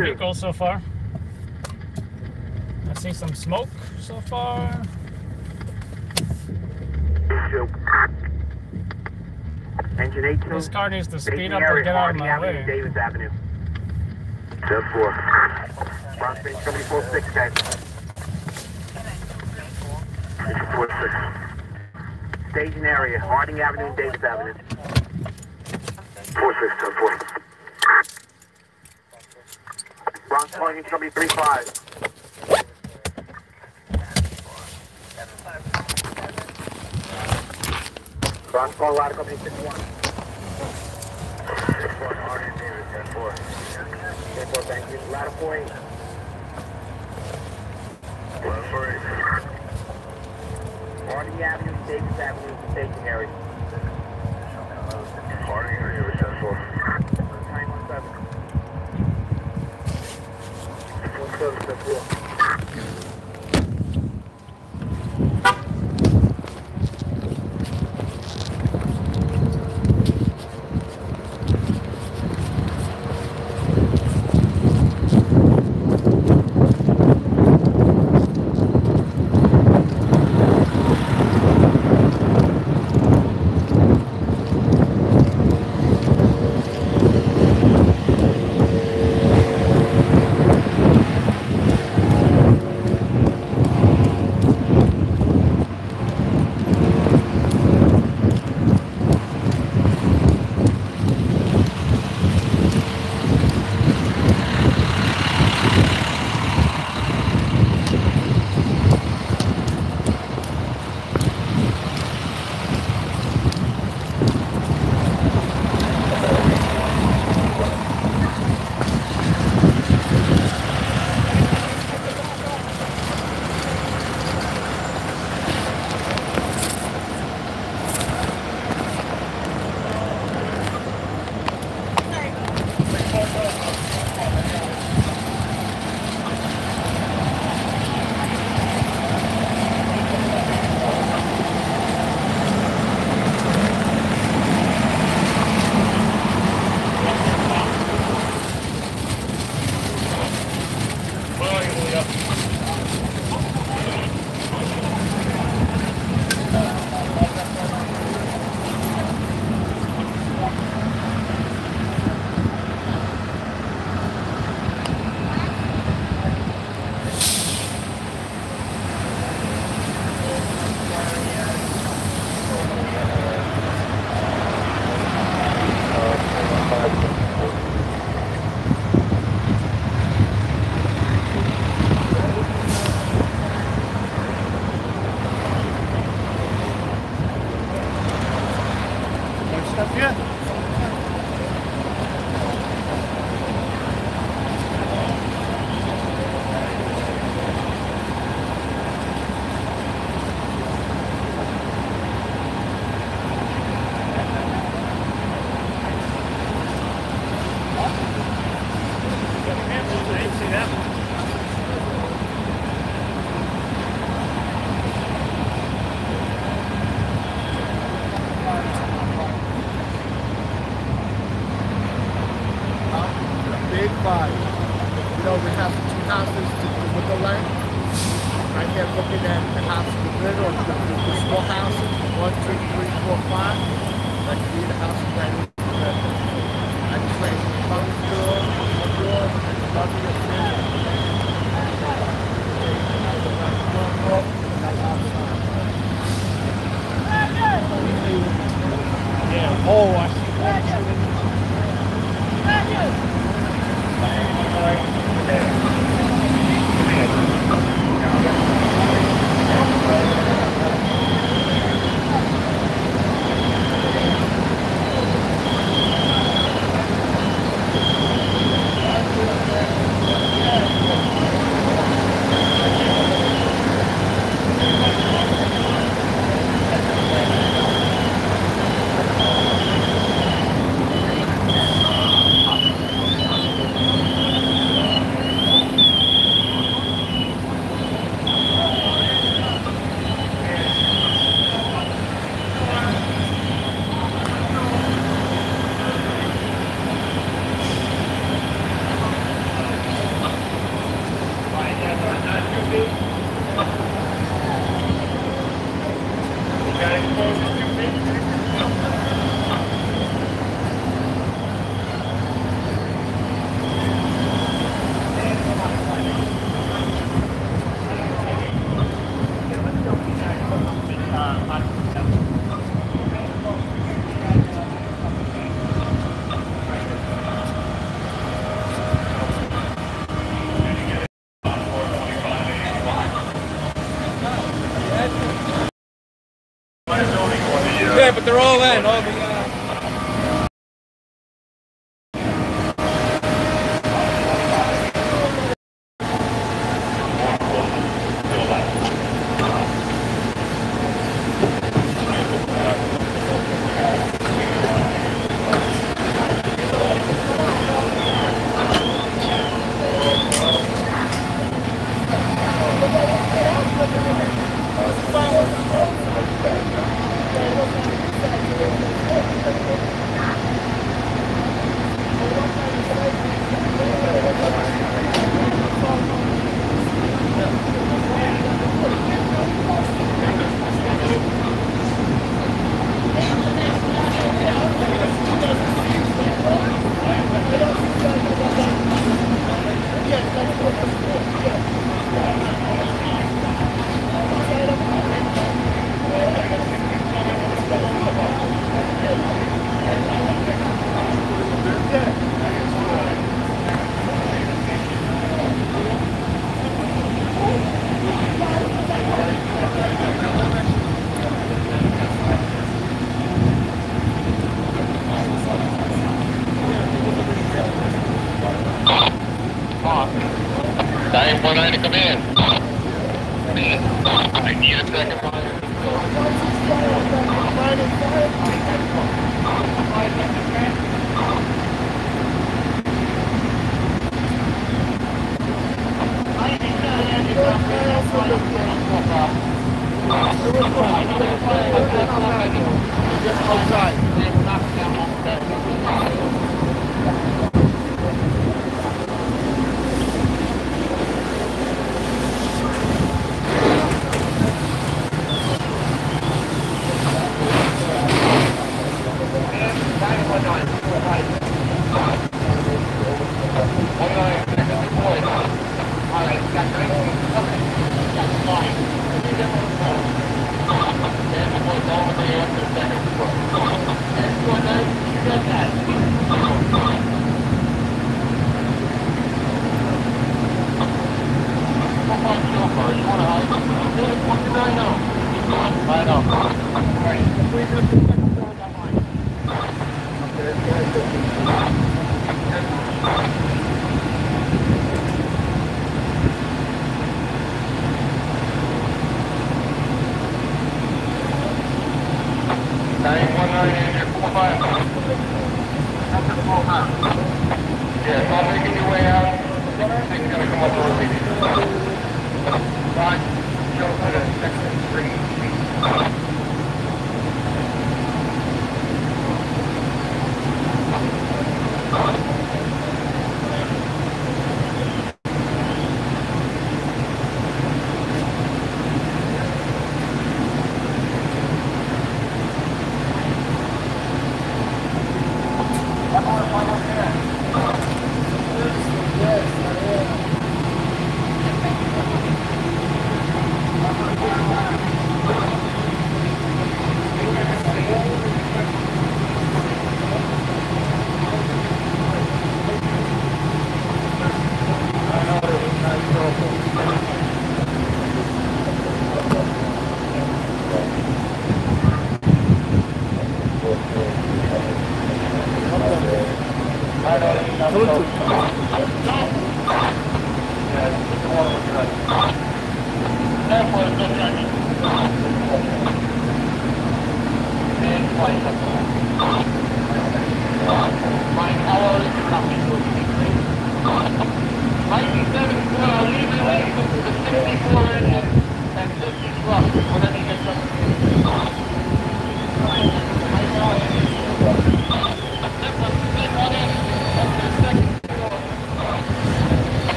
A ton so far. I see some smoke so far. Engine 8 This car needs to speed up or get out of my Avenue way. Davis Avenue. 10 4. Bronx Point, somebody 4 6, okay? Staging area, Harding Avenue Davis Medical in one. But they're all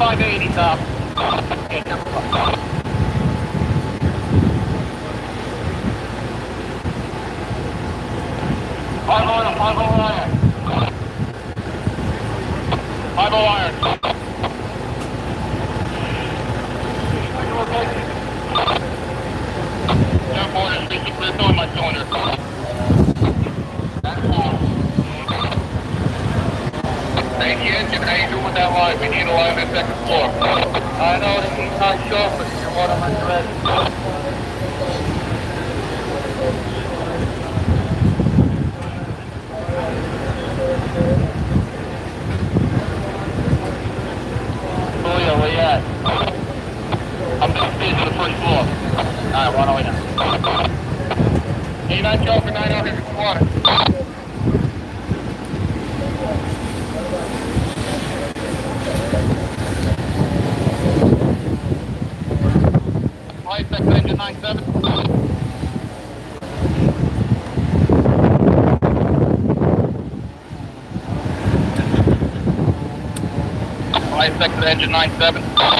580 top. How you doing with that line? We need a line at second floor. I know the heat's not sure, but you're one of my threads. Oh yeah, where you at? I'm upstairs to the first floor. Alright, one away now. Hey, not Joe for 900 water. Flight back to engine 97. Back to engine 97.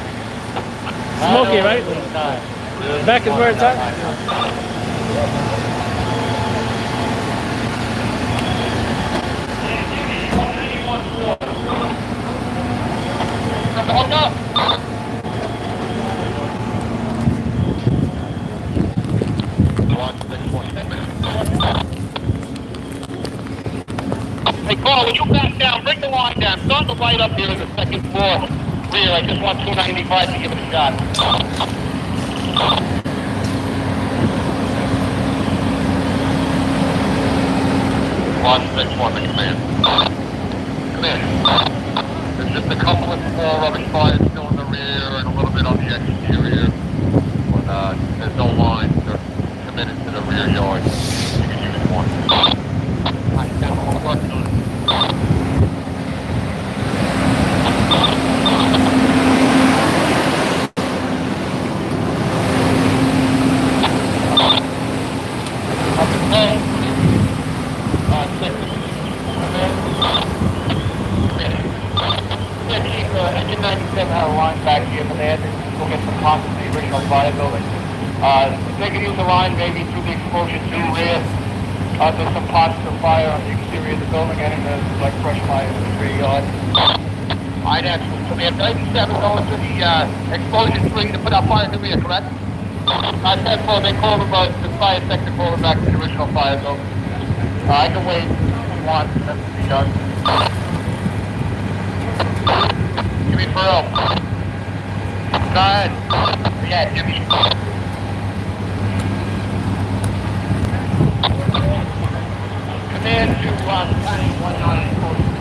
Back is where it's at? Hey, Carl, when you back down, bring the line down. Start the light up here on the second floor. Rear, I just want 295 to give it a shot. One six one, the command. Come in. There's just a couple of small rubbish fires still in the rear and a little bit on the exterior. But uh, there's no line to come in into the rear yard. You can use one. I can hold on. Hey. Uh, six. Yeah, Chief, uh, engine 97 had a line back here, but they had to go get some parts from the original fire building. Uh, if they could use the line maybe through the explosion to rear, uh, there's some parts of the fire on the exterior of the building and in the, like, fresh fire in the rear yard. I'd ask, so we have 97 going to the, uh, exposure three to put out fire in the rear, correct? 10 4, they called them, uh, the fire sector called them back to the original fire zone. Uh, I can wait if you want, that's to be done. Give me Pearl. Go ahead. Yeah, me. Command to, uh, County 194.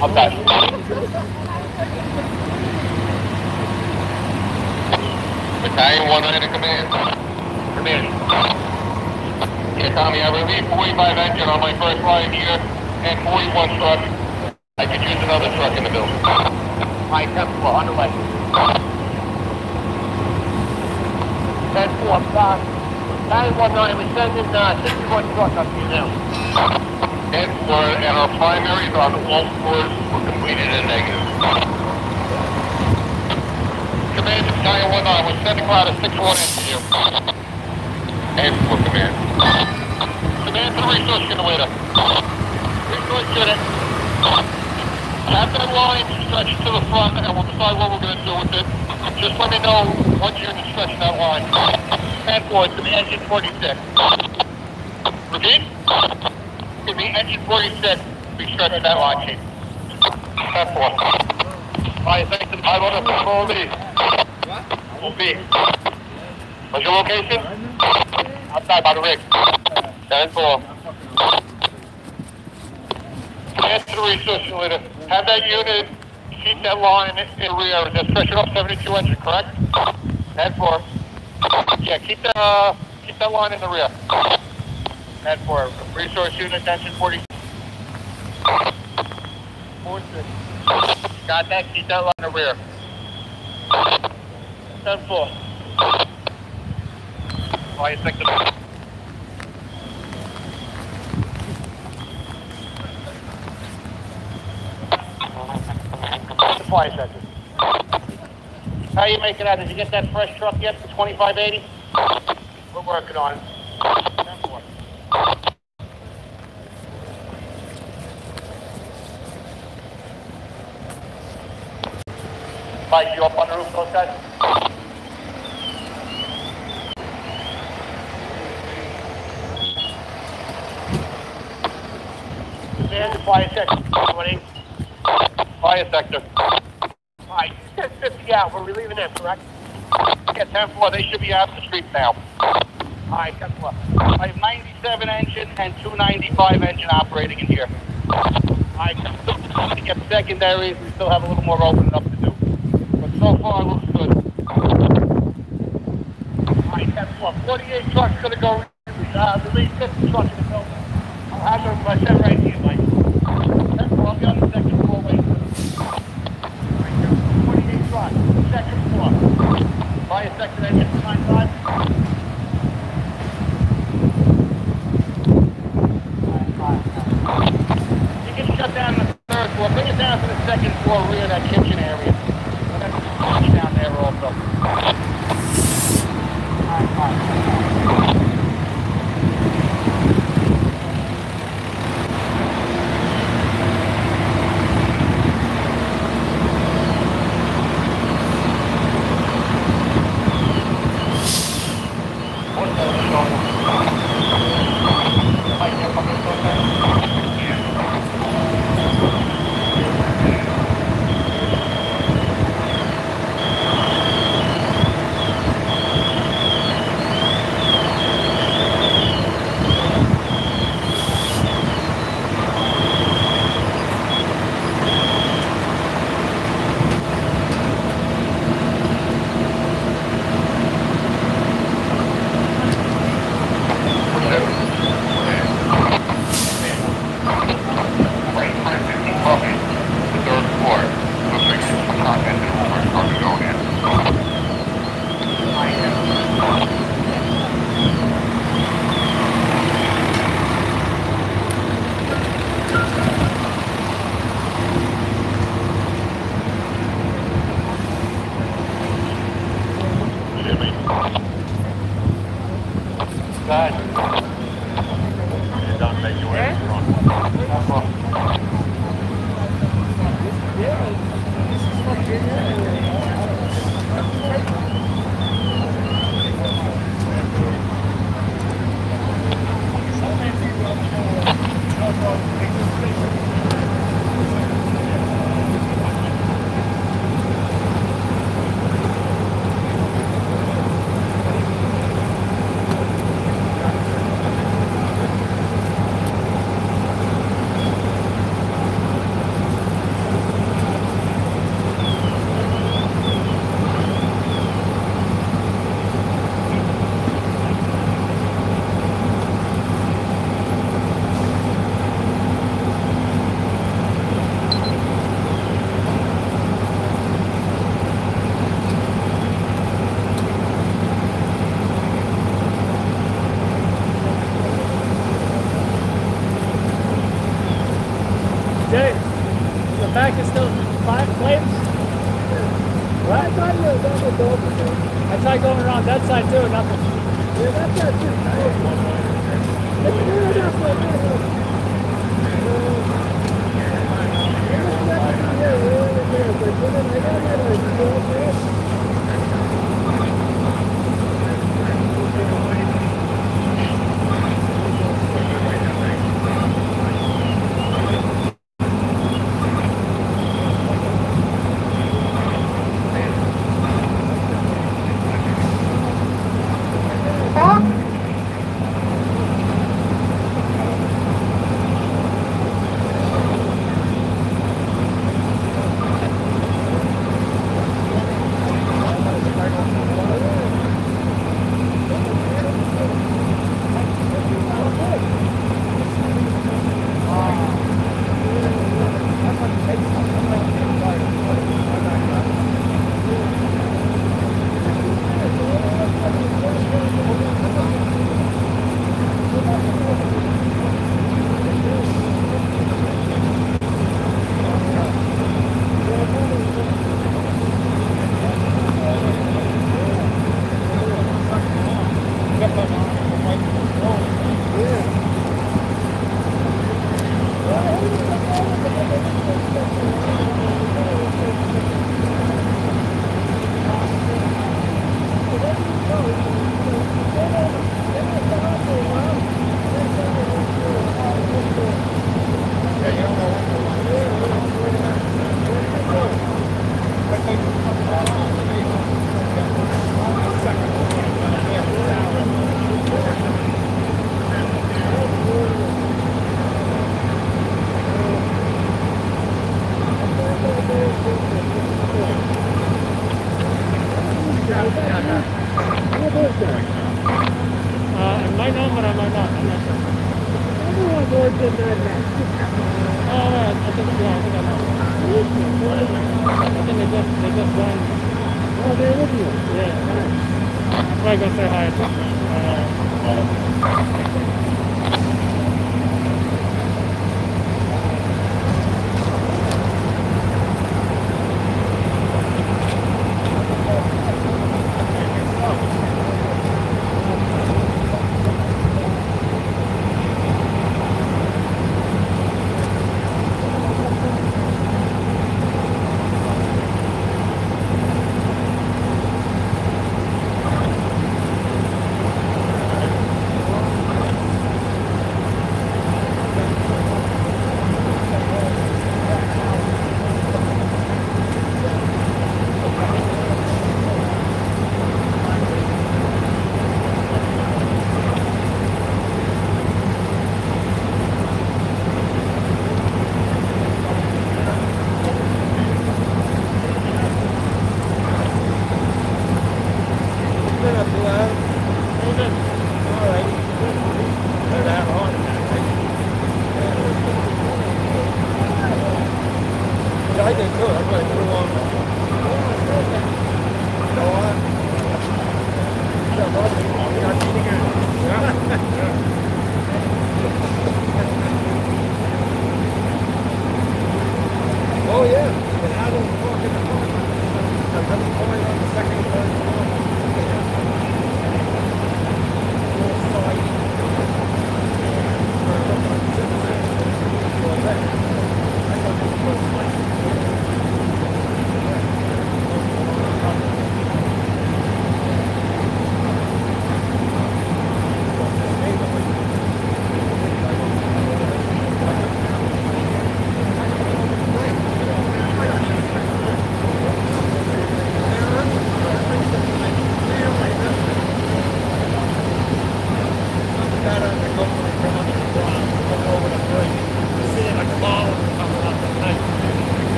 Okay. 100 in command. Command. Yeah, Tommy, I relieved 45 engine on my first line here and 41 truck. I could use another truck in the building. My 10 floor, underway. 10 4, stop. 919, we send in uh, 61 truck up here now. and four, and our primaries on all fours were completed in negative. Command to Sky 19, we're sending out a 6-1 into you. And for to unit. That line to the front, and we'll decide what we're going to do with it. Just let me know once you're stretching that line. To the engine 46. Repeat? To the engine 46, be stretching that line. Alright, thanks to Be. What's your location? Outside by the rig. 10-4. Answer the resource leader. Have that unit keep that line in rear. Stretch it off 72 engine, correct? 10-4. Yeah, keep that, uh, keep that line in the rear. 10-4. Resource unit, engine 40. 4-6. Got that? Keep that line in the rear. 10-4. Why you think center. How you making out? Did you get that fresh truck yet for 2580? We're working on it. Mike, you up on the roof, those guys? Stand fire sector, 20. Fire sector. Alright, you said 50 them, correct? Yeah, 10-4, they should be out the street now. Alright, 10-4. I have 97 engine and 295 engine operating in here. Alright, still to get secondaries, we still have a little more opening up to do. But so far, it looks good. Alright, 10-4, 48 trucks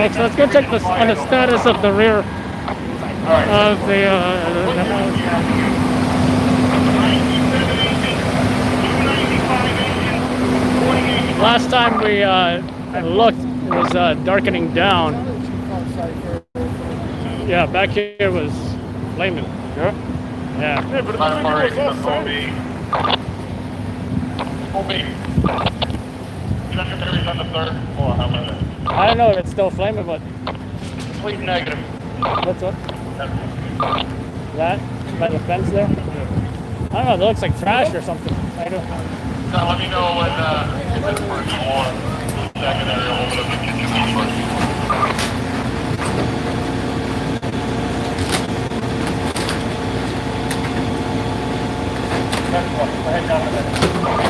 right, folks, let's go check the, on the status of the rear of the, uh, the house. Last time we uh, looked, it was uh, darkening down. Yeah, back here was flaming. Yeah? Yeah. Yeah, but it's already was also. Secondary's on the third floor, how about that? I don't know if it's still flaming, but Complete negative. what's what? That? By the fence there? I don't know, it looks like trash or something. I don't Now let me know when, uh, if it's first floor. Secondary, I'll open up the kitchen first. Next one, go ahead down to that.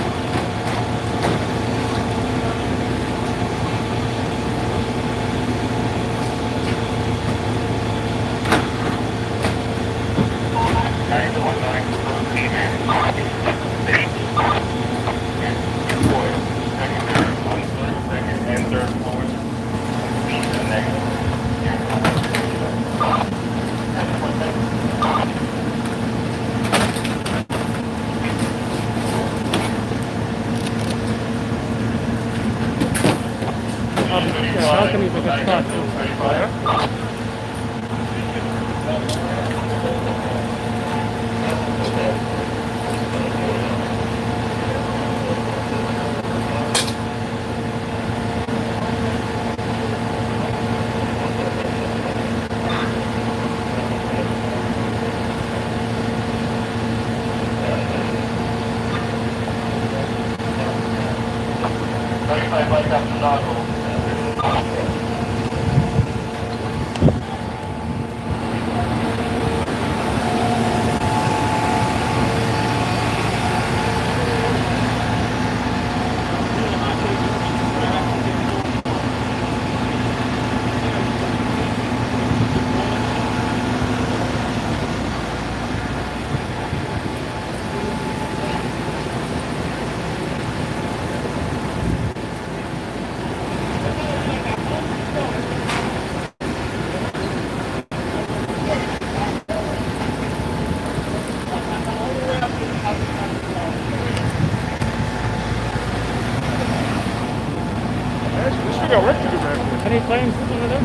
Can you pick a spot? Thirty-five lights after nozzle. We got work to do back there. Any flames over there?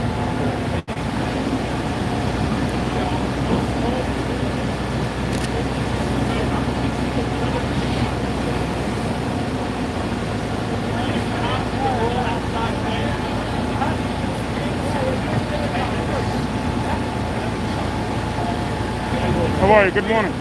Good morning.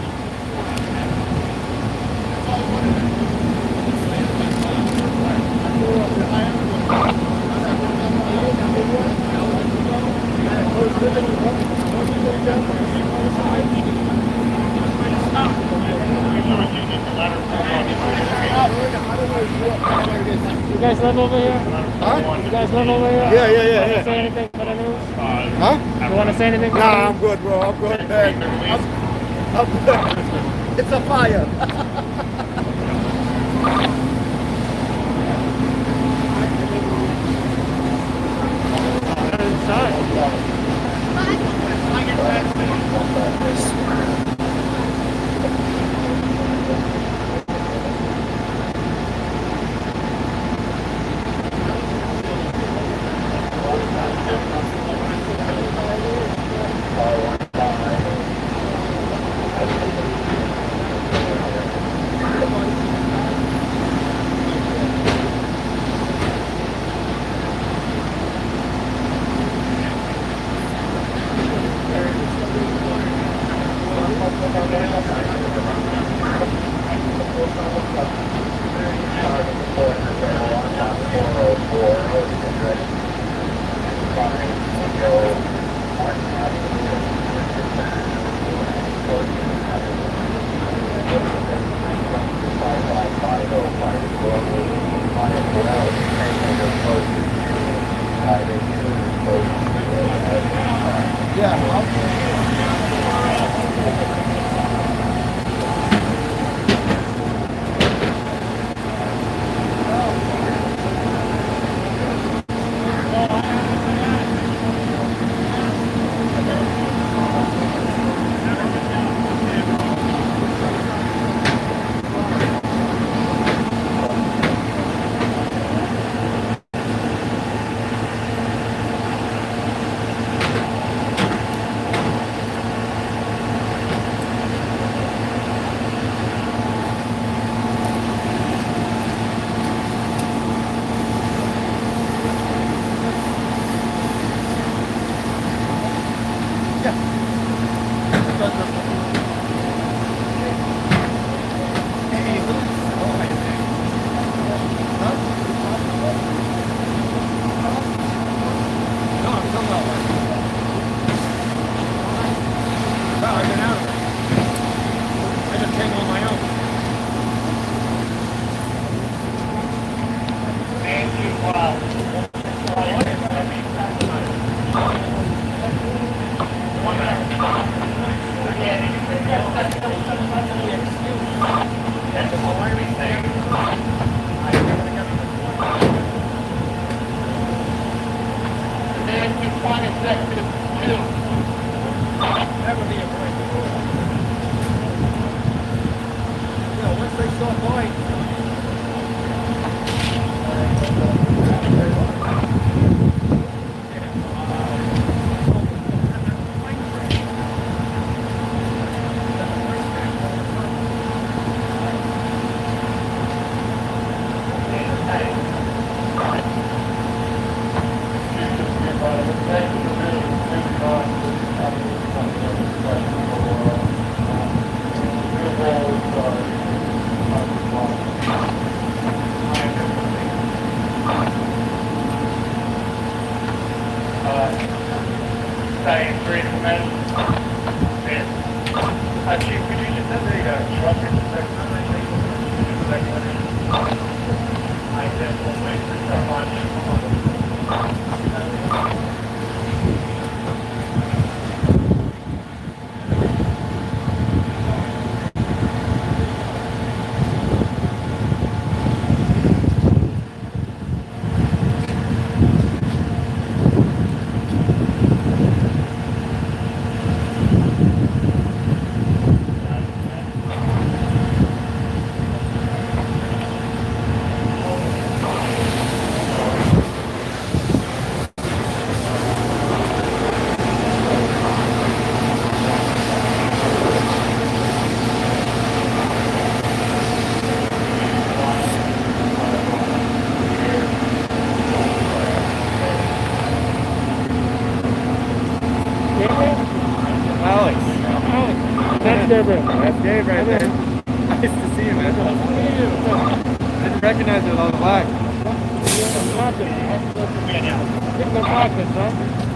Dave right there. Nice to see you, man. I didn't recognize it on the black.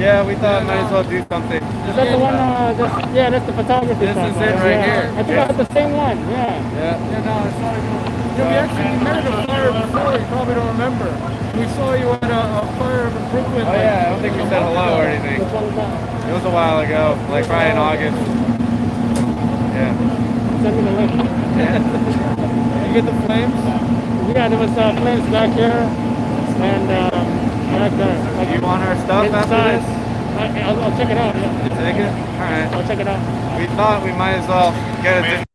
Yeah, we thought might as well do something. Is that the one, uh, that's, yeah, that's the photography This is it right yeah. here. I think I had the same one, yeah. Yeah. Yeah, no, it's not Yeah, we actually we met at a fire before, you probably don't remember. We saw you at a, a fire of improvement. Oh yeah, I don't think we said hello or anything. It was a while ago, like probably in August. Yeah. Send me the link. You get the flames? Yeah, there was uh, flames back here and um, back there. Like, You want our stuff after inside. this? I, I'll, I'll check it out. Yeah. You take it? Alright. I'll check it out. We thought we might as well get it.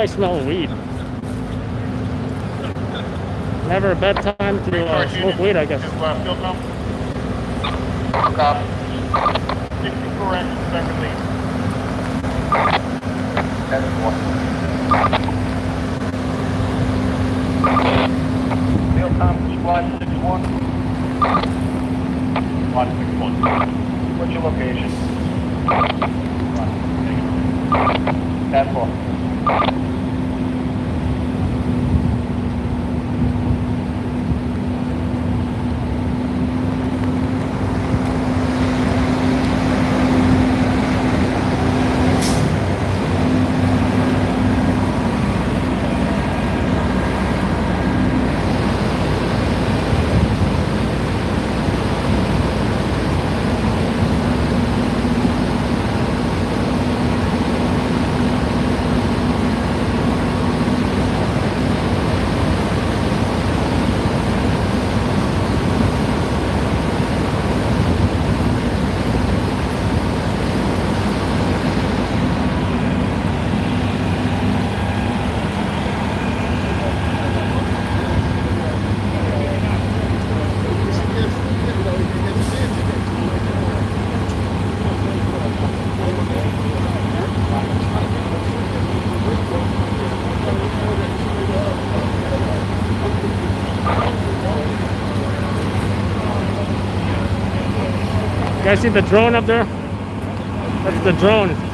I smell weed? Never a bad time to uh, smoke weed, I guess. Copy. 64 engine, second lead. Neil Thompson, squad 61. Squad 61. What's your location? That's. Guys see the drone up there? That's the drone.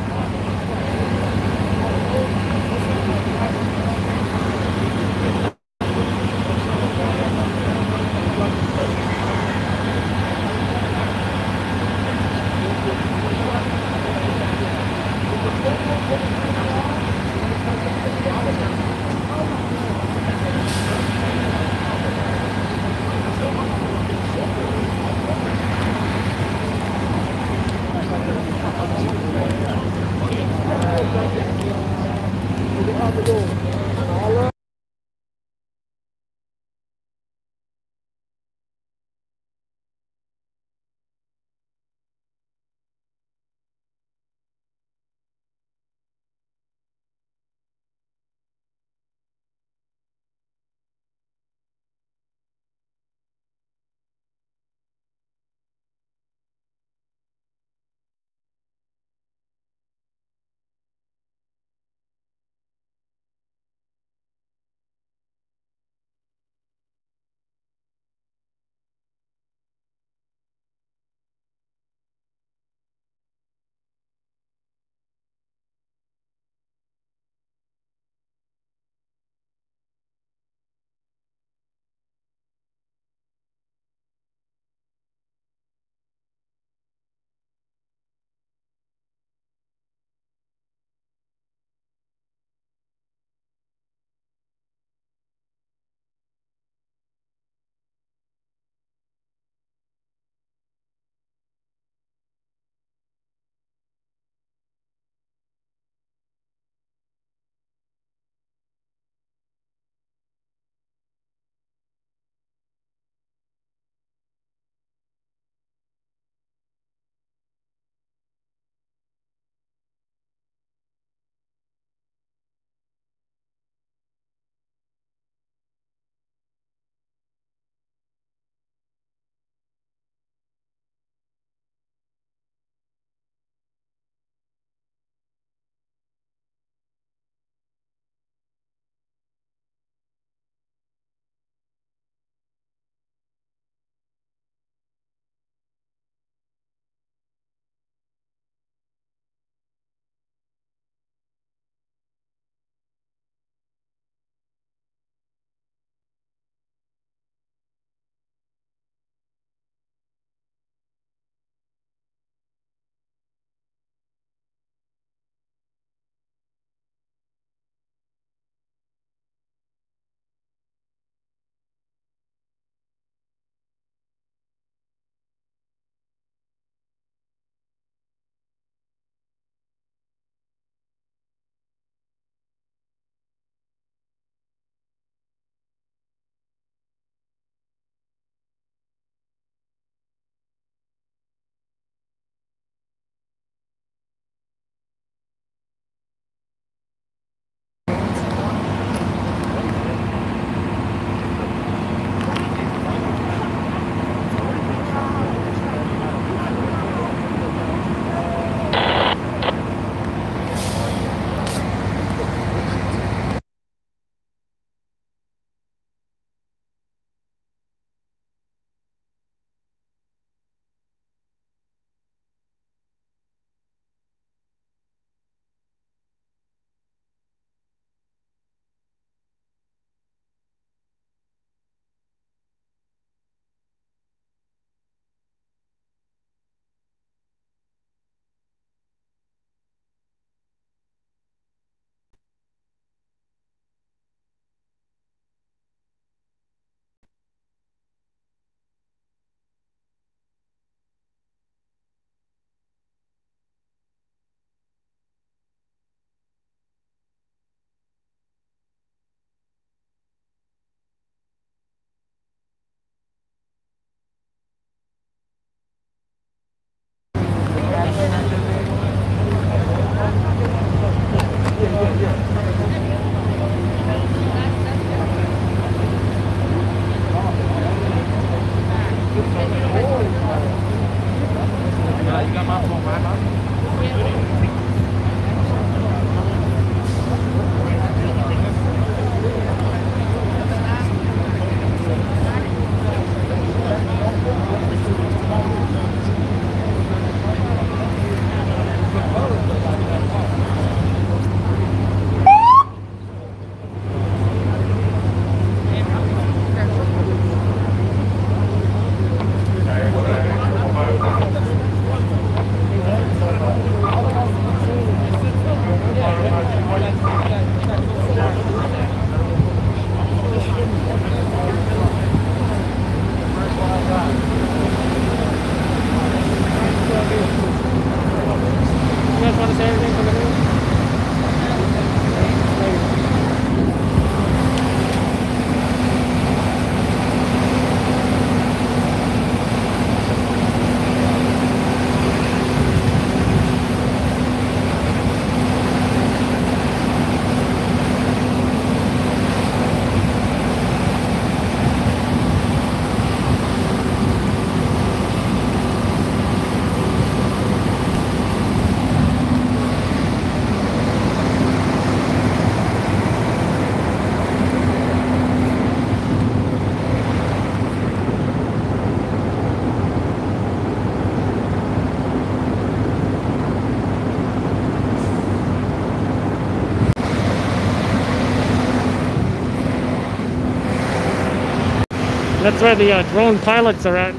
That's where the uh, drone pilots are at.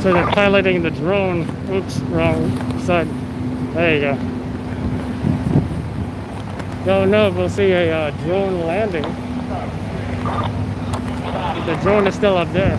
So they're piloting the drone. Oops, wrong side. There you go. Don't know if we'll see a uh, drone landing. The drone is still up there.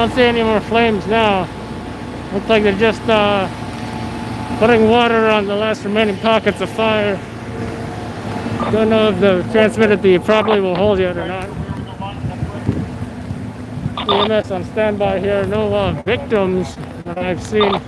Don't see any more flames now. Looks like they're just uh, putting water on the last remaining pockets of fire. Don't know if the transmitter properly will hold yet or not. EMS on standby here. No uh, victims that I've seen.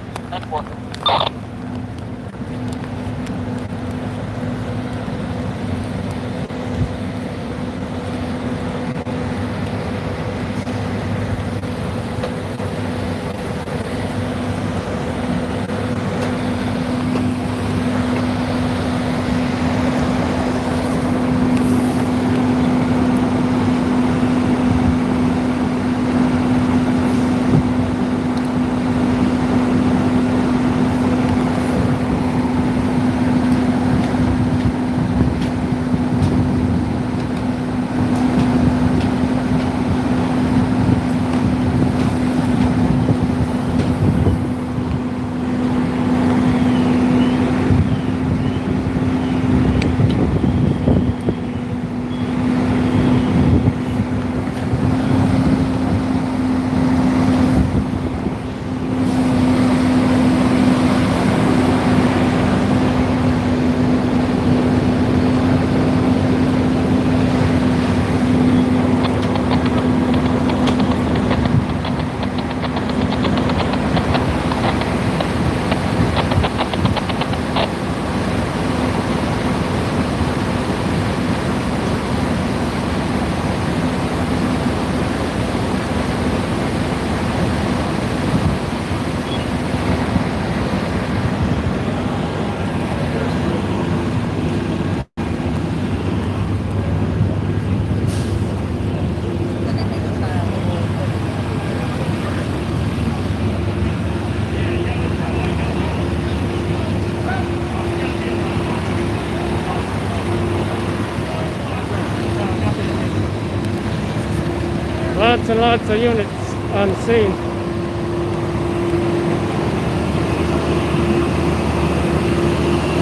Lots of units on scene.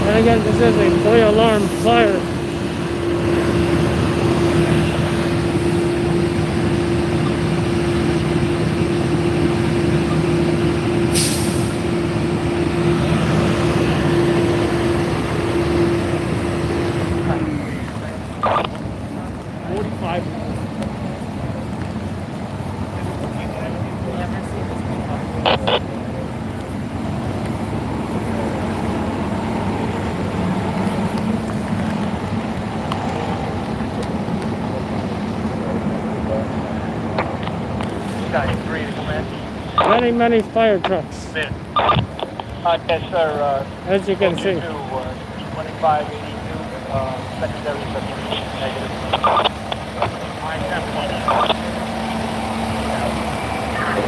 And again, this is a boy alarm fire. Forty-five. Got three to command. Many, many fire trucks, yes, sir, uh, as you can see. uh, 2582, uh, secondary negative.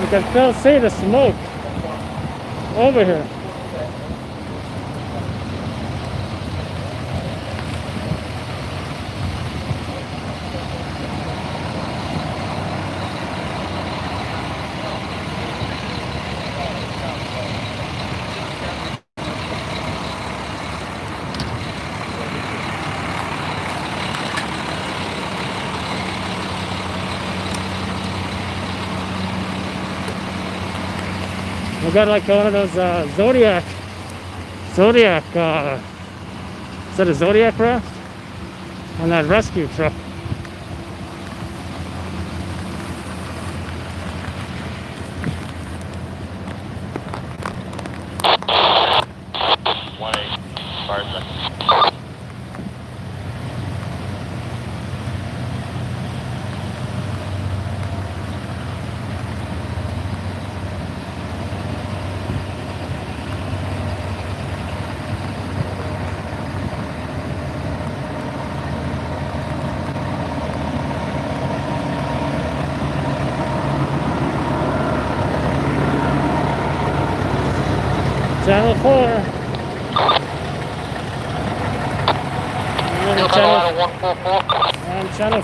You can still see the smoke over here. We got like one of those uh, Zodiac, Zodiac, uh, is that a Zodiac raft? On that rescue truck.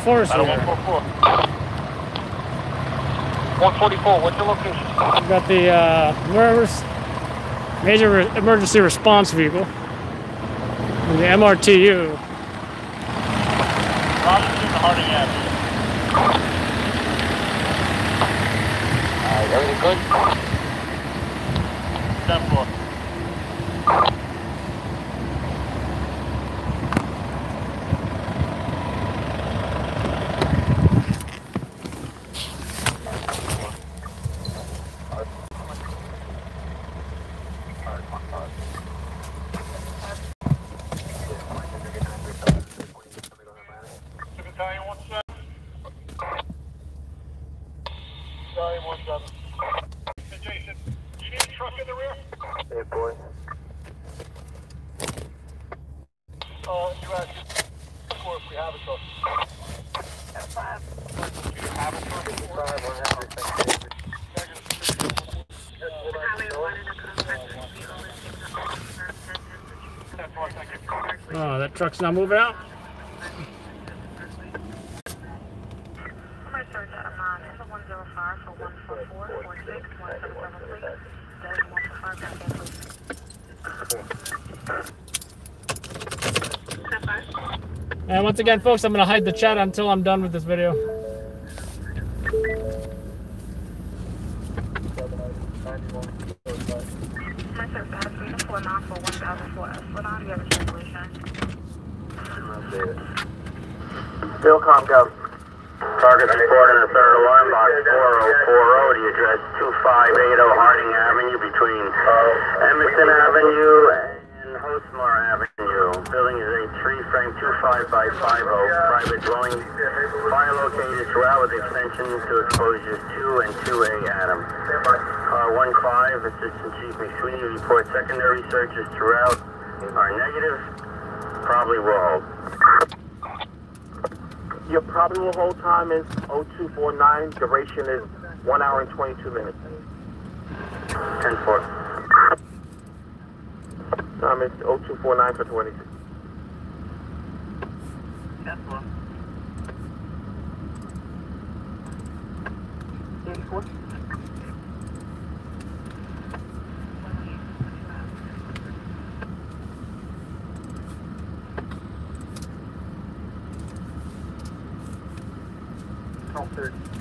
144 is Battle 144. 144, what's your location? We've got the uh, major re emergency response vehicle, the MRTU. 145, back in, please. And once again, folks, I'm going to hide the chat until I'm done with this video. My search out of 349 for 1004 Esplanade. Do you have a translation? Philcom, go. Target report in the third alarm box 4040, the address 2580 Harding Avenue between Emerson Avenue and Hosmer Avenue. Building is a tree frame 25 by 50, private dwelling. Fire located throughout with extensions to exposures 2 and 2A, Adam. Car 15, Assistant Chief McSweeney report secondary searches throughout are negative. Probably will hold. Your probable hold time is 0249. Duration is 1 hour and 22 minutes. 10 4. Time is 0249 for 26. final 30.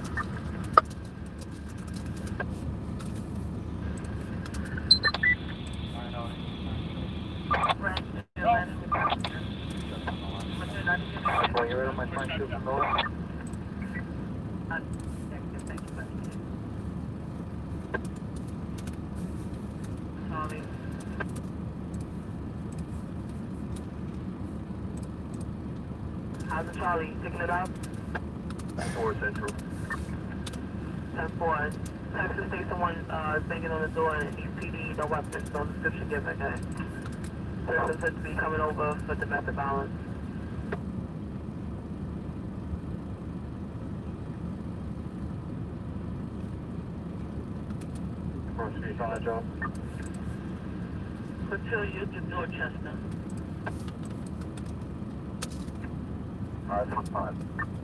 Charlie, picking it up. 4 Central. 10-4. Access 1, uh, banging on the door and EPD, no weapons, no description given, okay? Citizens said to be coming over for domestic violence. Proceed on the job. Peculiar to Dorchester. 5 5.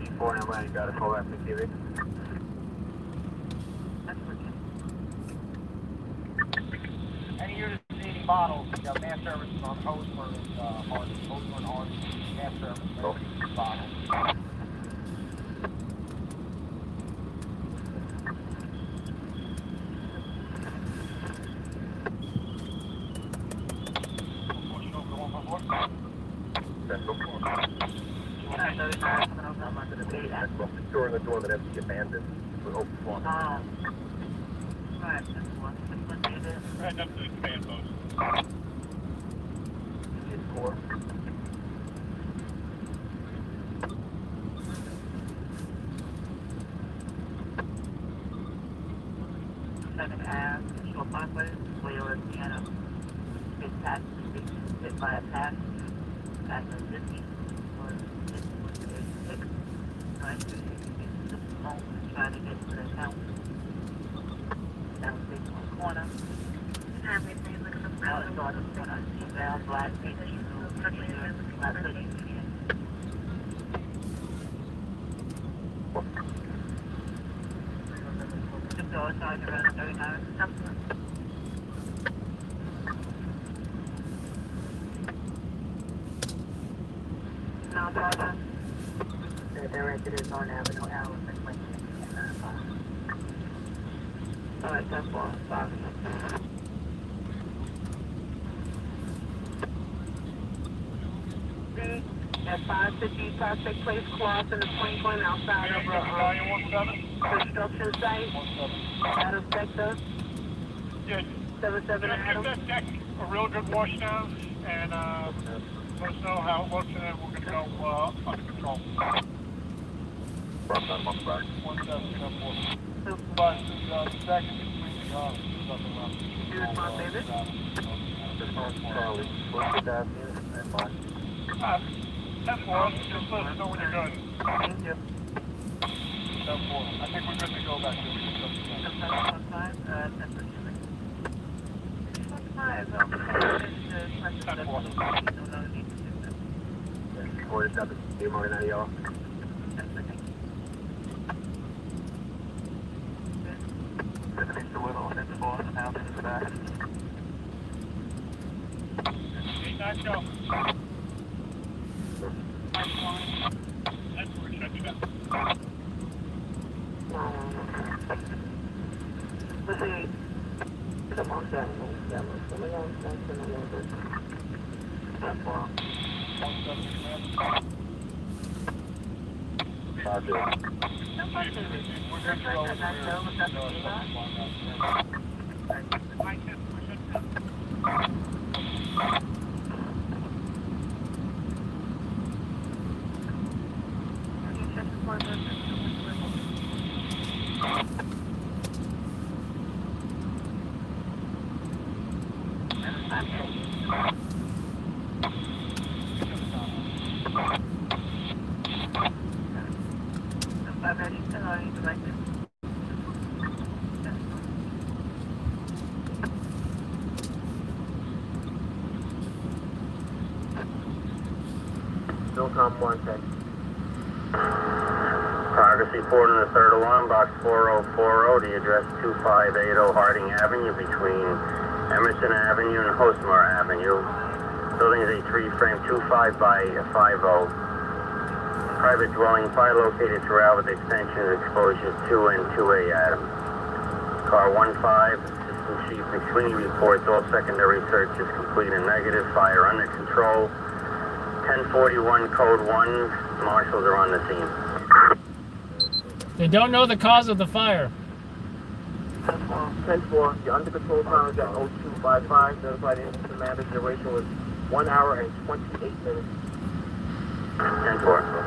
P4 in Atlanta, got a full active place cloth in the 21 outside of a uh, construction site. Adam Sector. Yeah. 77 Adam. A real good wash now. Box 110. Progress the third alarm box 4040 The address 2580 Harding Avenue between Emerson Avenue and Hosmer Avenue. Building is a three-frame 25 by 50. Private dwelling fire located throughout with extensions exposures 2 and 2A Adam. Car 15 Chief McSweeney reports all secondary search is complete and negative, fire under control. 1041 code 1, marshals are on the scene. They don't know the cause of the fire. 10-4, you're under control time is at 0255. Notified incident manager duration was 1 hour and 28 minutes. 10-4.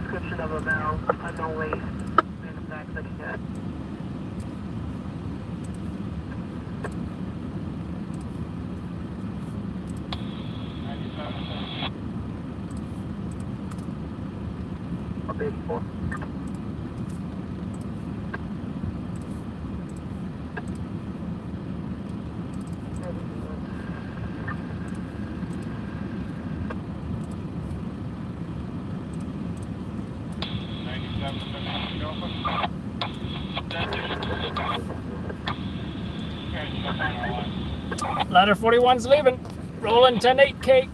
Description of a valve, unknown waste, and the fact that he had. Update 4. Ladder 41's leaving. Rolling 10 8K.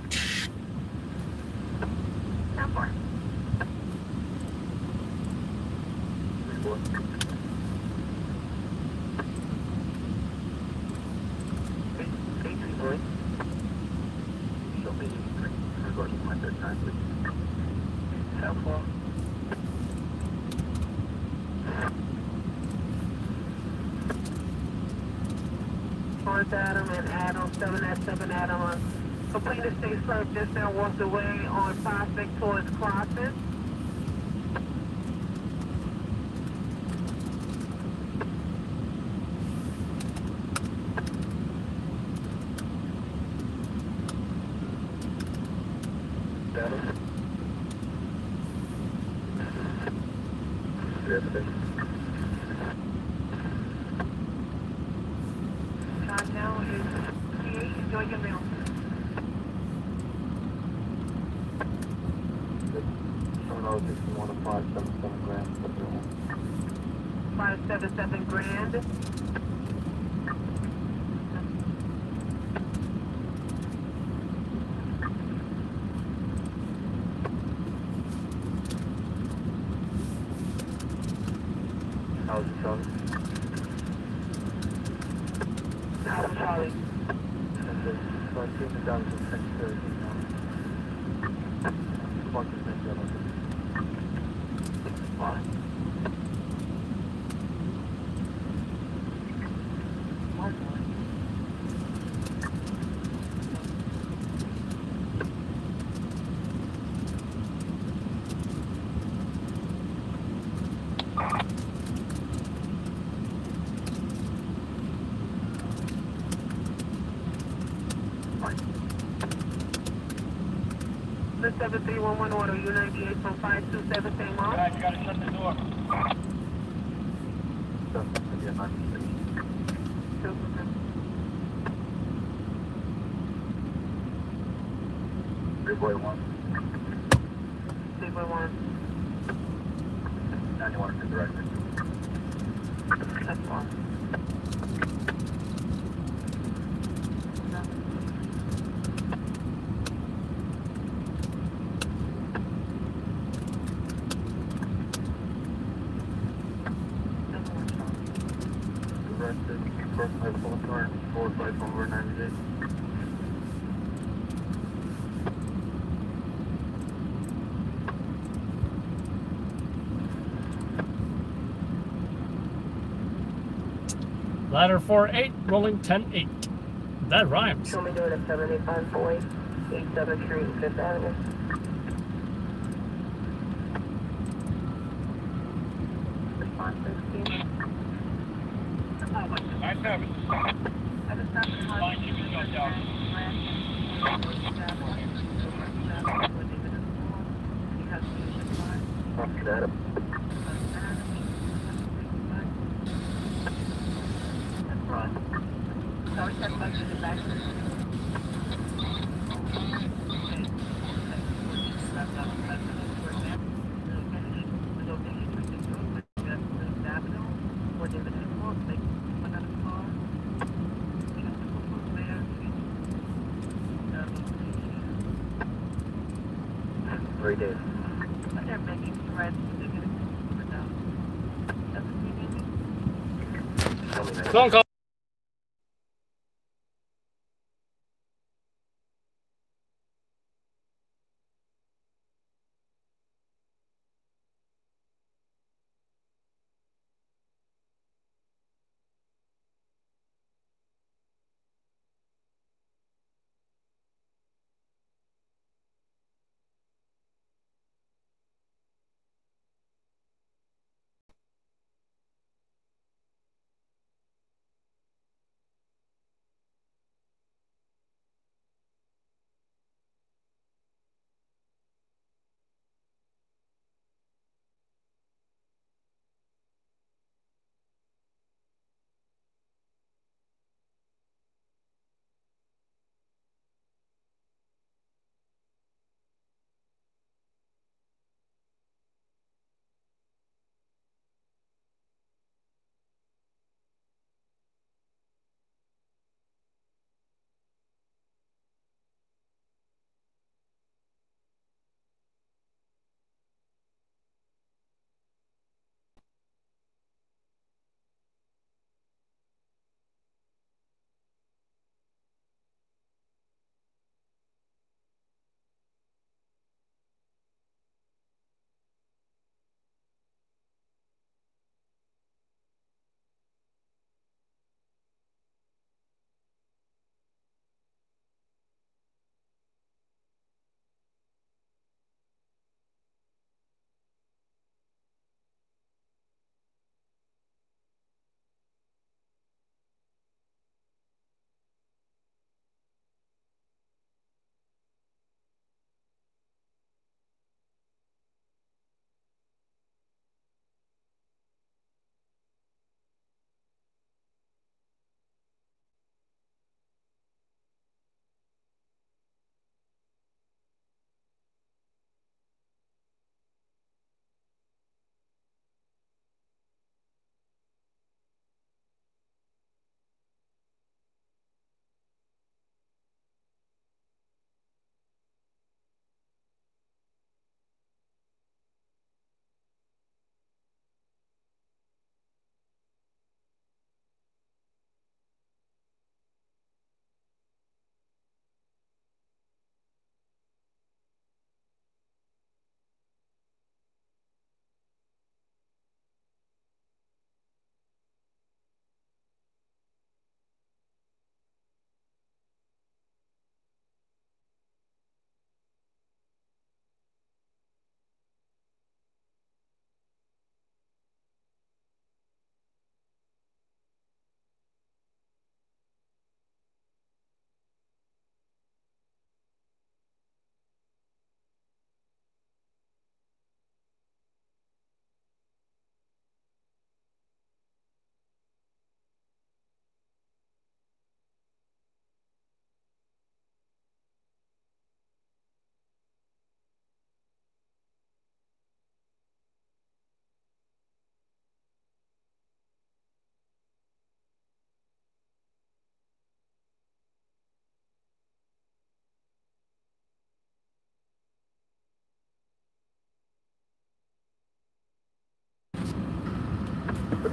211 Ladder 4-8, rolling 10-8. That rhymes. Show me doing a 5th Avenue. Response 9-7.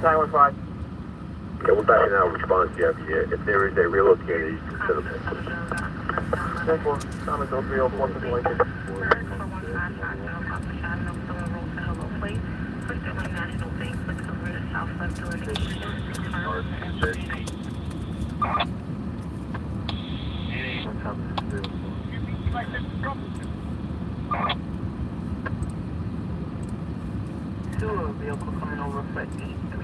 Battalion 5. Okay, we're backing out response you have here. If there is a relocator, you can set up. 10 4, Thomas 0304 to Lincoln. Two, vehicle coming over for 832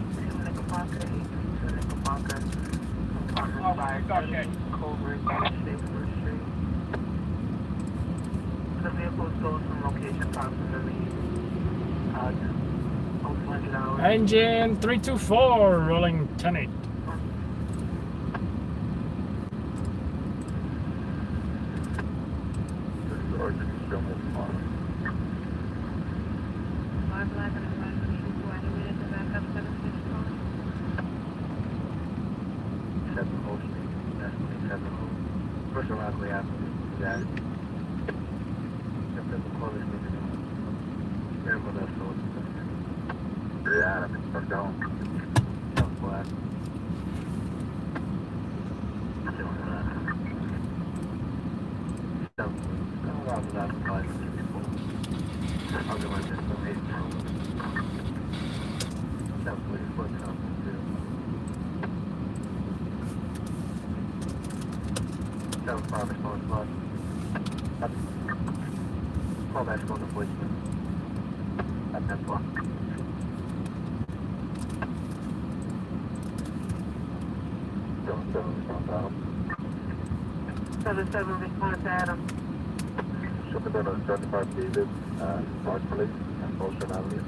Knickerbocker, 832 Knickerbocker. Apartment 5, Cobra, Schaefer Street. The vehicle goes from location approximately, uh, Engine 324, rolling 10 Seven Oak Street, that's 27 Oak. First around the Avenue, that. If there's a call, it's maybe There with us, so it's. Yeah, I'm in Perdón. Southwest. Seven five response five. Call back on the voicemail. At that block. Seven seven response Adam. Seven seven response to Adam. Superintendent seventy-five David, uh, Park Police, and Ocean Avenue.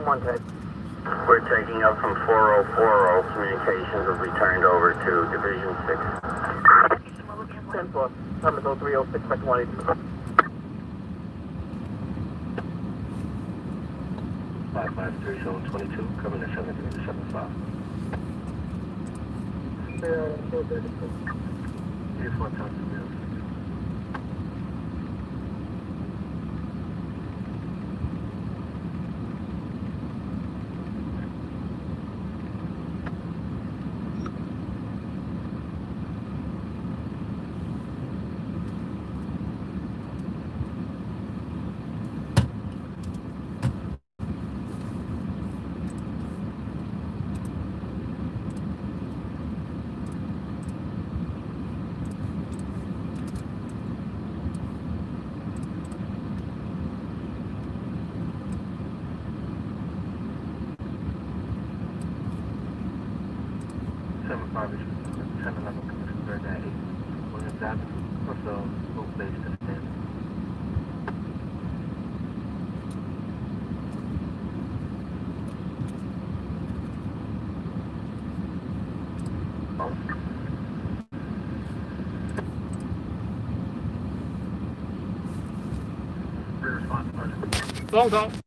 Still calm. We're taking up from 4040. Communications have returned over to Division 6. 10 4. Time is 0306, second 182. Five five three zone twenty-two, coming to seven three seven five. Uh, Here's one time to bill. Seven five is seven level coming from Third Daddy. Williams Avenue, also both based in Stanley. Response person. Phone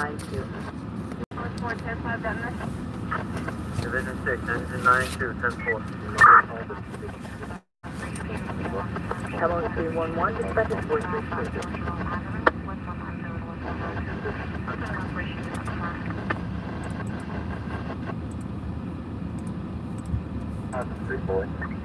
92. Division 6, engine 92, 10 4. Hello, 311, dispatch is voice restricted. Three boy.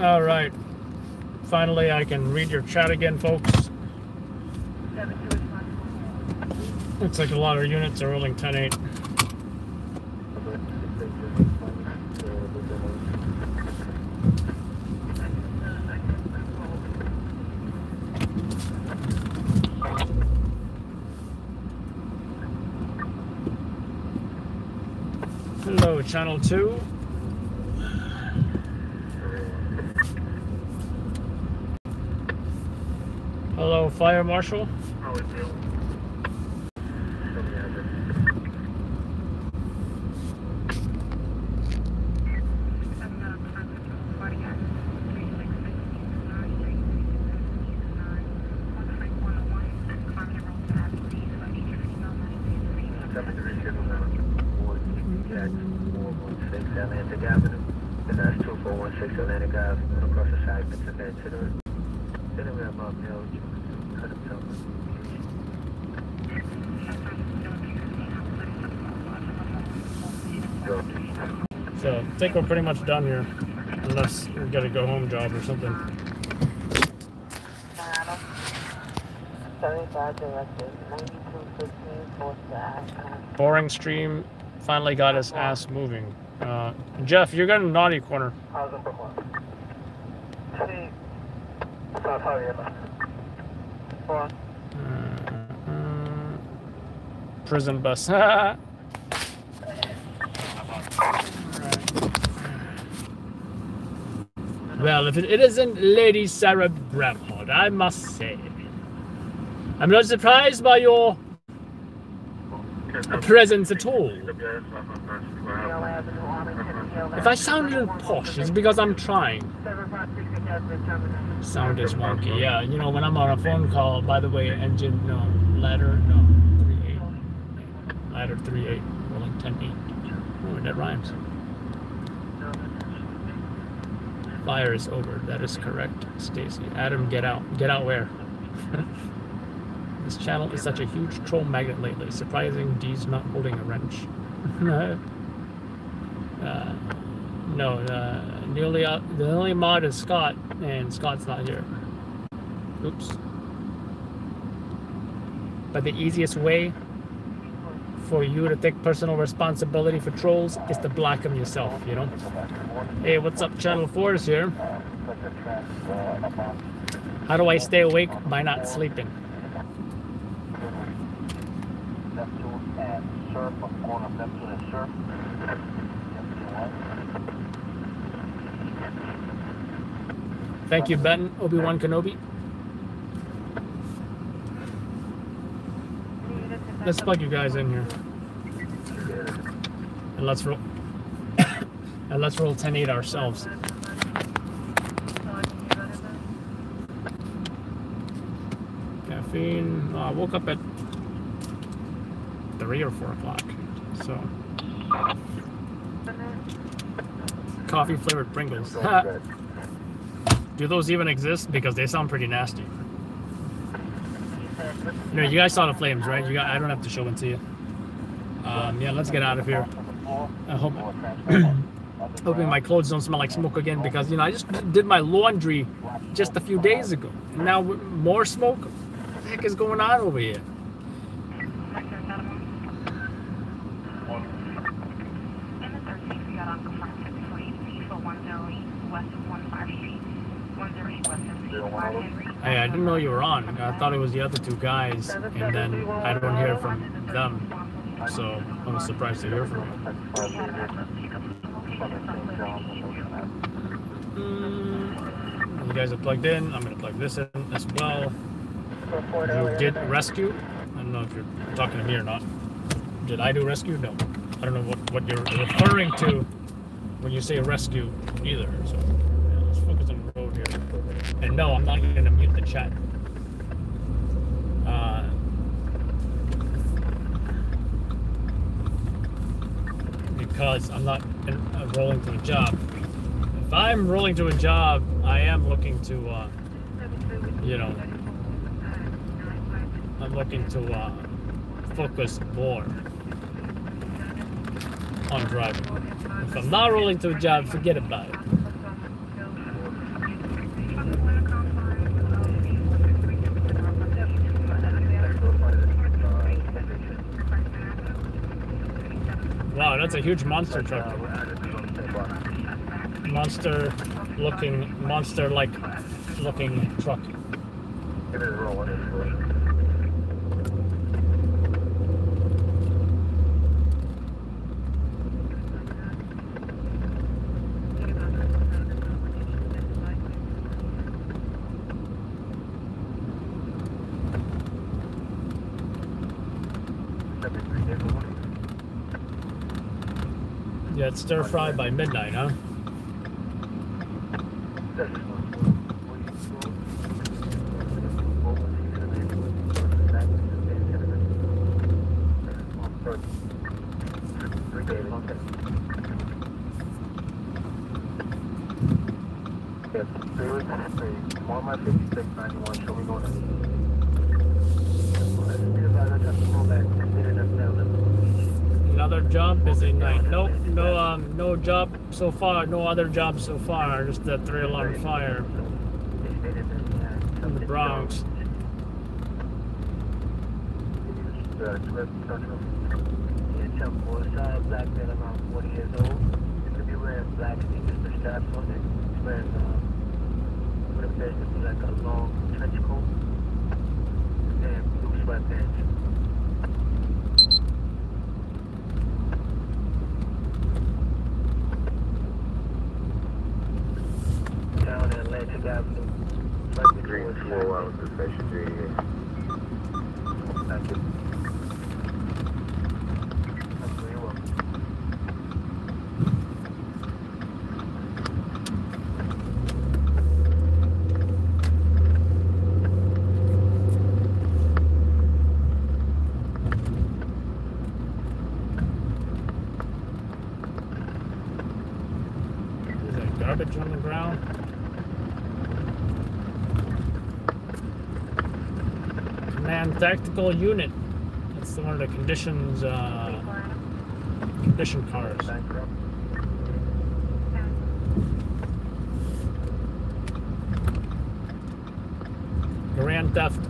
All right. Finally, I can read your chat again, folks. Looks like a lot of units are rolling 10-8. Hello, Channel 2. Hello, Fire Marshal. Atlantic Avenue. And that's 2416 Atlantic Ave, across the side, to the, to the, anyway, I'm up, you know, cut himself. I think we're pretty much done here. Unless we got a go home job or something. 75 directed, 9215 for the Boring stream finally got his ass moving. Uh, Jeff, you're getting naughty corner. Harriet. Four. Prison bus. [laughs] Well, if it, isn't Lady Sarah Bramhard, I must say. I'm not surprised by your presence at all. If I sound a little posh, it's because I'm trying. Sound is wonky, yeah. You know, when I'm on a phone call, by the way, engine, no, ladder, no, 3-8. Ladder 3-8, rolling 10-8. Oh, that rhymes. Fire is over. That is correct, Stacy. Adam, get out. Get out where? [laughs] this channel is such a huge troll magnet lately. Surprising D's not holding a wrench. [laughs] uh, no, uh, only, uh, the only mod is Scott, and Scott's not here. Oops. But the easiest way for you to take personal responsibility for trolls is to block them yourself, you know? Hey, what's up? Channel 4 is here. How do I stay awake? By not sleeping. Thank you, Ben. Obi-Wan Kenobi. Let's plug you guys in here. And let's roll. [coughs] and let's roll 10-8 ourselves. Caffeine. Uh, I woke up at 3 or 4 o'clock. So. Coffee flavored Pringles. [laughs] Do those even exist? Because they sound pretty nasty. You you guys saw the flames, right? You got. I don't have to show them to you. Um, yeah, let's get out of here. I hope. [clears throat] hoping my clothes don't smell like smoke again because you know I just did my laundry just a few days ago, and now more smoke. What the heck is going on over here? Didn't know you were on. I thought it was the other two guys, and then I don't hear from them. So I was surprised to hear from you. Mm, you guys are plugged in. I'm gonna plug this in as well. You did rescue. I don't know if you're talking to me or not. Did I do rescue? No. I don't know what, what you're referring to when you say rescue either. So yeah, let's focus on the road here. And no, I'm not gonna mute the chat. Uh, because I'm not uh, rolling to a job. If I'm rolling to a job, I am looking to, uh, you know, I'm looking to uh, focus more on driving. If I'm not rolling to a job, forget about it. That's a huge monster truck. Monster looking, monster like looking truck. It is rolling. Yeah, it's stir fried by midnight, huh? One my 5691, show me going Another job, busy night. Nope, no, um, no job so far. No other job so far. Just that three-alarm fire in the Bronx. tactical unit. That's one one the conditions uh, condition cars. Grand Theft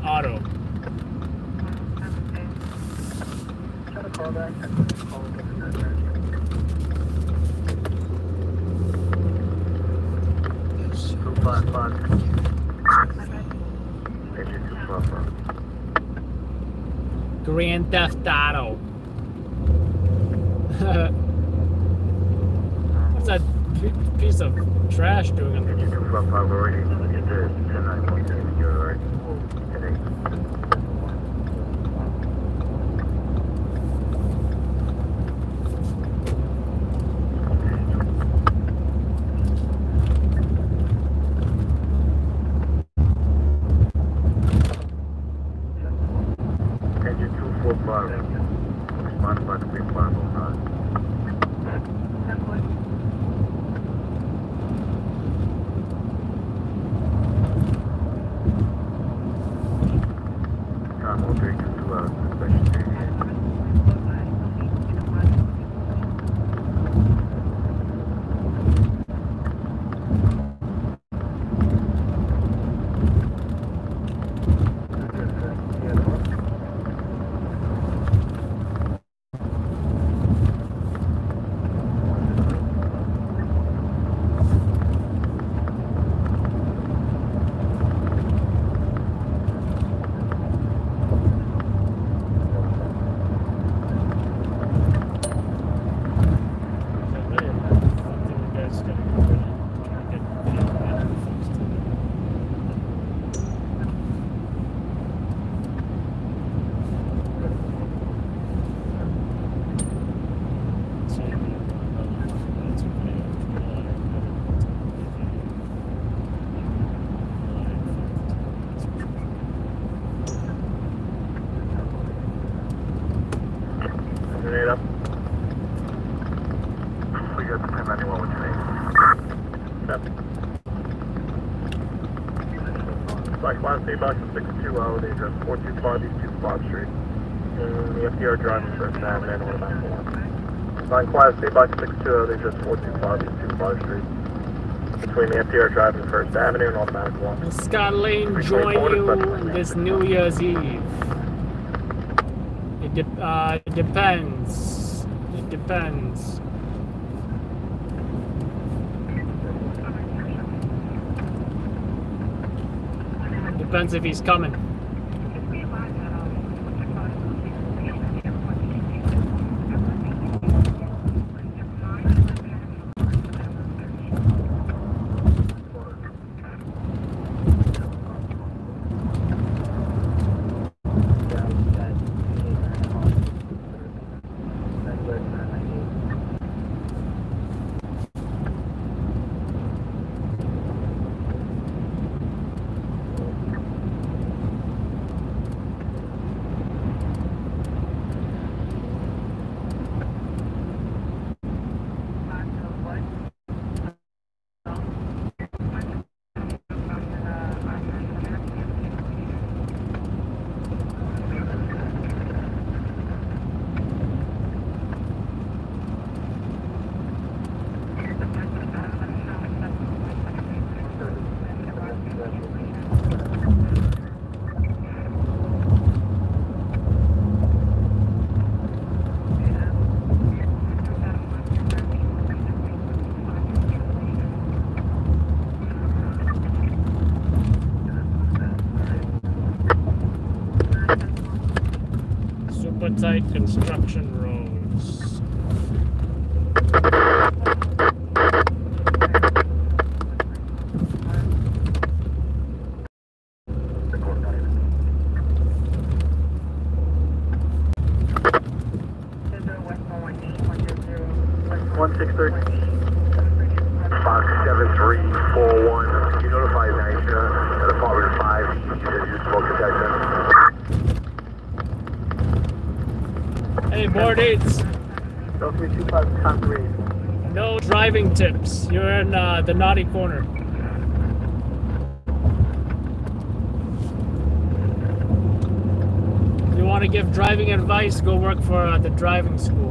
on Quiet, C Box 620, they just 425 to 5 Street. Between the Ampere Drive and First Avenue and automatic One. Will Scott Lane join you this New Year's Eve? It, de uh, it depends. It depends. Depends if he's coming. Tips. You're in uh, the naughty corner. If you want to give driving advice, go work for uh, the driving school.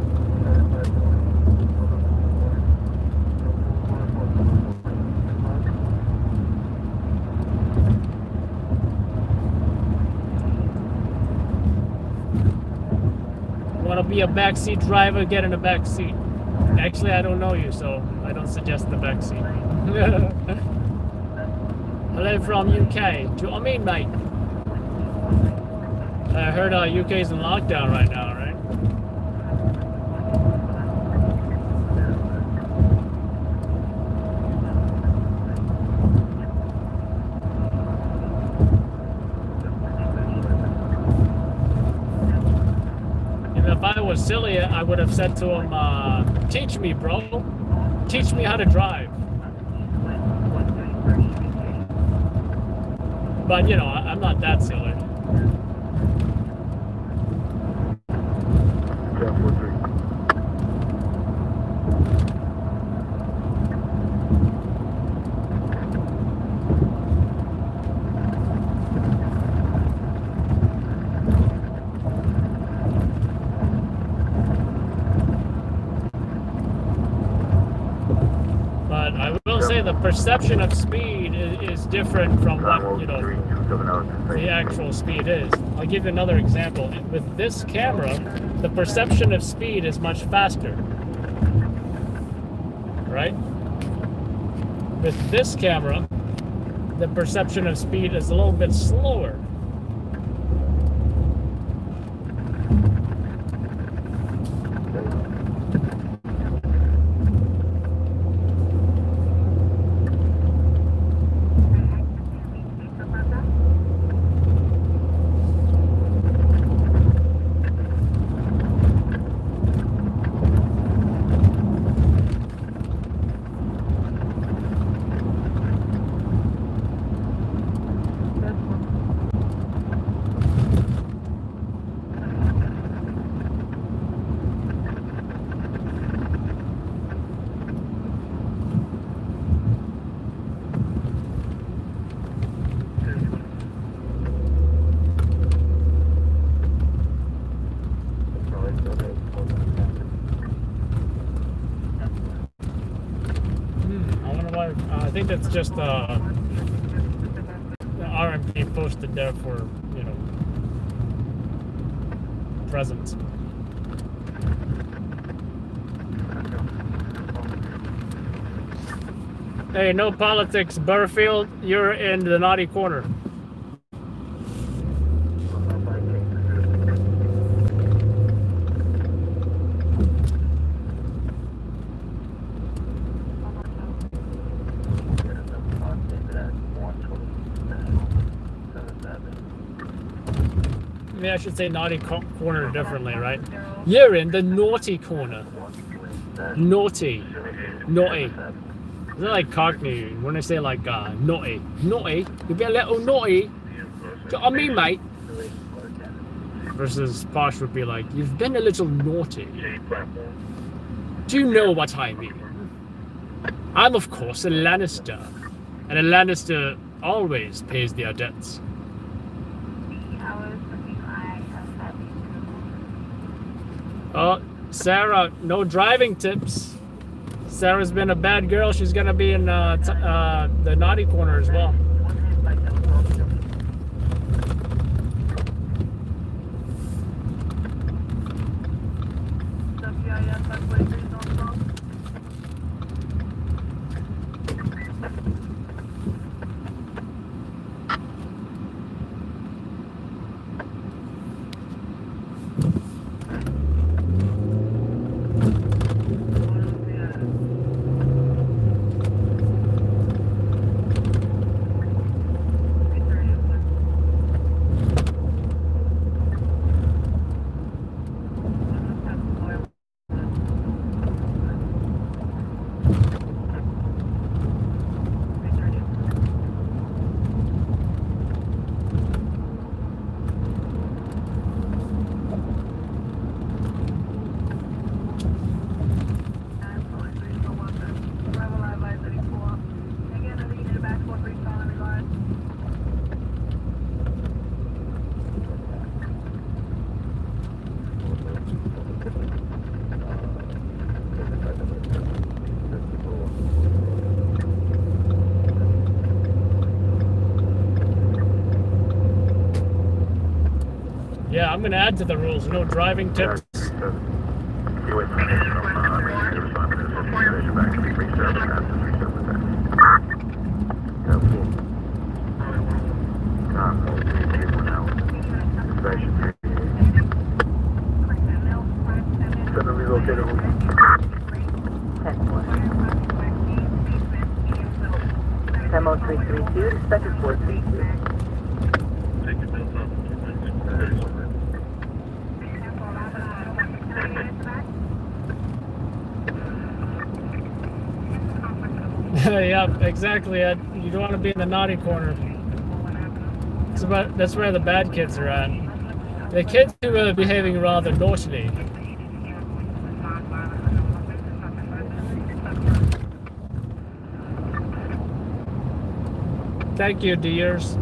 Want to be a backseat driver? Get in a backseat. Actually, I don't know you, so suggest the seat. [laughs] Hello from UK. Do you know what I mean, mate? I heard uh, UK's in lockdown right now, right? If I was silly, I would have said to him, uh, teach me, bro. Teach me how to drive. But, you know, I'm not that silly. But I will say the perception of speed is, is different from what, you know, the actual speed is. I'll give you another example. With this camera, the perception of speed is much faster. Right? With this camera, the perception of speed is a little bit slower. Hmm, I wonder why. I think that's just uh, the RMP posted there for, you know, presence. Hey, no politics, Burfield. You're in the naughty corner. Maybe I should say naughty co- corner differently, right? You're in the naughty corner. Naughty. Naughty. Is that like Cockney when they say like uh, naughty? Naughty? You be a little naughty? Do you know what I mean, mate? Versus Posh would be like, you've been a little naughty. Do you know what I mean? I'm, of course, a Lannister. And a Lannister always pays their debts. Oh, Sarah, no driving tips. Sarah's been a bad girl. She's gonna be in uh, uh, the naughty corner as well. I'm gonna add to the rules. No driving tips. You wait for me from, uh, you respond to this organization back to be free service after free service Yeah, cool. Tom, oh, three, three, one out. Inspection, three. Send a relocated room. Demo 332, expected 432. yep, exactly. Ed. You don't want to be in the naughty corner. It's about, that's where the bad kids are at. The kids who are behaving rather naughtily. Thank you, dears.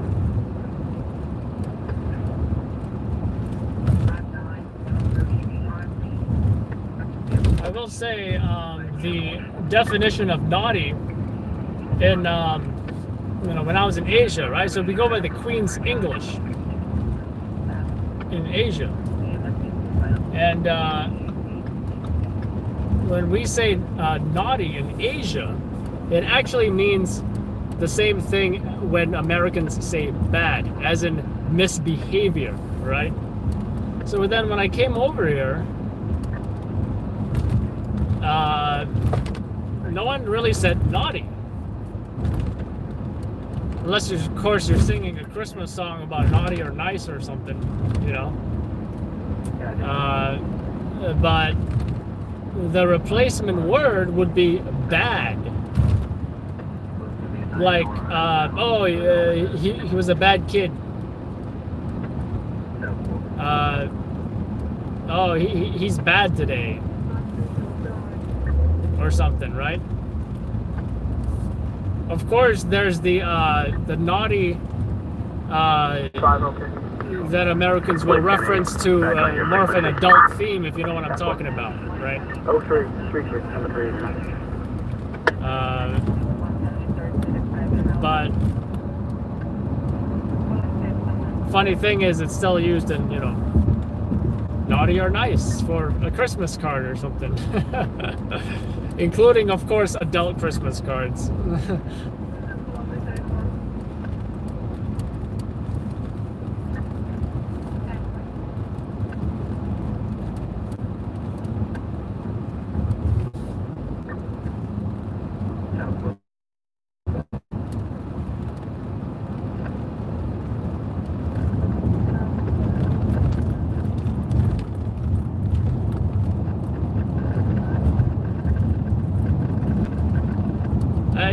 I will say um, the definition of naughty in um, you know when I was in Asia, right? So we go by the Queen's English in Asia, and uh, when we say uh, naughty in Asia, it actually means the same thing when Americans say bad, as in misbehavior, right? So then when I came over here, uh, no one really said naughty. Unless, of course, you're singing a Christmas song about naughty or nice or something, you know. Uh, but the replacement word would be bad. Like, uh, oh, uh, he, he was a bad kid. Uh, oh, he, he- he's bad today. Or something, right? Of course, there's the uh, the naughty uh, that Americans will reference to uh, more of an adult theme, if you know what I'm talking about, right? Oh, three, three, three, three. Uh, but funny thing is, it's still used in you know naughty or nice for a Christmas card or something, [laughs] including of course adult Christmas cards. [laughs]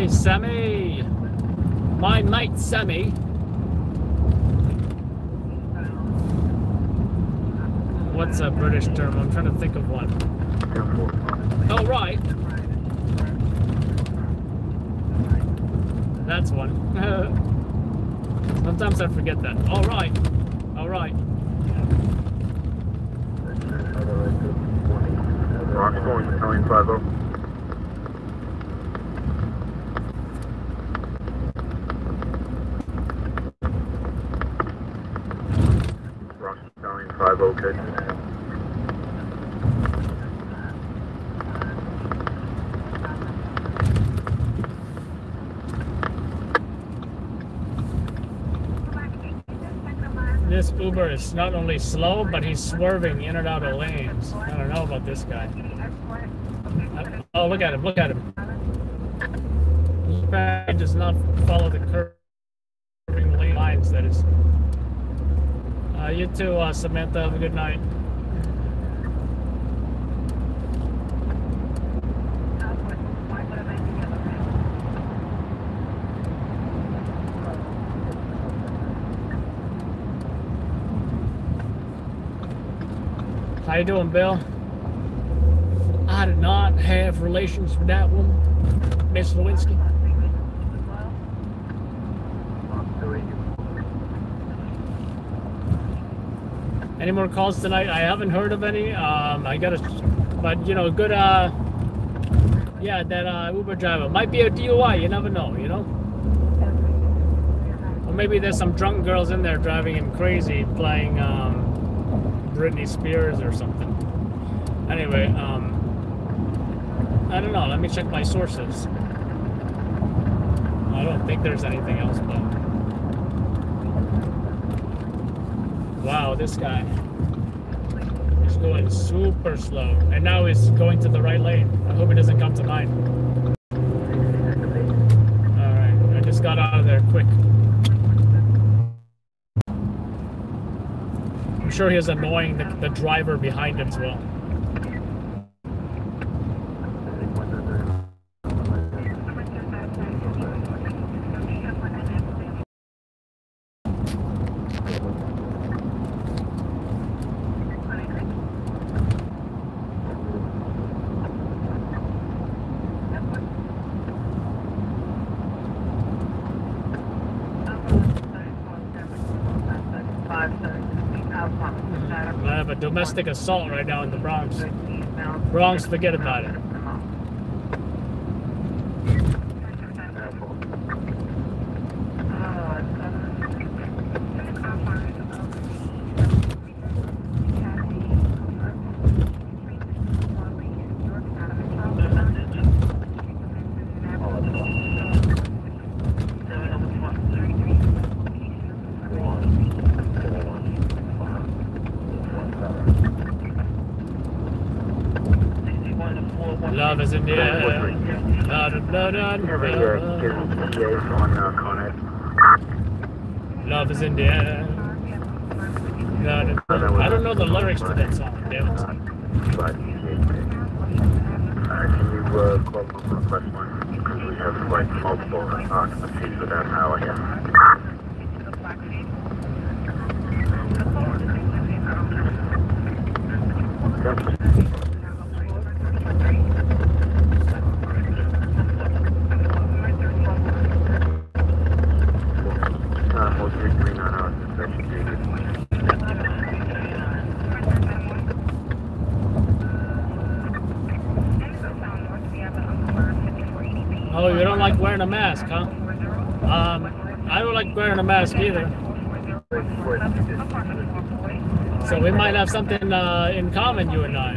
Hey, Sammy! My mate Sammy. What's a British term? I'm trying to think of one. Oh, right. That's one. Sometimes I forget that. All right. All right. Rock's going to Italian 5 Rock's Italian 5 okay. This Uber is not only slow, but he's swerving in and out of lanes. I don't know about this guy. Uh, Oh, look at him! Look at him! He does not follow the curving lane lines. That is. Uh, you too, uh, Samantha. Have a good night. How you doing, Bill? I did not have relations with that woman, Miss Lewinsky. Any more calls tonight? I haven't heard of any. Um, I got a, but you know, good. Uh, yeah, that uh, Uber driver might be a DUI. You never know, you know. Or maybe there's some drunk girls in there driving him crazy, playing um, Britney Spears or something. Anyway, um, I don't know. Let me check my sources. I don't think there's anything else, but wow, this guy is going super slow, and now he's going to the right lane. I hope he doesn't come to mine. Sure he is annoying the, the driver behind him as well. I have a domestic assault right now in the Bronx. Bronx, forget about it. Love is in the air. Da, da, da, da, da. on uh, Conrad. Love is in the air. I don't know the lyrics to that song. Damn it. Uh, can you uh, call one? Because we have multiple occupancies with that power here. Uh, hold three three nine hours, that should be good. Oh, you don't like wearing a mask, huh? Um, I don't like wearing a mask either. So we might have something uh, in common, you and I.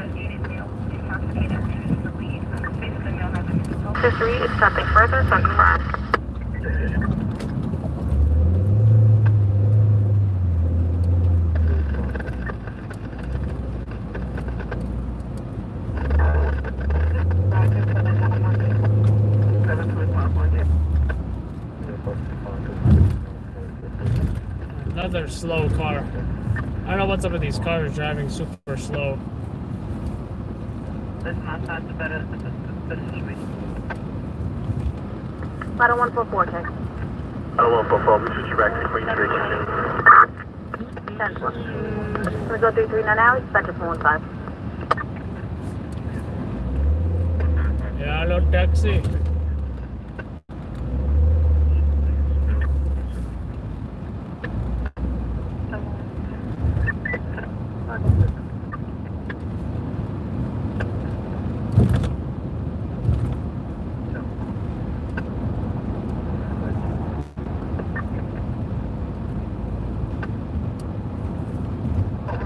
Fifth Street, accepting further, second class. Another slow car. I don't know what's up with these cars driving super slow. That's not that's the better the, the, the situation. Ladder 144, check. Oh, well, for oh four, we switch you back to Queen Street. 10 plus. We go 339 now, expect us 15. Yeah, hello, taxi.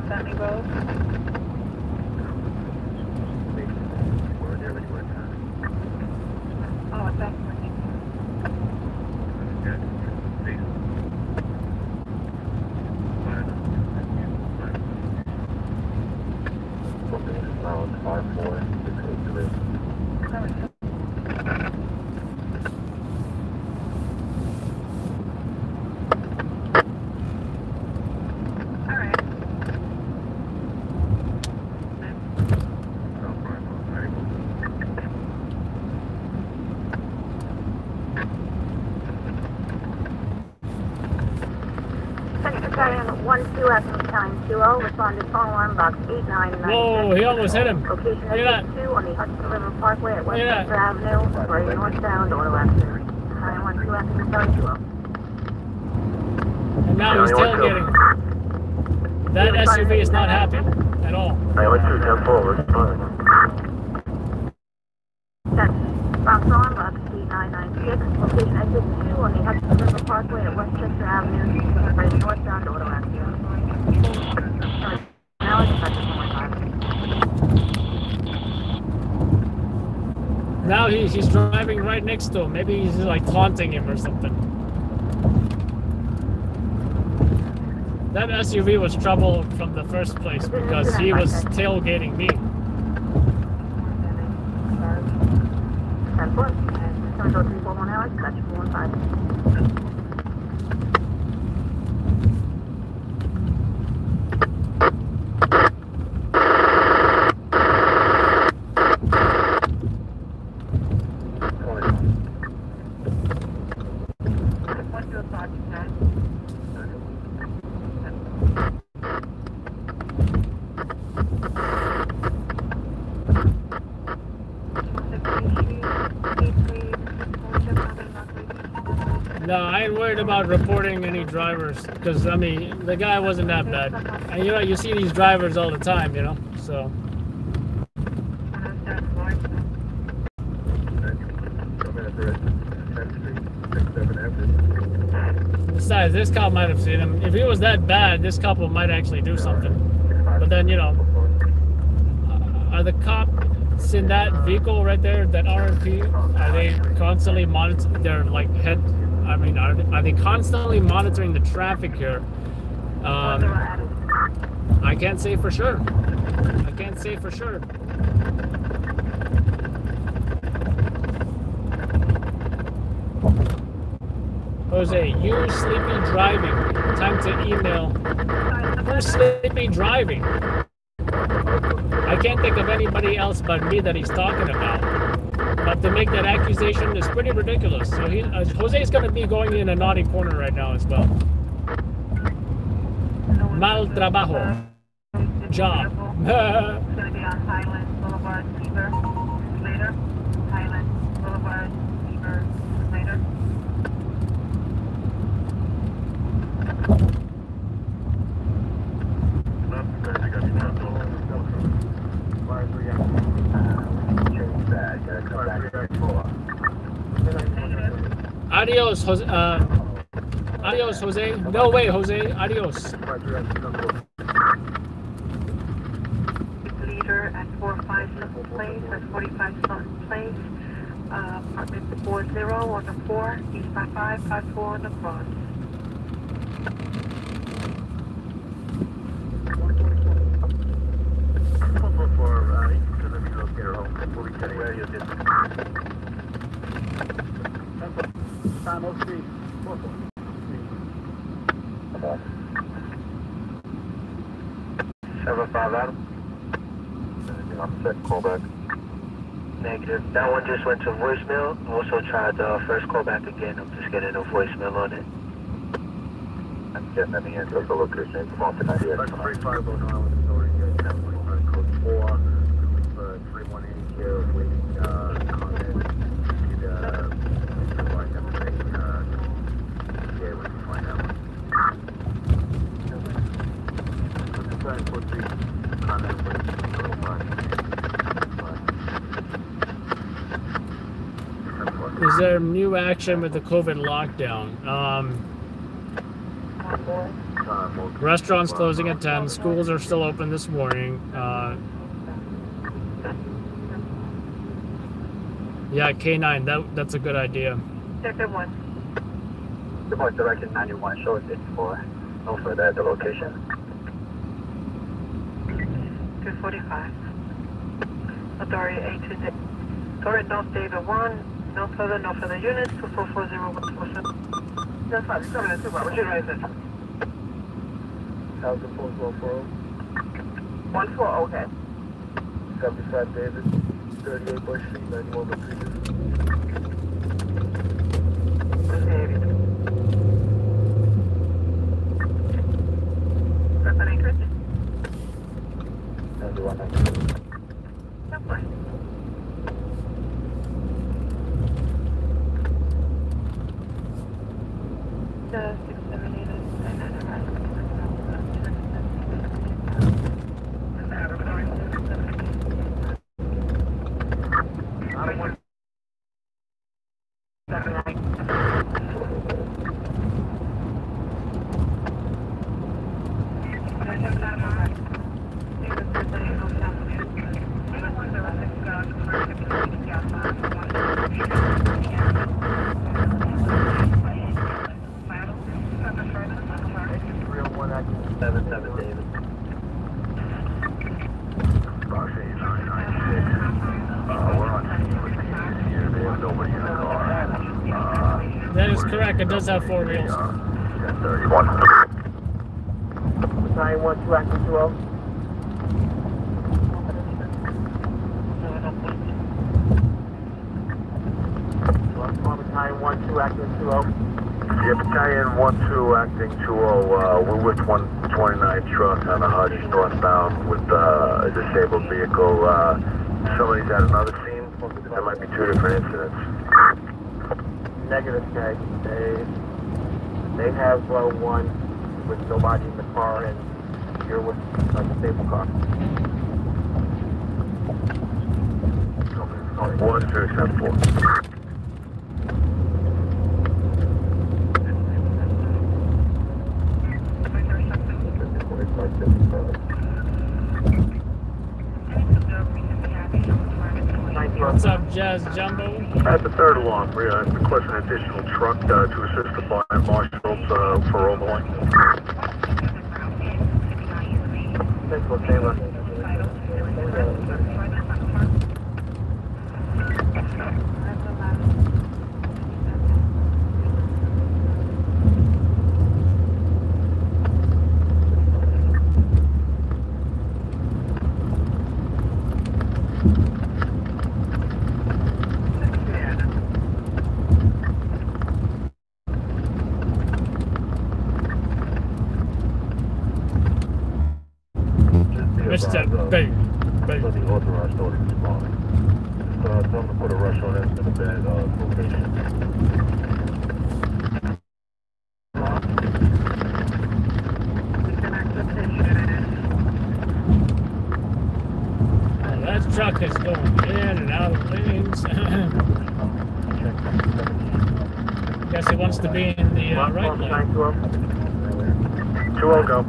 County Road. Oh, that's Central Battalion 12 Avenue County 20, responded phone alarm box 8996. Whoa, he almost hit him. Look at exit 2 on the Hutchinson River Parkway at Look at Westchester Avenue, right northbound, Auto accident. Battalion 12 Avenue County 20. And now he's tailgating. That SUV is not happy at all. I went to jump forward. That's Bronx alarm box 8996. Location exit 2 on the Hutchinson River Parkway at Westchester Avenue, right northbound, Auto accident. Now Now he's he's driving right next to him. Maybe he's like taunting him or something. That SUV was trouble from the first place because he was tailgating me. Worried about reporting any drivers because I mean the guy wasn't that bad. And you know you see these drivers all the time, you know. So besides, this cop might have seen him. If he was that bad, this couple might actually do something. But then you know, are the cops in that vehicle right there, that RMP, are they constantly monitoring? They're like head. I mean, are, are they constantly monitoring the traffic here? Um, I can't say for sure. I can't say for sure. Jose, you're sleepy driving. Time to email. Who's sleepy driving? I can't think of anybody else but me that he's talking about. But to make that accusation is pretty ridiculous. So he, uh, Jose's going to be going in a naughty corner right now as well. Mal trabajo. Job. [laughs] It's gonna be on Highland Boulevard, Beaver, later. Highland Boulevard, Beaver, later. Adios, Jose. Uh, adios, Jose. No way, Jose. Adios. Leader at 45 Sutton Place, at 45 Sutton Place, uh, apartment 40 on the 4, east by 5, 54 on the cross. Seven five Adam. I'm set. Call back. Negative. That one just went to voicemail. Also tried the uh, first call back again. I'm just getting a voicemail on it. I'm getting any answer. The location. Come on tonight. Yeah. Three five oh nine with authority at ten point nine code four. Uh, three one eight here waiting uh comment. Need uh provide them a uh yeah we can find out. Sorry for three comment waiting code five. Is there with the COVID lockdown? Um, restaurants closing at 10. Schools are still open this morning. Uh, yeah, K9. That that's a good idea. Second one. Report direction 91. Show us 84. No further at the location. 245. Authority 8 to North David 1. No further, no further units. 2440147. That's fine. It's coming in. What's your guys' How's the post roll? One four, okay. 75 David, 38 Bush Street, 91 Rodriguez. does have four wheels. Two oh. O oh, go.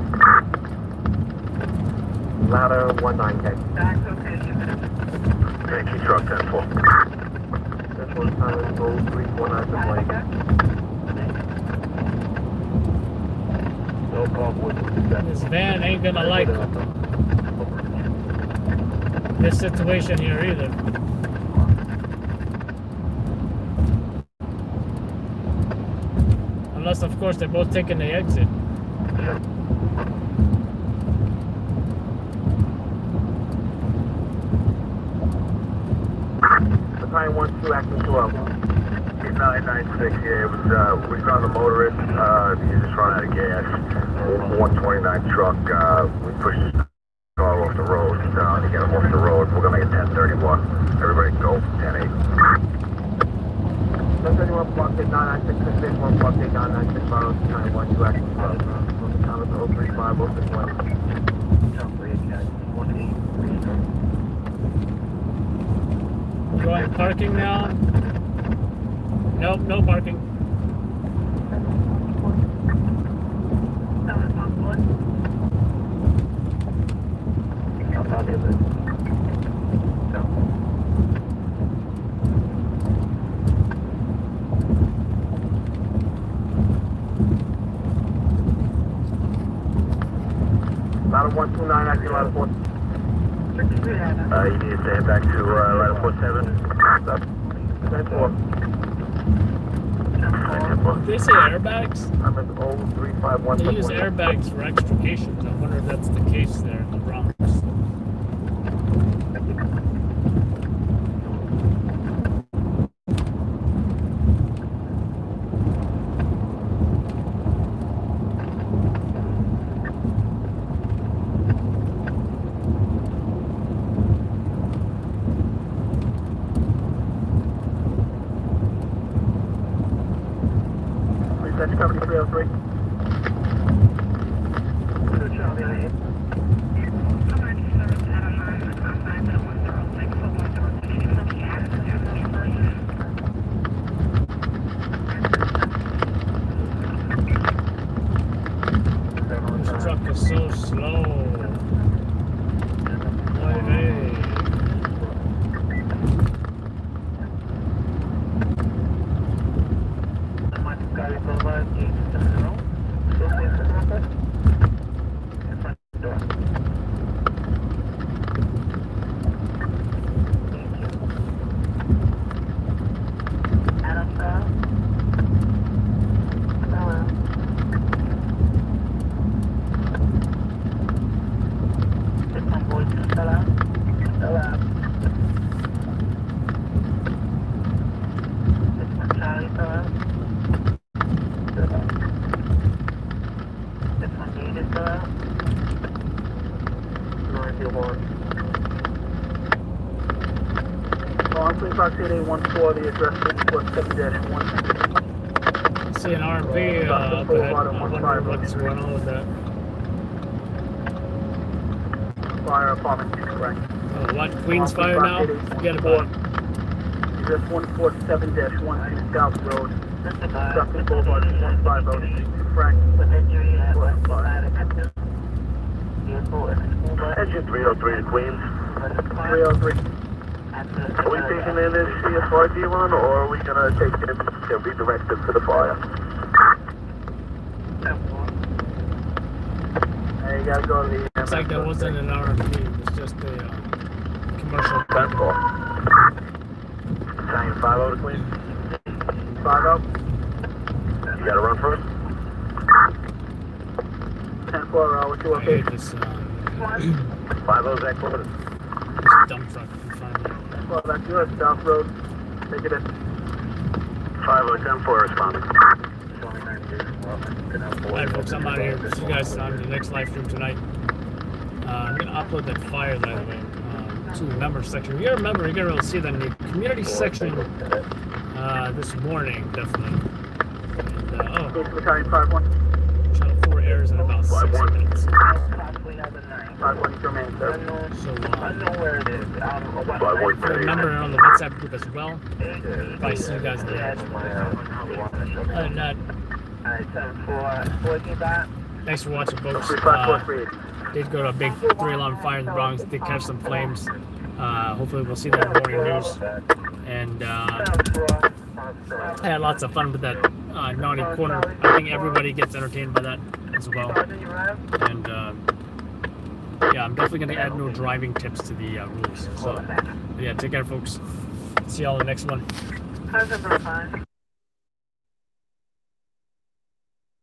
Ladder one nine K. Back location. Thank you, truck 10-4. Central Island, Road 319 No problem. This van ain't gonna like this situation here either. both taking the exit. Gracias. 7814, the address 147-1. See an RMP uh, up ahead. I wonder what's going on with that. Fire apartment, correct. Oh, what? Queen's Fire now? Forget about it. Address 147-12 South Road, Sutphin Boulevard, 150, Frank. Engine 303 to Queens. 303. Are we taking in this CFRD one, or are we gonna take it and redirect it to the fire? Hey, you gotta go to the. Looks like that wasn't an RMP. It was just a uh, commercial. That's all. Italian 5 to Queens. 5 up. You gotta run first? 10 4, uh, what's your location? this, uh, 5 O's that quarter. this dump truck in front of me. Well, that's South Road. Take it in. 5 10 4 responding. Alright, folks, I'm out of here. See you guys on the next live stream tonight. Uh, I'm gonna upload that fire, that I made uh, to the member section. If You gotta remember, you're gonna be able to see that in the community section uh, this morning, definitely. And, uh, oh, Station Battalion 5 1. Channel 4 airs in about six minutes. 5 1 is your main, sir. So, uh, Five one if you're a member on the WhatsApp group as well, see you guys there. Other than that, thanks for watching, folks. Uh, did go to a big three alarm fire in the Bronx. Did catch some flames. Uh, hopefully, we'll see that in the morning news. And uh, I had lots of fun with that uh, naughty corner. I think everybody gets entertained by that as well. And uh, yeah, I'm definitely going to add no driving tips to the uh, rules. So yeah, take care, folks. See y'all in the next one. How's?